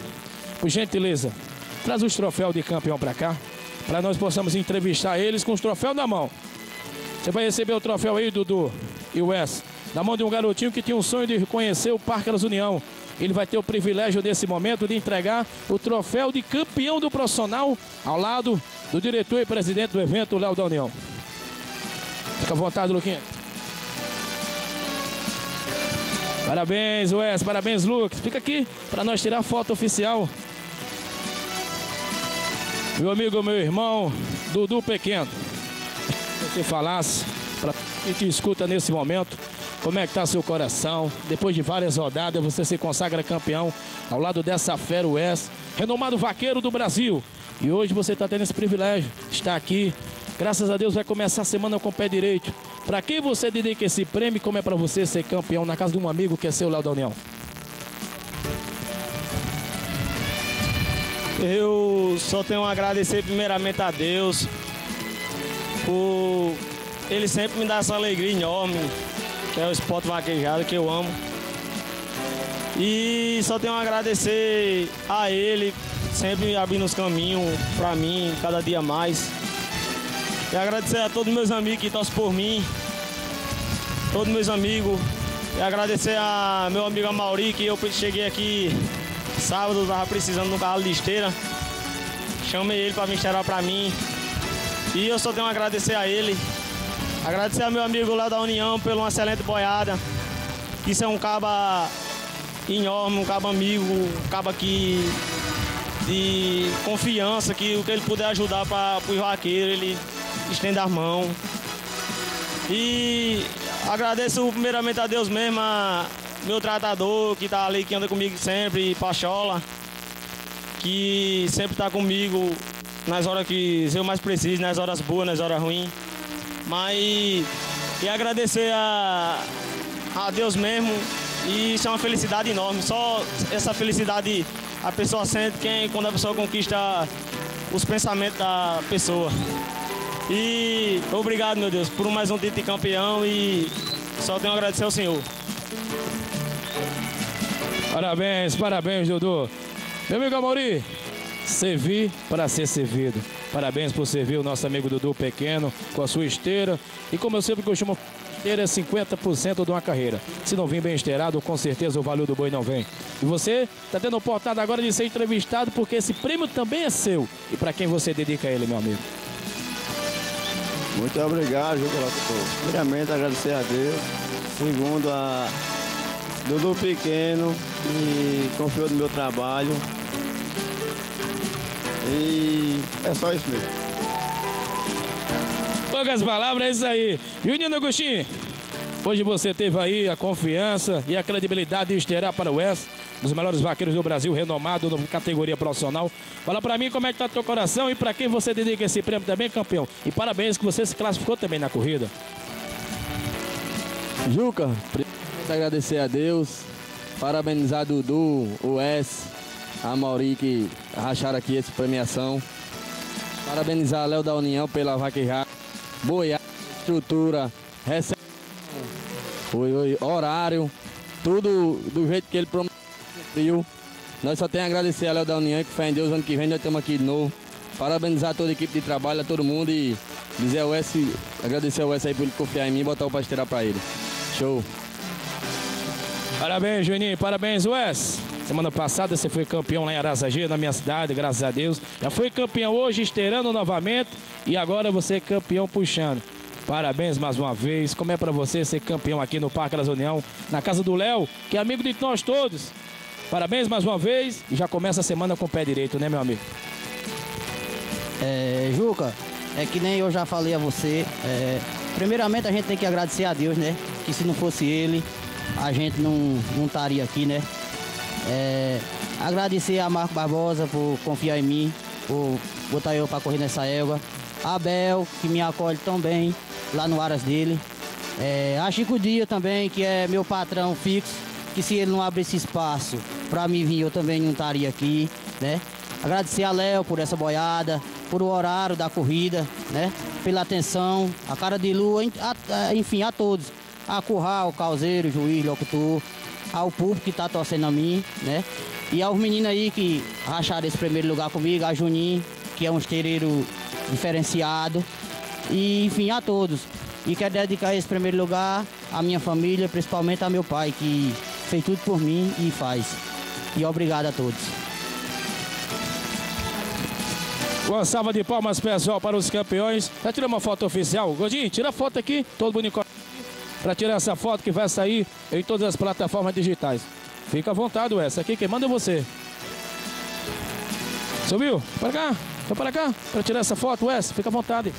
por gentileza, traz os troféus de campeão pra cá. Pra nós possamos entrevistar eles com os troféus na mão. Você vai receber o troféu aí, Dudu e Wes, na mão de um garotinho que tinha um sonho de conhecer o Parque das União. Ele vai ter o privilégio desse momento de entregar o troféu de campeão do profissional ao lado do diretor e presidente do evento, Léo da União. Fica à vontade, Luquinha. Parabéns, Wes. Parabéns, Lucas. Fica aqui para nós tirar a foto oficial. Meu amigo, meu irmão, Dudu Pequeno. Se você falasse para quem te escuta nesse momento, como é que tá seu coração? Depois de várias rodadas, você se consagra campeão ao lado dessa fera Wes, renomado vaqueiro do Brasil. E hoje você está tendo esse privilégio, está aqui. Graças a Deus vai começar a semana com o pé direito. Para quem você dedica esse prêmio, como é para você ser campeão na casa de um amigo que é seu Léo da União? Eu só tenho a agradecer primeiramente a Deus por ele sempre me dar essa alegria enorme, que é o esporte vaquejado que eu amo. E só tenho a agradecer a ele, sempre abrindo os caminhos para mim, cada dia mais. E agradecer a todos meus amigos que torcem por mim, todos meus amigos. E agradecer a meu amigo Amauri, que eu cheguei aqui sábado, tava precisando de um carro de esteira. Chamei ele para me estourar para mim. E eu só tenho a agradecer a ele. Agradecer ao meu amigo lá da União pela uma excelente boiada. Isso é um caba enorme, um caba amigo, um caba que de confiança, que o que ele puder ajudar para os vaqueiros, ele estende as mãos. E agradeço primeiramente a Deus mesmo, a meu tratador que tá ali, que anda comigo sempre, Pachola, que sempre tá comigo nas horas que eu mais preciso, nas horas boas, nas horas ruins. Mas e agradecer a, a Deus mesmo. E isso é uma felicidade enorme. Só essa felicidade a pessoa sente quem, quando a pessoa conquista os pensamentos da pessoa. E obrigado, meu Deus, por mais um título de campeão e só tenho a agradecer ao Senhor. Parabéns, parabéns, Dudu. Meu amigo Amaury, servir para ser servido. Parabéns por servir o nosso amigo Dudu Pequeno com a sua esteira. E como eu sempre costumo, esteira é 50% de uma carreira. Se não vir bem esteirado, com certeza o valor do boi não vem. E você está tendo a oportunidade agora de ser entrevistado porque esse prêmio também é seu. E para quem você dedica ele, meu amigo? Muito obrigado, pela Primeiramente, agradecer a Deus. Segundo, a Dudu Pequeno, que confiou no meu trabalho. E é só isso mesmo. Poucas palavras, é isso aí. Juninho Agostinho, hoje você teve aí a confiança e a credibilidade de esteirar para o West, um dos melhores vaqueiros do Brasil, renomado na categoria profissional. Fala para mim como é que tá teu coração e para quem você dedica esse prêmio também, campeão. E parabéns que você se classificou também na corrida. Juca, agradecer a Deus, parabenizar Dudu, o S, a Mauri que racharam aqui essa premiação. Parabenizar Léo da União pela vaquejada, boiada, estrutura, recepção, horário, tudo do jeito que ele prometeu. Nós só temos a agradecer a Léo da União, que fé em Deus, ano que vem nós estamos aqui de novo. Parabenizar toda a equipe de trabalho, a todo mundo e dizer ao S, agradecer ao S aí por ele confiar em mim e botar o pasteira para ele. Show. Parabéns, Juninho. Parabéns, Wes. Semana passada você foi campeão lá em Araçagi, na minha cidade, graças a Deus. Já foi campeão hoje, esteirando novamente. E agora você é campeão puxando. Parabéns mais uma vez. Como é para você ser campeão aqui no Parque das União, na casa do Léo, que é amigo de nós todos. Parabéns mais uma vez. E já começa a semana com o pé direito, né, meu amigo? É, Juca, é que nem eu já falei a você. é, primeiramente a gente tem que agradecer a Deus, né? Que se não fosse ele, a gente não, estaria aqui, né? É, agradecer a Marco Barbosa por confiar em mim, por botar eu para correr nessa égua. A Abel, que me acolhe tão bem lá no Aras dele. É, a Chico Dia também, que é meu patrão fixo, que se ele não abrir esse espaço para mim vir, eu também não estaria aqui, né? Agradecer a Léo por essa boiada, por o horário da corrida, né? Pela atenção, a cara de lua, enfim, a todos. A Curral, Calzeiro, Juiz, Locutor, ao público que está torcendo a mim, né? E aos meninos aí que racharam esse primeiro lugar comigo, a Juninho, que é um esteireiro diferenciado. E, enfim, a todos. E quero dedicar esse primeiro lugar à minha família, principalmente a meu pai, que fez tudo por mim e faz. E obrigado a todos. Uma salva de palmas, pessoal, para os campeões. Já tirou uma foto oficial. Godinho, tira a foto aqui, todo bonito. Para tirar essa foto que vai sair em todas as plataformas digitais. Fica à vontade, essa aqui quem manda é você. Subiu? Para cá, vai para cá, para tirar essa foto, Wes, fica à vontade.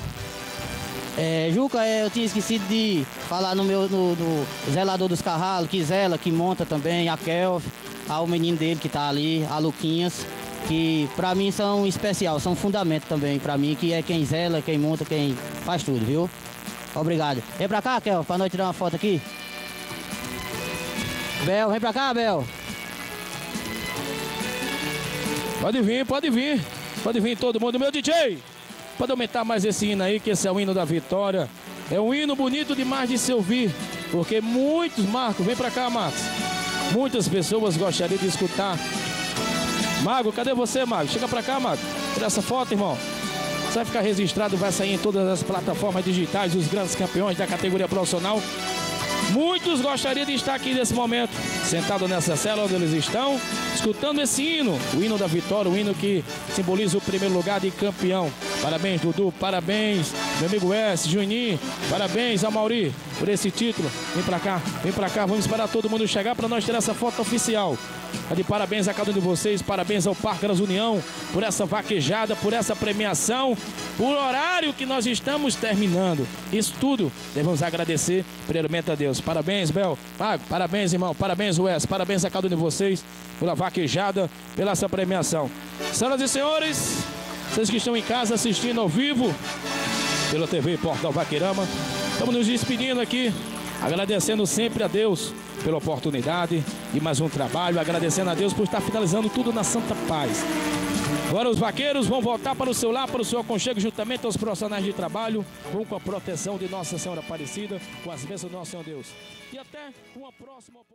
É, Juca, é, eu tinha esquecido de falar no meu no, no zelador dos carralos, que zela, que monta também, a Kelv, ao menino dele que tá ali, a Luquinhas, que pra mim são especial, são fundamento também pra mim, que é quem zela, quem monta, quem faz tudo, viu? Obrigado. Vem pra cá, Kel, pra nós tirar uma foto aqui. Bel, vem pra cá, Bel. Pode vir, pode vir. Pode vir todo mundo. Meu DJ, pode aumentar mais esse hino aí, que esse é o hino da vitória. É um hino bonito demais de se ouvir. Porque muitos, Marcos, vem pra cá, Marcos. Muitas pessoas gostariam de escutar. Mago, cadê você, Mago? Chega pra cá, Mago. Tira essa foto, irmão. Vai ficar registrado, vai sair em todas as plataformas digitais, os grandes campeões da categoria profissional. Muitos gostariam de estar aqui nesse momento, sentado nessa cela onde eles estão, escutando esse hino, o hino da vitória, o hino que simboliza o primeiro lugar de campeão. Parabéns, Dudu, parabéns, meu amigo S, Juninho, parabéns a Mauri por esse título. Vem pra cá, vem pra cá, vamos esperar todo mundo chegar para nós tirar essa foto oficial. Tá de parabéns a cada um de vocês, parabéns ao Párcaras União por essa vaquejada, por essa premiação, por horário que nós estamos terminando. Isso tudo devemos agradecer primeiramente a Deus. Parabéns, Bel. Pago, parabéns, irmão. Parabéns, Wes. Parabéns a cada um de vocês pela vaquejada, pela essa premiação. Senhoras e senhores, vocês que estão em casa assistindo ao vivo pela TV Portal Vaqueirama, estamos nos despedindo aqui, agradecendo sempre a Deus pela oportunidade de mais um trabalho, agradecendo a Deus por estar finalizando tudo na santa paz. Agora os vaqueiros vão voltar para o seu lar, para o seu aconchego, juntamente aos profissionais de trabalho, com a proteção de Nossa Senhora Aparecida, com as bênçãos do nosso Senhor Deus. E até uma próxima oportunidade.